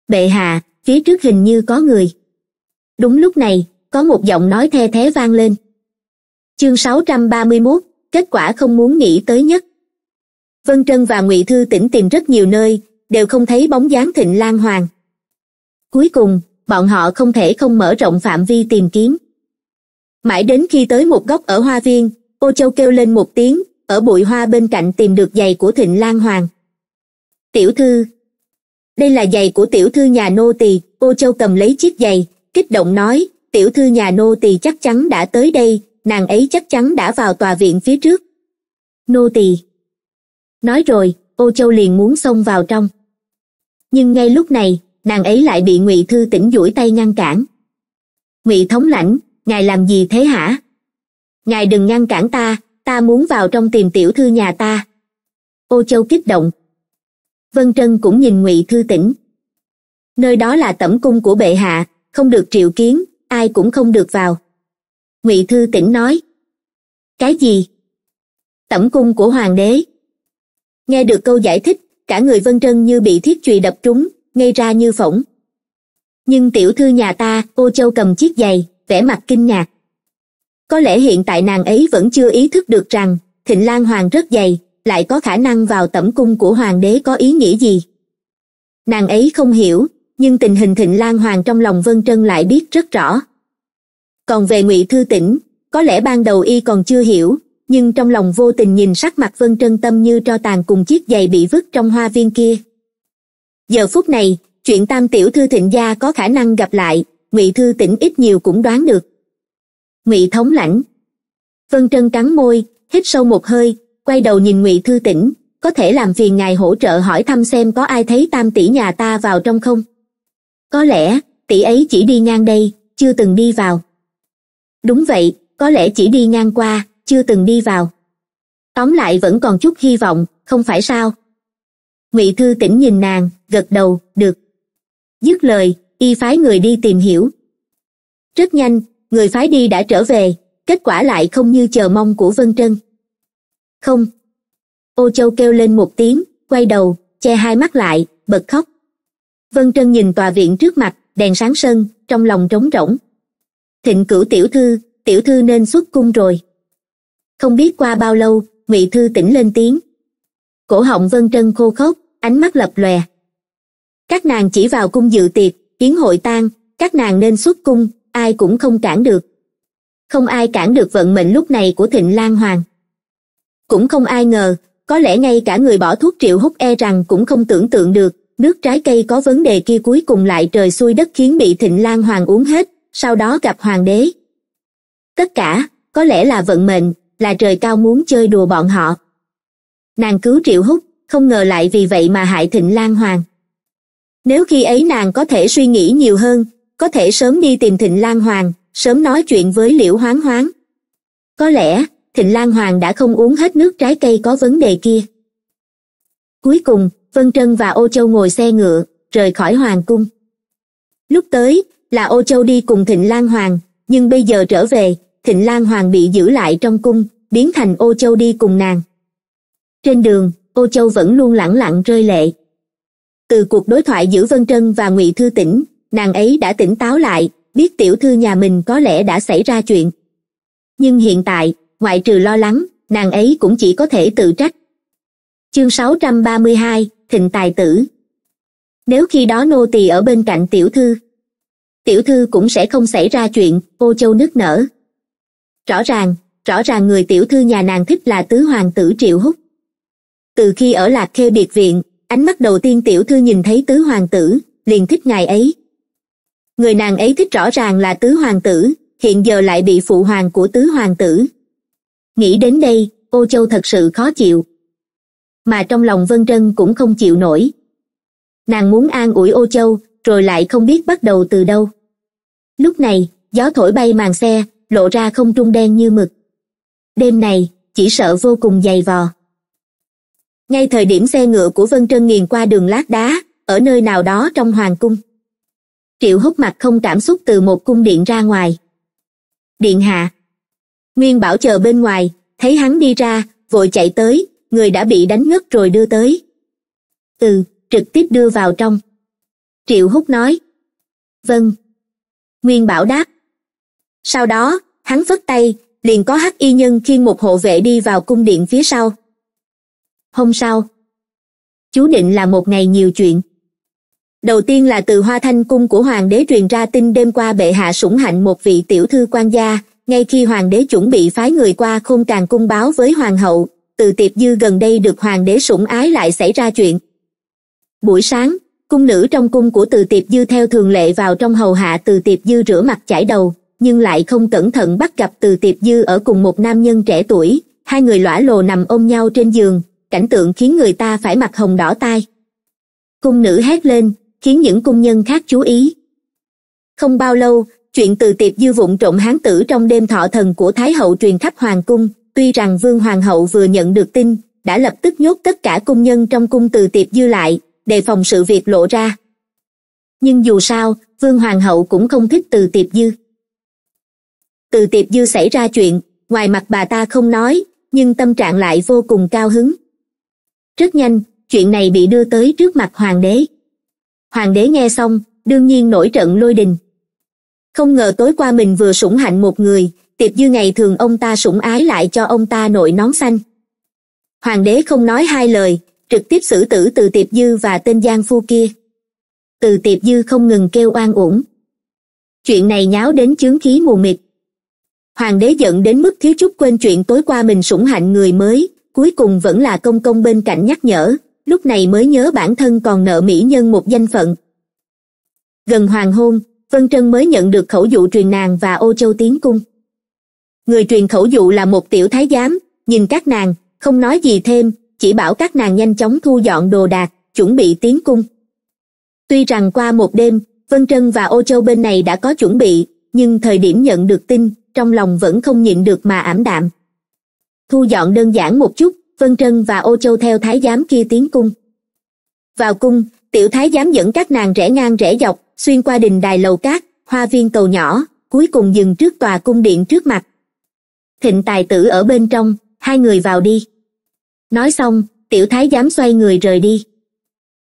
Bệ hạ phía trước hình như có người. Đúng lúc này có một giọng nói the thé vang lên. Chương 631, kết quả không muốn nghĩ tới nhất. Vân trân và ngụy thư tỉnh tìm rất nhiều nơi đều không thấy bóng dáng thịnh lan hoàng. Cuối cùng, bọn họ không thể không mở rộng phạm vi tìm kiếm. Mãi đến khi tới một góc ở hoa viên, ô châu kêu lên một tiếng, ở bụi hoa bên cạnh tìm được giày của thịnh lan hoàng. Tiểu thư. Đây là giày của tiểu thư nhà nô tỳ. Ô châu cầm lấy chiếc giày, kích động nói, tiểu thư nhà nô tỳ chắc chắn đã tới đây, nàng ấy chắc chắn đã vào tòa viện phía trước. Nô tỳ. Nói rồi, ô châu liền muốn xông vào trong nhưng ngay lúc này, nàng ấy lại bị ngụy thư tỉnh duỗi tay ngăn cản. Ngụy thống lãnh, ngài làm gì thế hả? Ngài đừng ngăn cản ta ta muốn vào trong tìm tiểu thư nhà ta. Ô châu kích động. Vân trân cũng nhìn ngụy thư tỉnh nơi đó là tẩm cung của bệ hạ, không được triệu kiến, ai cũng không được vào. Ngụy thư tỉnh nói. Cái gì? Tẩm cung của hoàng đế. Nghe được câu giải thích cả người vân trân như bị thiết chùy đập trúng, ngây ra như phỏng nhưng tiểu thư nhà ta ô châu cầm chiếc giày, vẻ mặt kinh ngạc. Có lẽ hiện tại nàng ấy vẫn chưa ý thức được rằng, thịnh lan hoàng rất dày, lại có khả năng vào tẩm cung của hoàng đế có ý nghĩa gì. Nàng ấy không hiểu, nhưng tình hình thịnh lan hoàng trong lòng vân trân lại biết rất rõ. Còn về ngụy thư tỉnh có lẽ ban đầu y còn chưa hiểu nhưng trong lòng vô tình nhìn sắc mặt vân trân tâm như tro tàn cùng chiếc giày bị vứt trong hoa viên kia. Giờ phút này, chuyện tam tiểu thư thịnh gia có khả năng gặp lại, ngụy thư tỉnh ít nhiều cũng đoán được. Ngụy thống lãnh. Vân trân cắn môi, hít sâu một hơi, quay đầu nhìn ngụy thư tỉnh có thể làm phiền ngài hỗ trợ hỏi thăm xem có ai thấy tam tỷ nhà ta vào trong không? Có lẽ, tỷ ấy chỉ đi ngang đây, chưa từng đi vào. Đúng vậy, có lẽ chỉ đi ngang qua chưa từng đi vào. Tóm lại vẫn còn chút hy vọng, không phải sao? Ngụy thư tỉnh nhìn nàng, gật đầu, được. Dứt lời, y phái người đi tìm hiểu. Rất nhanh, người phái đi đã trở về, kết quả lại không như chờ mong của vân trân. Không. Ô châu kêu lên một tiếng, quay đầu, che hai mắt lại, bật khóc. Vân trân nhìn tòa viện trước mặt, đèn sáng sân, trong lòng trống rỗng. Thịnh cửu tiểu thư tiểu thư nên xuất cung rồi không biết qua bao lâu, ngụy thư tỉnh lên tiếng. Cổ họng vân trân khô khốc, ánh mắt lập lòe. Các nàng chỉ vào cung dự tiệc kiến hội tan, các nàng nên xuất cung, ai cũng không cản được. Không ai cản được vận mệnh lúc này của thịnh lan hoàng. Cũng không ai ngờ, có lẽ ngay cả người bỏ thuốc triệu hút e rằng cũng không tưởng tượng được, nước trái cây có vấn đề kia cuối cùng lại trời xuôi đất khiến bị thịnh lan hoàng uống hết, sau đó gặp hoàng đế. Tất cả, có lẽ là vận mệnh là trời cao muốn chơi đùa bọn họ. Nàng cứu triệu hút không ngờ lại vì vậy mà hại thịnh lan hoàng. Nếu khi ấy nàng có thể suy nghĩ nhiều hơn, có thể sớm đi tìm thịnh lan hoàng, sớm nói chuyện với liễu hoáng hoáng. Có lẽ, thịnh lan hoàng đã không uống hết nước trái cây có vấn đề kia. Cuối cùng, vân trân và ô châu ngồi xe ngựa, rời khỏi hoàng cung. Lúc tới, là ô châu đi cùng thịnh lan hoàng, nhưng bây giờ trở về thịnh lan hoàng bị giữ lại trong cung biến thành ô châu đi cùng nàng. Trên đường ô châu vẫn luôn lẳng lặng rơi lệ. Từ cuộc đối thoại giữa vân trân và ngụy thư tỉnh nàng ấy đã tỉnh táo lại biết tiểu thư nhà mình có lẽ đã xảy ra chuyện. Nhưng hiện tại ngoại trừ lo lắng nàng ấy cũng chỉ có thể tự trách. Chương 632, thịnh tài tử. Nếu khi đó nô tỳ ở bên cạnh tiểu thư tiểu thư cũng sẽ không xảy ra chuyện, ô châu nức nở. Rõ ràng, rõ ràng người tiểu thư nhà nàng thích là tứ hoàng tử Triệu Húc. Từ khi ở Lạc Khê biệt viện, ánh mắt đầu tiên tiểu thư nhìn thấy tứ hoàng tử, liền thích ngài ấy. Người nàng ấy thích rõ ràng là tứ hoàng tử, hiện giờ lại bị phụ hoàng của tứ hoàng tử. Nghĩ đến đây, ô châu thật sự khó chịu. Mà trong lòng Vân Trân cũng không chịu nổi. Nàng muốn an ủi ô châu, rồi lại không biết bắt đầu từ đâu. Lúc này, gió thổi bay màn xe, lộ ra không trung đen như mực. Đêm này, chỉ sợ vô cùng dày vò. Ngay thời điểm xe ngựa của Vân Trân nghiền qua đường lát đá, ở nơi nào đó trong hoàng cung. Triệu hút mặt không cảm xúc từ một cung điện ra ngoài. Điện hạ. Nguyên bảo chờ bên ngoài, thấy hắn đi ra, vội chạy tới, người đã bị đánh ngất rồi đưa tới. Ừ, trực tiếp đưa vào trong. Triệu hút nói. Vâng. Nguyên bảo đáp. Sau đó, hắn vất tay, liền có hắc y nhân khiêng một hộ vệ đi vào cung điện phía sau. Hôm sau, chú định là một ngày nhiều chuyện. Đầu tiên là từ hoa thanh cung của hoàng đế truyền ra tin đêm qua bệ hạ sủng hạnh một vị tiểu thư quan gia, ngay khi hoàng đế chuẩn bị phái người qua khôn càng cung báo với hoàng hậu, từ tiệp dư gần đây được hoàng đế sủng ái lại xảy ra chuyện. Buổi sáng, cung nữ trong cung của từ tiệp dư theo thường lệ vào trong hầu hạ từ tiệp dư rửa mặt chải đầu, nhưng lại không cẩn thận bắt gặp từ tiệp dư ở cùng một nam nhân trẻ tuổi, hai người lõa lồ nằm ôm nhau trên giường, cảnh tượng khiến người ta phải mặt hồng đỏ tai. Cung nữ hét lên, khiến những cung nhân khác chú ý. Không bao lâu, chuyện từ tiệp dư vụng trộm hán tử trong đêm thọ thần của Thái hậu truyền khắp hoàng cung, tuy rằng Vương Hoàng hậu vừa nhận được tin, đã lập tức nhốt tất cả cung nhân trong cung từ tiệp dư lại, đề phòng sự việc lộ ra. Nhưng dù sao, Vương Hoàng hậu cũng không thích từ tiệp dư. Từ tiệp dư xảy ra chuyện, ngoài mặt bà ta không nói, nhưng tâm trạng lại vô cùng cao hứng. Rất nhanh, chuyện này bị đưa tới trước mặt hoàng đế. Hoàng đế nghe xong, đương nhiên nổi trận lôi đình. Không ngờ tối qua mình vừa sủng hạnh một người, tiệp dư ngày thường ông ta sủng ái lại cho ông ta nội nón xanh. Hoàng đế không nói hai lời, trực tiếp xử tử từ tiệp dư và tên giang phu kia. Từ tiệp dư không ngừng kêu oan uổng. Chuyện này nháo đến chướng khí mù mịt. Hoàng đế giận đến mức thiếu chút quên chuyện tối qua mình sủng hạnh người mới, cuối cùng vẫn là công công bên cạnh nhắc nhở, lúc này mới nhớ bản thân còn nợ mỹ nhân một danh phận. Gần hoàng hôn, Vân Trân mới nhận được khẩu dụ truyền nàng và ô châu tiến cung. Người truyền khẩu dụ là một tiểu thái giám, nhìn các nàng, không nói gì thêm, chỉ bảo các nàng nhanh chóng thu dọn đồ đạc, chuẩn bị tiến cung. Tuy rằng qua một đêm, Vân Trân và ô châu bên này đã có chuẩn bị, nhưng thời điểm nhận được tin, trong lòng vẫn không nhịn được mà ảm đạm. Thu dọn đơn giản một chút, Vân Trân và ô châu theo thái giám kia tiến cung. Vào cung, tiểu thái giám dẫn các nàng rẽ ngang rẽ dọc, xuyên qua đình đài lầu cát, hoa viên cầu nhỏ, cuối cùng dừng trước tòa cung điện trước mặt. Thịnh tài tử ở bên trong, hai người vào đi. Nói xong, tiểu thái giám xoay người rời đi.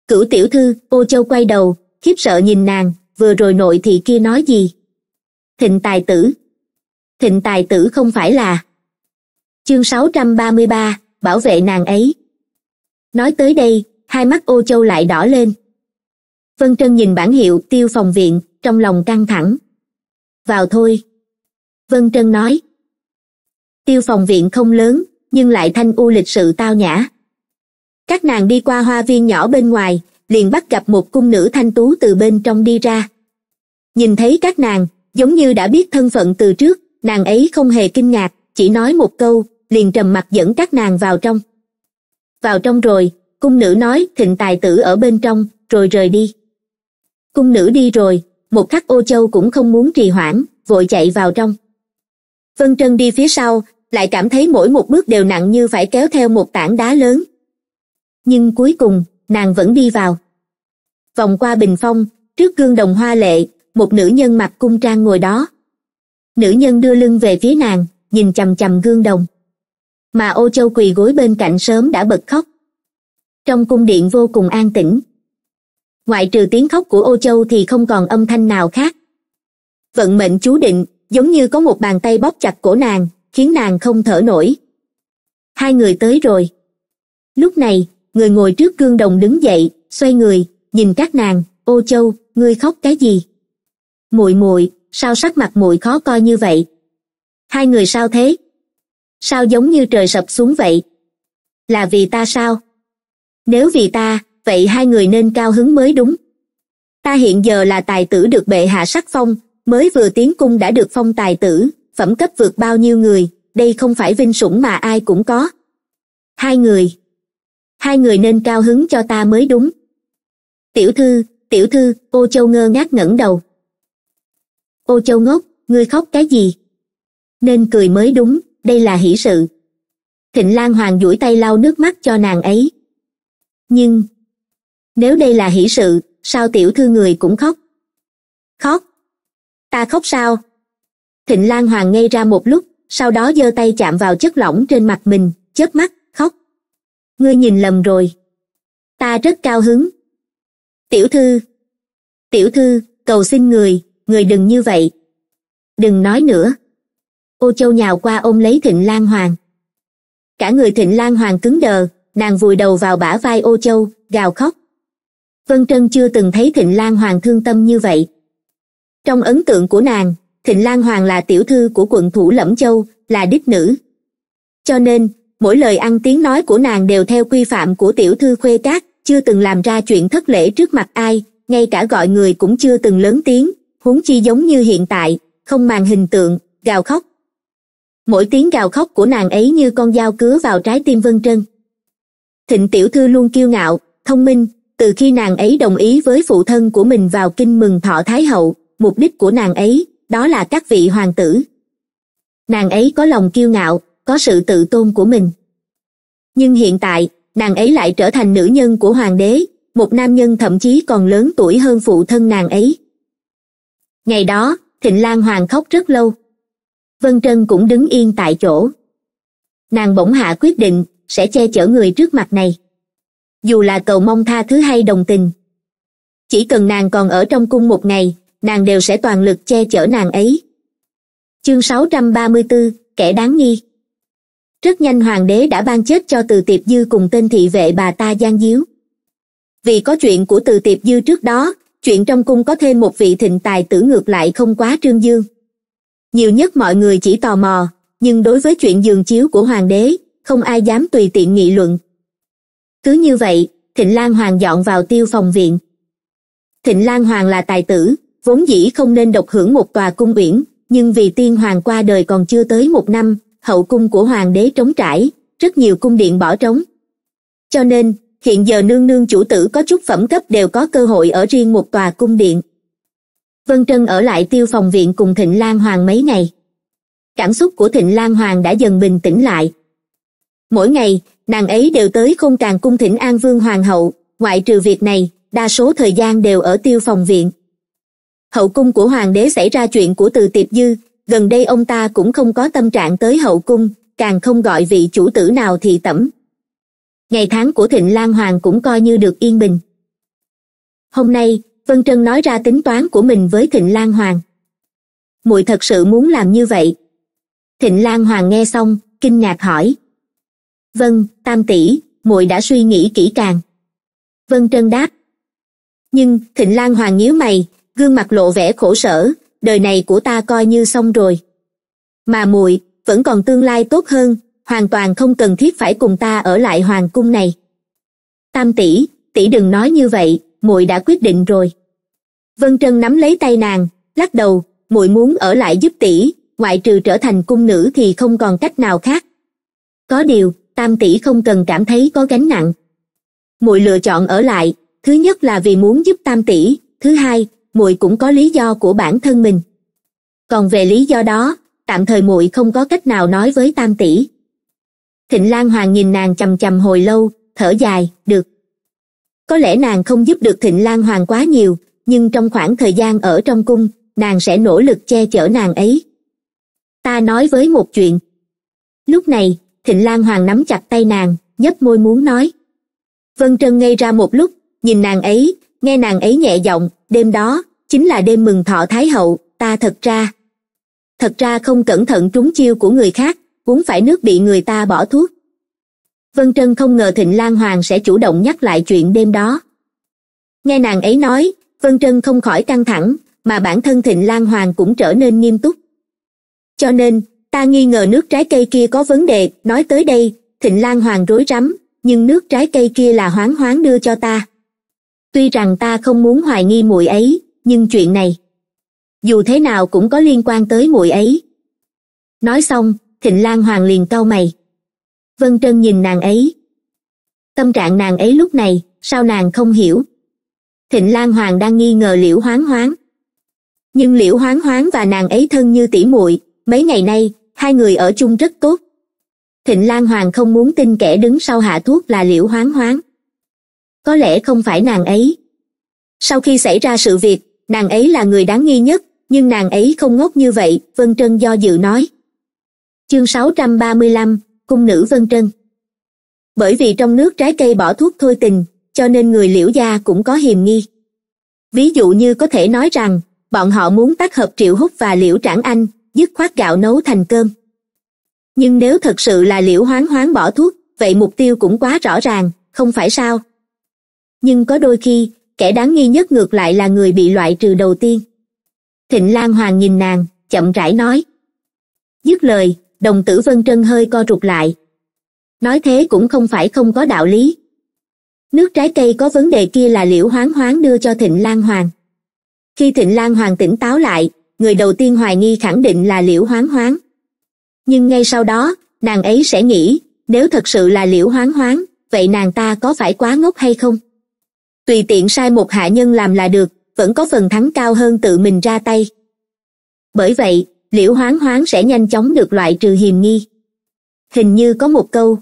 Cửu tiểu thư, ô châu quay đầu, khiếp sợ nhìn nàng, vừa rồi nội thị kia nói gì? Thịnh tài tử. Thịnh tài tử không phải là... Chương 633, bảo vệ nàng ấy. Nói tới đây, hai mắt ô châu lại đỏ lên. Vân Trân nhìn bản hiệu tiêu phòng viện, trong lòng căng thẳng. Vào thôi. Vân Trân nói. Tiêu phòng viện không lớn, nhưng lại thanh u lịch sự tao nhã. Các nàng đi qua hoa viên nhỏ bên ngoài, liền bắt gặp một cung nữ thanh tú từ bên trong đi ra. Nhìn thấy các nàng, giống như đã biết thân phận từ trước, nàng ấy không hề kinh ngạc, chỉ nói một câu, liền trầm mặt dẫn các nàng vào trong. Vào trong rồi, cung nữ nói thịnh tài tử ở bên trong, rồi rời đi. Cung nữ đi rồi, một khắc ô châu cũng không muốn trì hoãn, vội chạy vào trong. Vân Trân đi phía sau, lại cảm thấy mỗi một bước đều nặng như phải kéo theo một tảng đá lớn. Nhưng cuối cùng, nàng vẫn đi vào. Vòng qua bình phong, trước gương đồng hoa lệ, một nữ nhân mặc cung trang ngồi đó. Nữ nhân đưa lưng về phía nàng, nhìn chầm chầm gương đồng. Mà ô châu quỳ gối bên cạnh sớm đã bật khóc. Trong cung điện vô cùng an tĩnh. Ngoại trừ tiếng khóc của ô châu thì không còn âm thanh nào khác. Vận mệnh chú định, giống như có một bàn tay bóp chặt cổ nàng, khiến nàng không thở nổi. Hai người tới rồi. Lúc này, người ngồi trước gương đồng đứng dậy, xoay người, nhìn các nàng, ô châu, ngươi khóc cái gì? muội muội sao sắc mặt muội khó coi như vậy? Hai người sao thế? Sao giống như trời sập xuống vậy? Là vì ta sao? Nếu vì ta, vậy hai người nên cao hứng mới đúng. Ta hiện giờ là tài tử được bệ hạ sắc phong, mới vừa tiến cung đã được phong tài tử, phẩm cấp vượt bao nhiêu người, đây không phải vinh sủng mà ai cũng có. Hai người. Hai người nên cao hứng cho ta mới đúng. Tiểu thư tiểu thư ô châu ngơ ngác ngẩng đầu ô châu ngốc, ngươi khóc cái gì? Nên cười mới đúng, đây là hỷ sự. Thịnh lan hoàng duỗi tay lau nước mắt cho nàng ấy. Nhưng, nếu đây là hỷ sự, sao tiểu thư người cũng khóc? Khóc? Ta khóc sao? Thịnh lan hoàng ngây ra một lúc, sau đó giơ tay chạm vào chất lỏng trên mặt mình, chớp mắt, khóc. Ngươi nhìn lầm rồi. Ta rất cao hứng. Tiểu thư tiểu thư, cầu xin người người đừng như vậy. Đừng nói nữa. Ô châu nhào qua ôm lấy thịnh lan hoàng. Cả người thịnh lan hoàng cứng đờ, nàng vùi đầu vào bả vai ô châu, gào khóc. Vân trân chưa từng thấy thịnh lan hoàng thương tâm như vậy. Trong ấn tượng của nàng, thịnh lan hoàng là tiểu thư của quận thủ lẫm châu, là đích nữ. Cho nên, mỗi lời ăn tiếng nói của nàng đều theo quy phạm của tiểu thư khuê cát chưa từng làm ra chuyện thất lễ trước mặt ai, ngay cả gọi người cũng chưa từng lớn tiếng huống chi giống như hiện tại, không màng hình tượng, gào khóc. Mỗi tiếng gào khóc của nàng ấy như con dao cứa vào trái tim vân trân. Thịnh tiểu thư luôn kiêu ngạo, thông minh, từ khi nàng ấy đồng ý với phụ thân của mình vào kinh mừng thọ thái hậu, mục đích của nàng ấy, đó là các vị hoàng tử. Nàng ấy có lòng kiêu ngạo, có sự tự tôn của mình. Nhưng hiện tại, nàng ấy lại trở thành nữ nhân của hoàng đế, một nam nhân thậm chí còn lớn tuổi hơn phụ thân nàng ấy ngày đó thịnh lan hoàng khóc rất lâu. Vân trân cũng đứng yên tại chỗ. Nàng bỗng hạ quyết định sẽ che chở người trước mặt này. Dù là cầu mong tha thứ hay đồng tình chỉ cần nàng còn ở trong cung một ngày nàng đều sẽ toàn lực che chở nàng ấy. Chương 634, kẻ đáng nghi. Rất nhanh hoàng đế đã ban chết cho từ tiệp dư cùng tên thị vệ bà ta gian díu. Vì có chuyện của từ tiệp dư trước đó chuyện trong cung có thêm một vị thịnh tài tử ngược lại không quá trương dương. Nhiều nhất mọi người chỉ tò mò, nhưng đối với chuyện giường chiếu của hoàng đế, không ai dám tùy tiện nghị luận. Cứ như vậy, thịnh lan hoàng dọn vào tiêu phòng viện. Thịnh lan hoàng là tài tử, vốn dĩ không nên độc hưởng một tòa cung uyển, nhưng vì tiên hoàng qua đời còn chưa tới một năm, hậu cung của hoàng đế trống trải, rất nhiều cung điện bỏ trống. Cho nên hiện giờ nương nương chủ tử có chút phẩm cấp đều có cơ hội ở riêng một tòa cung điện. Vân trân ở lại tiêu phòng viện cùng thịnh lan hoàng mấy ngày. Cảm xúc của thịnh lan hoàng đã dần bình tĩnh lại. Mỗi ngày, nàng ấy đều tới không càng cung thỉnh an vương hoàng hậu, ngoại trừ việc này, đa số thời gian đều ở tiêu phòng viện. Hậu cung của hoàng đế xảy ra chuyện của từ tiệp dư, gần đây ông ta cũng không có tâm trạng tới hậu cung, càng không gọi vị chủ tử nào thì tẩm ngày tháng của thịnh lan hoàng cũng coi như được yên bình. Hôm nay, vân trân nói ra tính toán của mình với thịnh lan hoàng. Muội thật sự muốn làm như vậy? Thịnh lan hoàng nghe xong, kinh ngạc hỏi. Vâng tam tỷ, muội đã suy nghĩ kỹ càng. Vân trân đáp. Nhưng, thịnh lan hoàng nhíu mày, gương mặt lộ vẻ khổ sở, đời này của ta coi như xong rồi. Mà muội vẫn còn tương lai tốt hơn hoàn toàn không cần thiết phải cùng ta ở lại hoàng cung này. Tam tỷ tỷ đừng nói như vậy, muội đã quyết định rồi. Vân trân nắm lấy tay nàng, lắc đầu, muội muốn ở lại giúp tỷ, ngoại trừ trở thành cung nữ thì không còn cách nào khác. Có điều, tam tỷ không cần cảm thấy có gánh nặng. Muội lựa chọn ở lại, thứ nhất là vì muốn giúp tam tỷ, thứ hai, muội cũng có lý do của bản thân mình. Còn về lý do đó, tạm thời muội không có cách nào nói với tam tỷ thịnh lan hoàng nhìn nàng chằm chằm hồi lâu, thở dài, được. Có lẽ nàng không giúp được thịnh lan hoàng quá nhiều, nhưng trong khoảng thời gian ở trong cung, nàng sẽ nỗ lực che chở nàng ấy. Ta nói với một chuyện. Lúc này, thịnh lan hoàng nắm chặt tay nàng, nhấp môi muốn nói. Vân trân ngây ra một lúc, nhìn nàng ấy, nghe nàng ấy nhẹ giọng, đêm đó, chính là đêm mừng thọ thái hậu, ta thật ra thật ra không cẩn thận trúng chiêu của người khác uống phải nước bị người ta bỏ thuốc vân trân không ngờ thịnh lan hoàng sẽ chủ động nhắc lại chuyện đêm đó nghe nàng ấy nói vân trân không khỏi căng thẳng mà bản thân Thịnh Lan Hoàng cũng trở nên nghiêm túc. Cho nên, ta nghi ngờ nước trái cây kia có vấn đề, nói tới đây, Thịnh Lan Hoàng rối rắm, nhưng nước trái cây kia là hoáng hoáng đưa cho ta. Tuy rằng ta không muốn hoài nghi muội ấy, nhưng chuyện này, dù thế nào cũng có liên quan tới muội ấy. Nói xong, Thịnh Lan Hoàng liền cau mày. Vân Trân nhìn nàng ấy. Tâm trạng nàng ấy lúc này, sao nàng không hiểu? Thịnh Lan Hoàng đang nghi ngờ Liễu Hoáng Hoáng. Nhưng Liễu Hoáng Hoáng và nàng ấy thân như tỉ muội, mấy ngày nay, hai người ở chung rất tốt. Thịnh Lan Hoàng không muốn tin kẻ đứng sau hạ thuốc là Liễu Hoáng Hoáng. Có lẽ không phải nàng ấy. Sau khi xảy ra sự việc, nàng ấy là người đáng nghi nhất, nhưng nàng ấy không ngốc như vậy, Vân Trân do dự nói. Chương 635, Cung nữ Vân Trân Bởi vì trong nước trái cây bỏ thuốc thôi tình, cho nên người liễu gia cũng có hiềm nghi. Ví dụ như có thể nói rằng, bọn họ muốn tác hợp Triệu Húc và Liễu Trảng Anh, dứt khoát gạo nấu thành cơm. Nhưng nếu thật sự là Liễu Hoáng Hoáng bỏ thuốc, vậy mục tiêu cũng quá rõ ràng, không phải sao? Nhưng có đôi khi, kẻ đáng nghi nhất ngược lại là người bị loại trừ đầu tiên. Thịnh Lan Hoàng nhìn nàng, chậm rãi nói. Dứt lời, đồng tử Vân Trân hơi co rụt lại. Nói thế cũng không phải không có đạo lý. Nước trái cây có vấn đề kia là liễu hoáng hoáng đưa cho Thịnh Lan Hoàng. Khi Thịnh Lan Hoàng tỉnh táo lại, người đầu tiên hoài nghi khẳng định là liễu hoáng hoáng. Nhưng ngay sau đó, nàng ấy sẽ nghĩ, nếu thật sự là liễu hoáng hoáng, vậy nàng ta có phải quá ngốc hay không? Tùy tiện sai một hạ nhân làm là được, vẫn có phần thắng cao hơn tự mình ra tay. Bởi vậy, liễu hoáng hoáng sẽ nhanh chóng được loại trừ hiềm nghi. Hình như có một câu.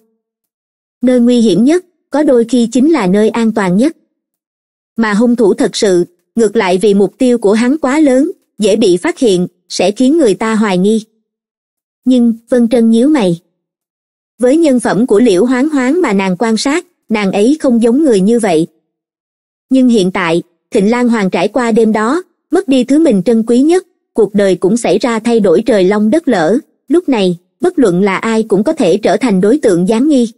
Nơi nguy hiểm nhất, có đôi khi chính là nơi an toàn nhất. Mà hung thủ thật sự, ngược lại vì mục tiêu của hắn quá lớn, dễ bị phát hiện, sẽ khiến người ta hoài nghi. Nhưng, Vân Trân nhíu mày. Với nhân phẩm của liễu hoáng hoáng mà nàng quan sát, nàng ấy không giống người như vậy. Nhưng hiện tại, Thịnh Lan Hoàng trải qua đêm đó, mất đi thứ mình trân quý nhất, cuộc đời cũng xảy ra thay đổi trời long đất lỡ, lúc này, bất luận là ai cũng có thể trở thành đối tượng gián nghi.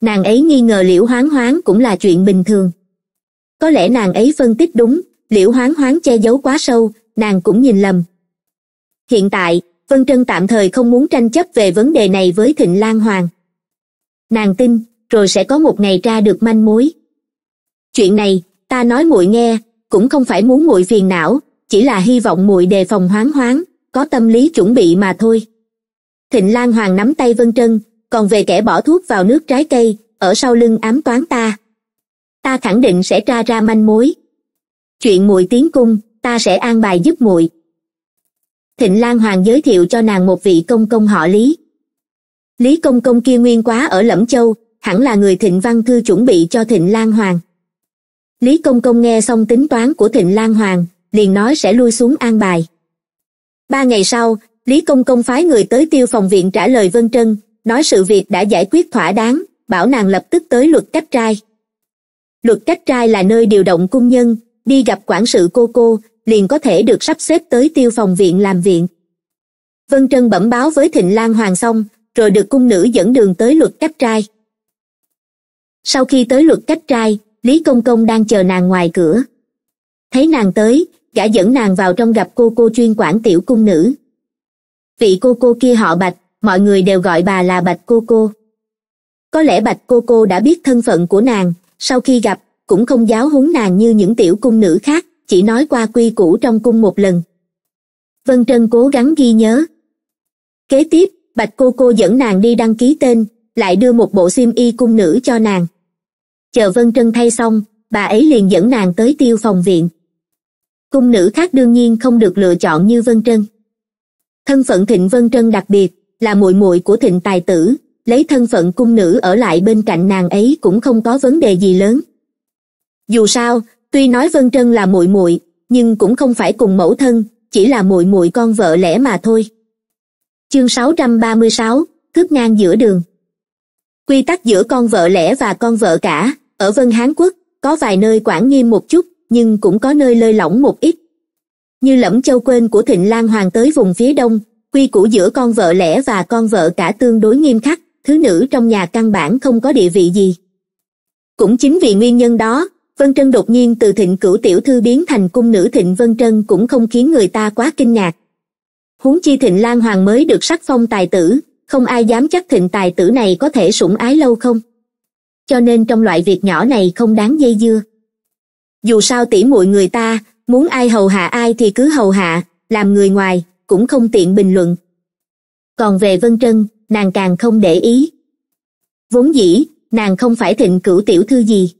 Nàng ấy nghi ngờ liễu hoáng hoáng cũng là chuyện bình thường. Có lẽ nàng ấy phân tích đúng, liễu hoáng hoáng che giấu quá sâu, nàng cũng nhìn lầm. Hiện tại, Vân Trân tạm thời không muốn tranh chấp về vấn đề này với Thịnh Lan Hoàng. Nàng tin, rồi sẽ có một ngày ra được manh mối. Chuyện này, ta nói muội nghe, cũng không phải muốn muội phiền não, chỉ là hy vọng muội đề phòng hoáng hoáng, có tâm lý chuẩn bị mà thôi. Thịnh Lan Hoàng nắm tay Vân Trân, còn về kẻ bỏ thuốc vào nước trái cây, ở sau lưng ám toán ta. Ta khẳng định sẽ tra ra manh mối. Chuyện muội tiến cung, ta sẽ an bài giúp muội. Thịnh Lan Hoàng giới thiệu cho nàng một vị công công họ Lý. Lý công công kia nguyên quá ở Lẫm Châu, hẳn là người Thịnh Văn Thư chuẩn bị cho Thịnh Lan Hoàng. Lý công công nghe xong tính toán của Thịnh Lan Hoàng, liền nói sẽ lui xuống an bài. Ba ngày sau, Lý công công phái người tới tiêu phòng viện trả lời Vân Trân, nói sự việc đã giải quyết thỏa đáng, bảo nàng lập tức tới luật cách trai. Luật cách trai là nơi điều động cung nhân, đi gặp quản sự cô cô, liền có thể được sắp xếp tới tiêu phòng viện làm viện. Vân Trân bẩm báo với Thịnh Lan Hoàng xong, rồi được cung nữ dẫn đường tới luật cách trai. Sau khi tới luật cách trai, Lý Công Công đang chờ nàng ngoài cửa. Thấy nàng tới, gã dẫn nàng vào trong gặp cô cô chuyên quản tiểu cung nữ. Vị cô cô kia họ Bạch, mọi người đều gọi bà là Bạch cô cô. Có lẽ Bạch cô cô đã biết thân phận của nàng, sau khi gặp, cũng không giáo huấn nàng như những tiểu cung nữ khác, chỉ nói qua quy củ trong cung một lần. Vân Trân cố gắng ghi nhớ. Kế tiếp, Bạch cô cô dẫn nàng đi đăng ký tên, lại đưa một bộ xiêm y cung nữ cho nàng. Chờ Vân Trân thay xong, bà ấy liền dẫn nàng tới tiêu phòng viện. Cung nữ khác đương nhiên không được lựa chọn như Vân Trân. Thân phận Thịnh Vân Trân đặc biệt, là muội muội của Thịnh Tài Tử, lấy thân phận cung nữ ở lại bên cạnh nàng ấy cũng không có vấn đề gì lớn. Dù sao, tuy nói Vân Trân là muội muội, nhưng cũng không phải cùng mẫu thân, chỉ là muội muội con vợ lẽ mà thôi. Chương 636, cướp ngang giữa đường. Quy tắc giữa con vợ lẽ và con vợ cả, ở Vân Hán Quốc, có vài nơi quản nghiêm một chút, nhưng cũng có nơi lơi lỏng một ít. Như lẫm châu quên của Thịnh Lan Hoàng tới vùng phía đông, quy củ giữa con vợ lẽ và con vợ cả tương đối nghiêm khắc, thứ nữ trong nhà căn bản không có địa vị gì. Cũng chính vì nguyên nhân đó, Vân Trân đột nhiên từ thịnh cửu tiểu thư biến thành cung nữ thịnh Vân Trân cũng không khiến người ta quá kinh ngạc. Huống chi thịnh Lan Hoàng mới được sắc phong tài tử, không ai dám chắc thịnh tài tử này có thể sủng ái lâu không. Cho nên trong loại việc nhỏ này không đáng dây dưa. Dù sao tỉ muội người ta, muốn ai hầu hạ ai thì cứ hầu hạ, làm người ngoài, cũng không tiện bình luận. Còn về Vân Trân, nàng càng không để ý. Vốn dĩ, nàng không phải thịnh cửu tiểu thư gì.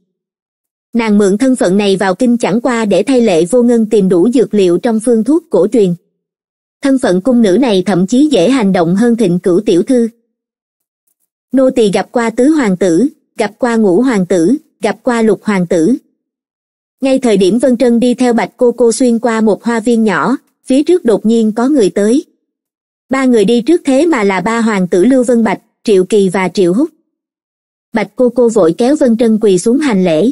Nàng mượn thân phận này vào kinh chẳng qua để thay lệ vô ngân tìm đủ dược liệu trong phương thuốc cổ truyền. Thân phận cung nữ này thậm chí dễ hành động hơn thịnh cửu tiểu thư. Nô tỳ gặp qua tứ hoàng tử, gặp qua ngũ hoàng tử, gặp qua lục hoàng tử. Ngay thời điểm Vân Trân đi theo bạch cô cô xuyên qua một hoa viên nhỏ, phía trước đột nhiên có người tới. Ba người đi trước thế mà là ba hoàng tử Lưu Vân Bạch, Triệu Kỳ và Triệu Húc. Bạch cô cô vội kéo Vân Trân quỳ xuống hành lễ.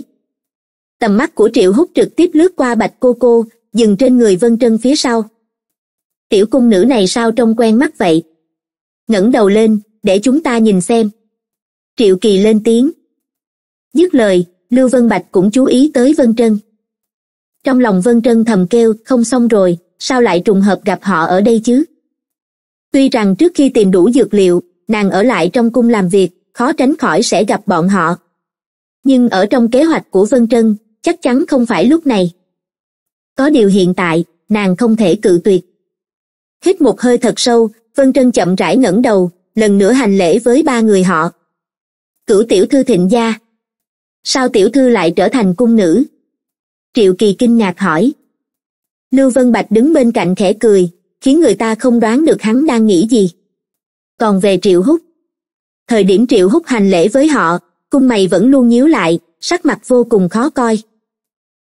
Tầm mắt của Triệu Húc trực tiếp lướt qua Bạch cô cô, dừng trên người Vân Trân phía sau. Tiểu cung nữ này sao trông quen mắt vậy? ngẩng đầu lên, để chúng ta nhìn xem. Triệu Kỳ lên tiếng. Dứt lời, Lưu Vân Bạch cũng chú ý tới Vân Trân. Trong lòng Vân Trân thầm kêu, không xong rồi, sao lại trùng hợp gặp họ ở đây chứ? Tuy rằng trước khi tìm đủ dược liệu, nàng ở lại trong cung làm việc, khó tránh khỏi sẽ gặp bọn họ. Nhưng ở trong kế hoạch của Vân Trân, chắc chắn không phải lúc này. Có điều hiện tại, nàng không thể cự tuyệt. Hít một hơi thật sâu, Vân Trân chậm rãi ngẩng đầu, lần nữa hành lễ với ba người họ. Cửu tiểu thư thịnh gia. Sao tiểu thư lại trở thành cung nữ? Triệu Kỳ kinh ngạc hỏi. Lưu Vân Bạch đứng bên cạnh khẽ cười, khiến người ta không đoán được hắn đang nghĩ gì. Còn về Triệu Húc, thời điểm Triệu Húc hành lễ với họ, cung mày vẫn luôn nhíu lại, sắc mặt vô cùng khó coi.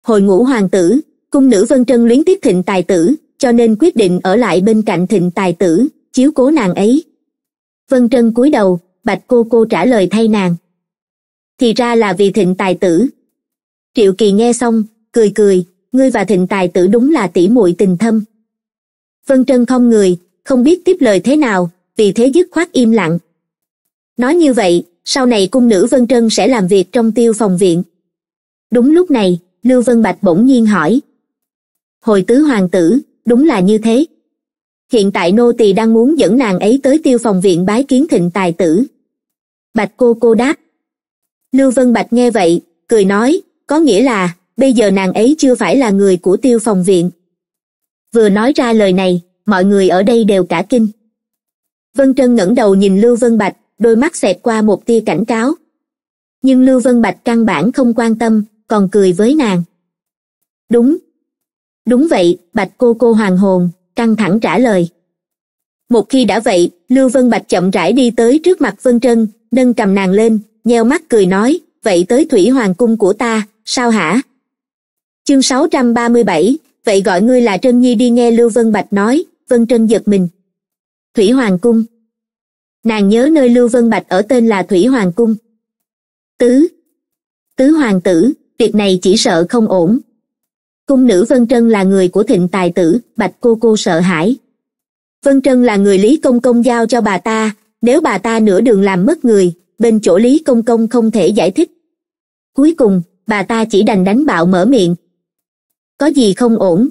Hồi ngũ hoàng tử, cung nữ Vân Trân luyến tiếc thịnh tài tử, cho nên quyết định ở lại bên cạnh thịnh tài tử, chiếu cố nàng ấy. Vân Trân cúi đầu, bạch cô cô trả lời thay nàng. Thì ra là vì thịnh tài tử. Triệu Kỳ nghe xong, cười cười, ngươi và thịnh tài tử đúng là tỷ muội tình thâm. Vân Trân không người, không biết tiếp lời thế nào, vì thế dứt khoát im lặng. Nói như vậy, sau này cung nữ Vân Trân sẽ làm việc trong tiêu phòng viện. Đúng lúc này, Lưu Vân Bạch bỗng nhiên hỏi. Hồi tứ hoàng tử, đúng là như thế. Hiện tại nô tỳ đang muốn dẫn nàng ấy tới tiêu phòng viện bái kiến thịnh tài tử. Bạch cô cô đáp. Lưu Vân Bạch nghe vậy, cười nói, có nghĩa là, bây giờ nàng ấy chưa phải là người của tiêu phòng viện. Vừa nói ra lời này, mọi người ở đây đều cả kinh. Vân Trân ngẩng đầu nhìn Lưu Vân Bạch, đôi mắt xẹt qua một tia cảnh cáo. Nhưng Lưu Vân Bạch căn bản không quan tâm, còn cười với nàng. Đúng. Đúng vậy, Bạch cô cô hoàng hồn, căng thẳng trả lời. Một khi đã vậy, Lưu Vân Bạch chậm rãi đi tới trước mặt Vân Trân, nâng cầm nàng lên, nheo mắt cười nói, vậy tới Thủy Hoàng Cung của ta, sao hả? Chương 637, vậy gọi ngươi là Trân Nhi đi nghe Lưu Vân Bạch nói, Vân Trân giật mình. Thủy Hoàng Cung Nàng nhớ nơi Lưu Vân Bạch ở tên là Thủy Hoàng Cung. Tứ Tứ Hoàng tử, việc này chỉ sợ không ổn. Cung nữ Vân Trân là người của thịnh tài tử, Bạch cô cô sợ hãi. Vân Trân là người Lý Công Công giao cho bà ta, nếu bà ta nửa đường làm mất người, bên chỗ Lý Công Công không thể giải thích. Cuối cùng, bà ta chỉ đành đánh bạo mở miệng. Có gì không ổn?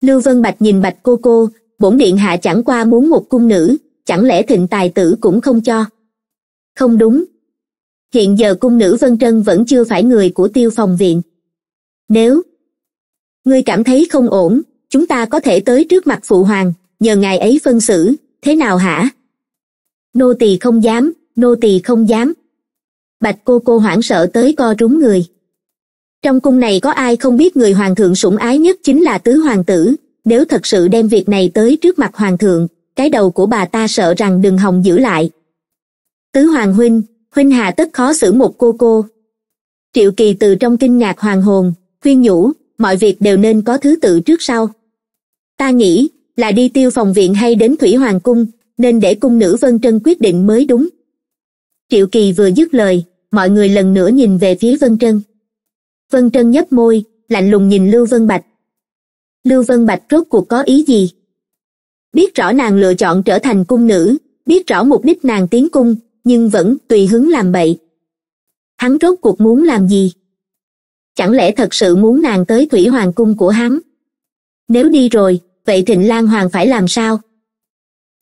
Lưu Vân Bạch nhìn Bạch cô cô, bổn điện hạ chẳng qua muốn một cung nữ, chẳng lẽ thịnh tài tử cũng không cho? Không đúng. Hiện giờ cung nữ Vân Trân vẫn chưa phải người của tiêu phòng viện. Nếu ngươi cảm thấy không ổn, chúng ta có thể tới trước mặt phụ hoàng, nhờ ngài ấy phân xử, thế nào hả? Nô tỳ không dám, nô tỳ không dám. Bạch cô cô hoảng sợ tới co rúm người. Trong cung này có ai không biết người hoàng thượng sủng ái nhất chính là tứ hoàng tử, nếu thật sự đem việc này tới trước mặt hoàng thượng, cái đầu của bà ta sợ rằng đừng hòng giữ lại. Tứ hoàng huynh, huynh hà tất khó xử một cô cô. Triệu kỳ từ trong kinh ngạc hoàng hồn, khuyên nhủ, mọi việc đều nên có thứ tự trước sau. Ta nghĩ, là đi tiêu phòng viện hay đến thủy hoàng cung, nên để cung nữ Vân Trân quyết định mới đúng. Triệu Kỳ vừa dứt lời, mọi người lần nữa nhìn về phía Vân Trân. Vân Trân nhấp môi, lạnh lùng nhìn Lưu Vân Bạch. Lưu Vân Bạch rốt cuộc có ý gì? Biết rõ nàng lựa chọn trở thành cung nữ, biết rõ mục đích nàng tiến cung, nhưng vẫn tùy hứng làm bậy. Hắn rốt cuộc muốn làm gì? chẳng lẽ thật sự muốn nàng tới thủy hoàng cung của hắn nếu đi rồi vậy thịnh lan hoàng phải làm sao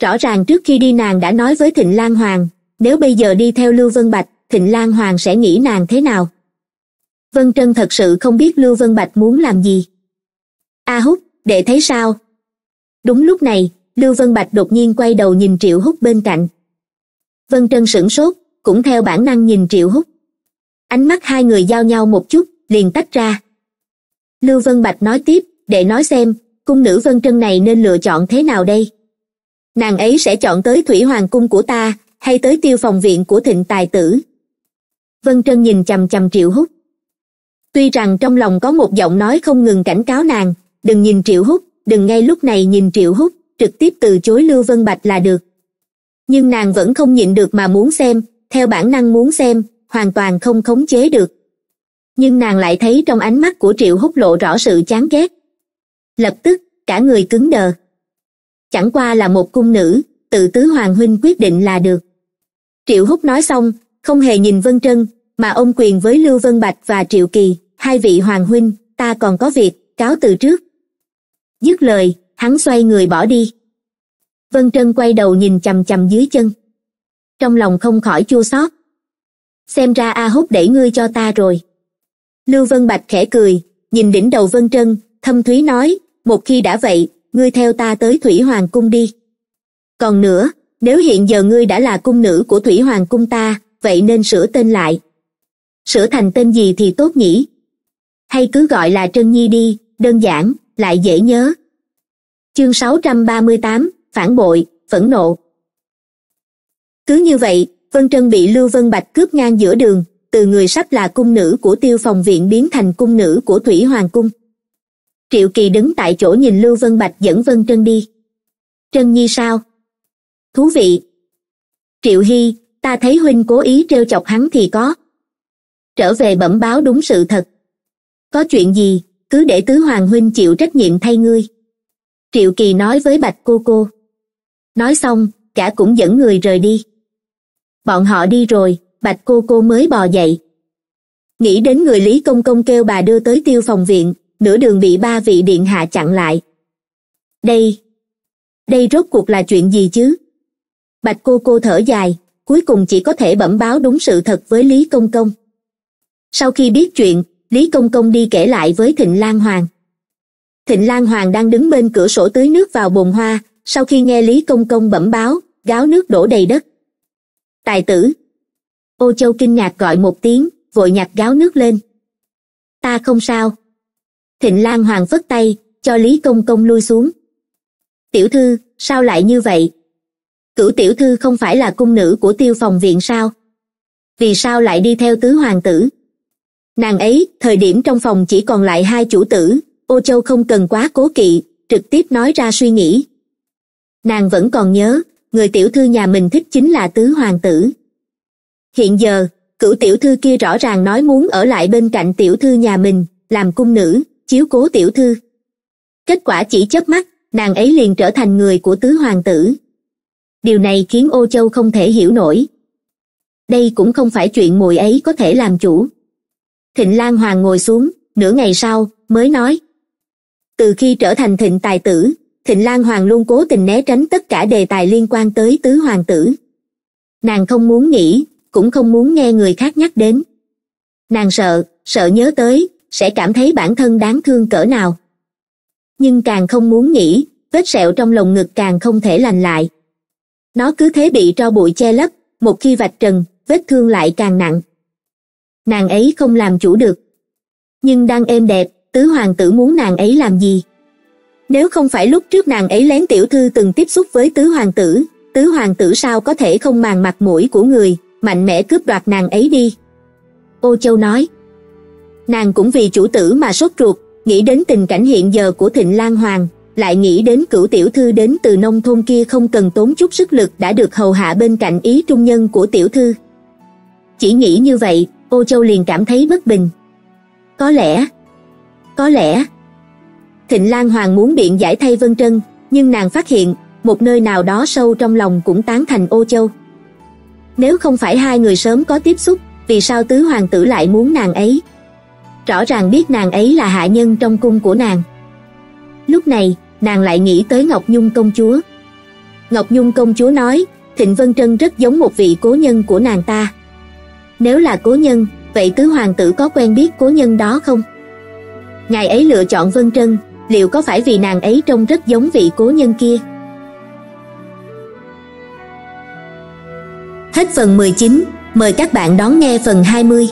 rõ ràng trước khi đi nàng đã nói với thịnh lan hoàng nếu bây giờ đi theo lưu vân bạch, thịnh lan hoàng sẽ nghĩ nàng thế nào? Vân trân thật sự không biết lưu vân bạch muốn làm gì. A hút để thấy sao? Đúng lúc này, lưu vân bạch đột nhiên quay đầu nhìn triệu hút bên cạnh. Vân trân sửng sốt, cũng theo bản năng nhìn triệu hút ánh mắt hai người giao nhau một chút, liền tách ra. Lưu vân bạch nói tiếp, để nói xem, cung nữ vân trân này nên lựa chọn thế nào đây? Nàng ấy sẽ chọn tới thủy hoàng cung của ta hay tới tiêu phòng viện của thịnh tài tử? Vân trân nhìn chằm chằm triệu hút tuy rằng trong lòng có một giọng nói không ngừng cảnh cáo nàng, đừng nhìn triệu hút đừng ngay lúc này nhìn triệu hút trực tiếp từ chối lưu vân bạch là được. Nhưng nàng vẫn không nhịn được mà muốn xem, theo bản năng muốn xem, hoàn toàn không khống chế được. Nhưng nàng lại thấy trong ánh mắt của triệu hút lộ rõ sự chán ghét. Lập tức, cả người cứng đờ. Chẳng qua là một cung nữ, tự tứ hoàng huynh quyết định là được triệu húc nói xong, không hề nhìn vân trân, mà ông quyền với lưu vân bạch và triệu kỳ, hai vị hoàng huynh, ta còn có việc, cáo từ trước. Dứt lời, hắn xoay người bỏ đi. Vân trân quay đầu nhìn chằm chằm dưới chân. Trong lòng không khỏi chua xót. Xem ra a húc đẩy ngươi cho ta rồi. Lưu vân bạch khẽ cười, nhìn đỉnh đầu vân trân, thâm thúy nói, một khi đã vậy, ngươi theo ta tới thủy hoàng cung đi. Còn nữa nếu hiện giờ ngươi đã là cung nữ của thủy hoàng cung ta, vậy nên sửa tên lại. Sửa thành tên gì thì tốt nhỉ? Hay cứ gọi là trân nhi đi, đơn giản, lại dễ nhớ. Chương sáu trăm ba mươi tám, phản bội, phẫn nộ. Cứ như vậy, vân trân bị lưu vân bạch cướp ngang giữa đường, từ người sắp là cung nữ của tiêu phòng viện biến thành cung nữ của thủy hoàng cung. Triệu kỳ đứng tại chỗ nhìn lưu vân bạch dẫn vân trân đi. Trân nhi sao? Thú vị. Triệu hy, ta thấy huynh cố ý trêu chọc hắn thì có. Trở về bẩm báo đúng sự thật. Có chuyện gì, cứ để tứ hoàng huynh chịu trách nhiệm thay ngươi. Triệu kỳ nói với bạch cô cô. Nói xong, cả cũng dẫn người rời đi. Bọn họ đi rồi, bạch cô cô mới bò dậy. Nghĩ đến người lý công công kêu bà đưa tới tiêu phòng viện, nửa đường bị ba vị điện hạ chặn lại. Đây đây rốt cuộc là chuyện gì chứ? Bạch cô cô thở dài, cuối cùng chỉ có thể bẩm báo đúng sự thật với lý công công. Sau khi biết chuyện, lý công công đi kể lại với thịnh lan hoàng. Thịnh lan hoàng đang đứng bên cửa sổ tưới nước vào bồn hoa, sau khi nghe lý công công bẩm báo, gáo nước đổ đầy đất. Tài tử. Ô châu kinh ngạc gọi một tiếng, vội nhặt gáo nước lên. Ta không sao. Thịnh lan hoàng phất tay, cho lý công công lui xuống. Tiểu thư, sao lại như vậy? Cửu tiểu thư không phải là cung nữ của tiêu phòng viện sao? Vì sao lại đi theo tứ hoàng tử? Nàng ấy, thời điểm trong phòng chỉ còn lại hai chủ tử, ô châu không cần quá cố kỵ, trực tiếp nói ra suy nghĩ. Nàng vẫn còn nhớ, người tiểu thư nhà mình thích chính là tứ hoàng tử. Hiện giờ, cửu tiểu thư kia rõ ràng nói muốn ở lại bên cạnh tiểu thư nhà mình, làm cung nữ, chiếu cố tiểu thư. Kết quả chỉ chớp mắt, nàng ấy liền trở thành người của tứ hoàng tử điều này khiến ô châu không thể hiểu nổi. Đây cũng không phải chuyện mùi ấy có thể làm chủ. Thịnh lan hoàng ngồi xuống, nửa ngày sau, mới nói. Từ khi trở thành thịnh tài tử, thịnh lan hoàng luôn cố tình né tránh tất cả đề tài liên quan tới tứ hoàng tử. Nàng không muốn nghĩ, cũng không muốn nghe người khác nhắc đến. Nàng sợ sợ nhớ tới, sẽ cảm thấy bản thân đáng thương cỡ nào. Nhưng càng không muốn nghĩ, vết sẹo trong lồng ngực càng không thể lành lại nó cứ thế bị tro bụi che lấp, một khi vạch trần, vết thương lại càng nặng. Nàng ấy không làm chủ được. Nhưng đang êm đẹp, tứ hoàng tử muốn nàng ấy làm gì? Nếu không phải lúc trước nàng ấy lén tiểu thư từng tiếp xúc với tứ hoàng tử, tứ hoàng tử sao có thể không màng mặt mũi của người, mạnh mẽ cướp đoạt nàng ấy đi? Ô châu nói. Nàng cũng vì chủ tử mà sốt ruột, nghĩ đến tình cảnh hiện giờ của thịnh lan hoàng lại nghĩ đến cửu tiểu thư đến từ nông thôn kia không cần tốn chút sức lực đã được hầu hạ bên cạnh ý trung nhân của tiểu thư. Chỉ nghĩ như vậy, ô châu liền cảm thấy bất bình. Có lẽ có lẽ, thịnh lan hoàng muốn biện giải thay vân trân, nhưng nàng phát hiện, một nơi nào đó sâu trong lòng cũng tán thành ô châu. Nếu không phải hai người sớm có tiếp xúc, vì sao tứ hoàng tử lại muốn nàng ấy? Rõ ràng biết nàng ấy là hạ nhân trong cung của nàng. Lúc này nàng lại nghĩ tới ngọc nhung công chúa. Ngọc nhung công chúa nói thịnh vân trân rất giống một vị cố nhân của nàng ta. Nếu là cố nhân vậy tứ hoàng tử có quen biết cố nhân đó không? Ngài ấy lựa chọn vân trân liệu có phải vì nàng ấy trông rất giống vị cố nhân kia? Hết phần 19, mời các bạn đón nghe phần 20.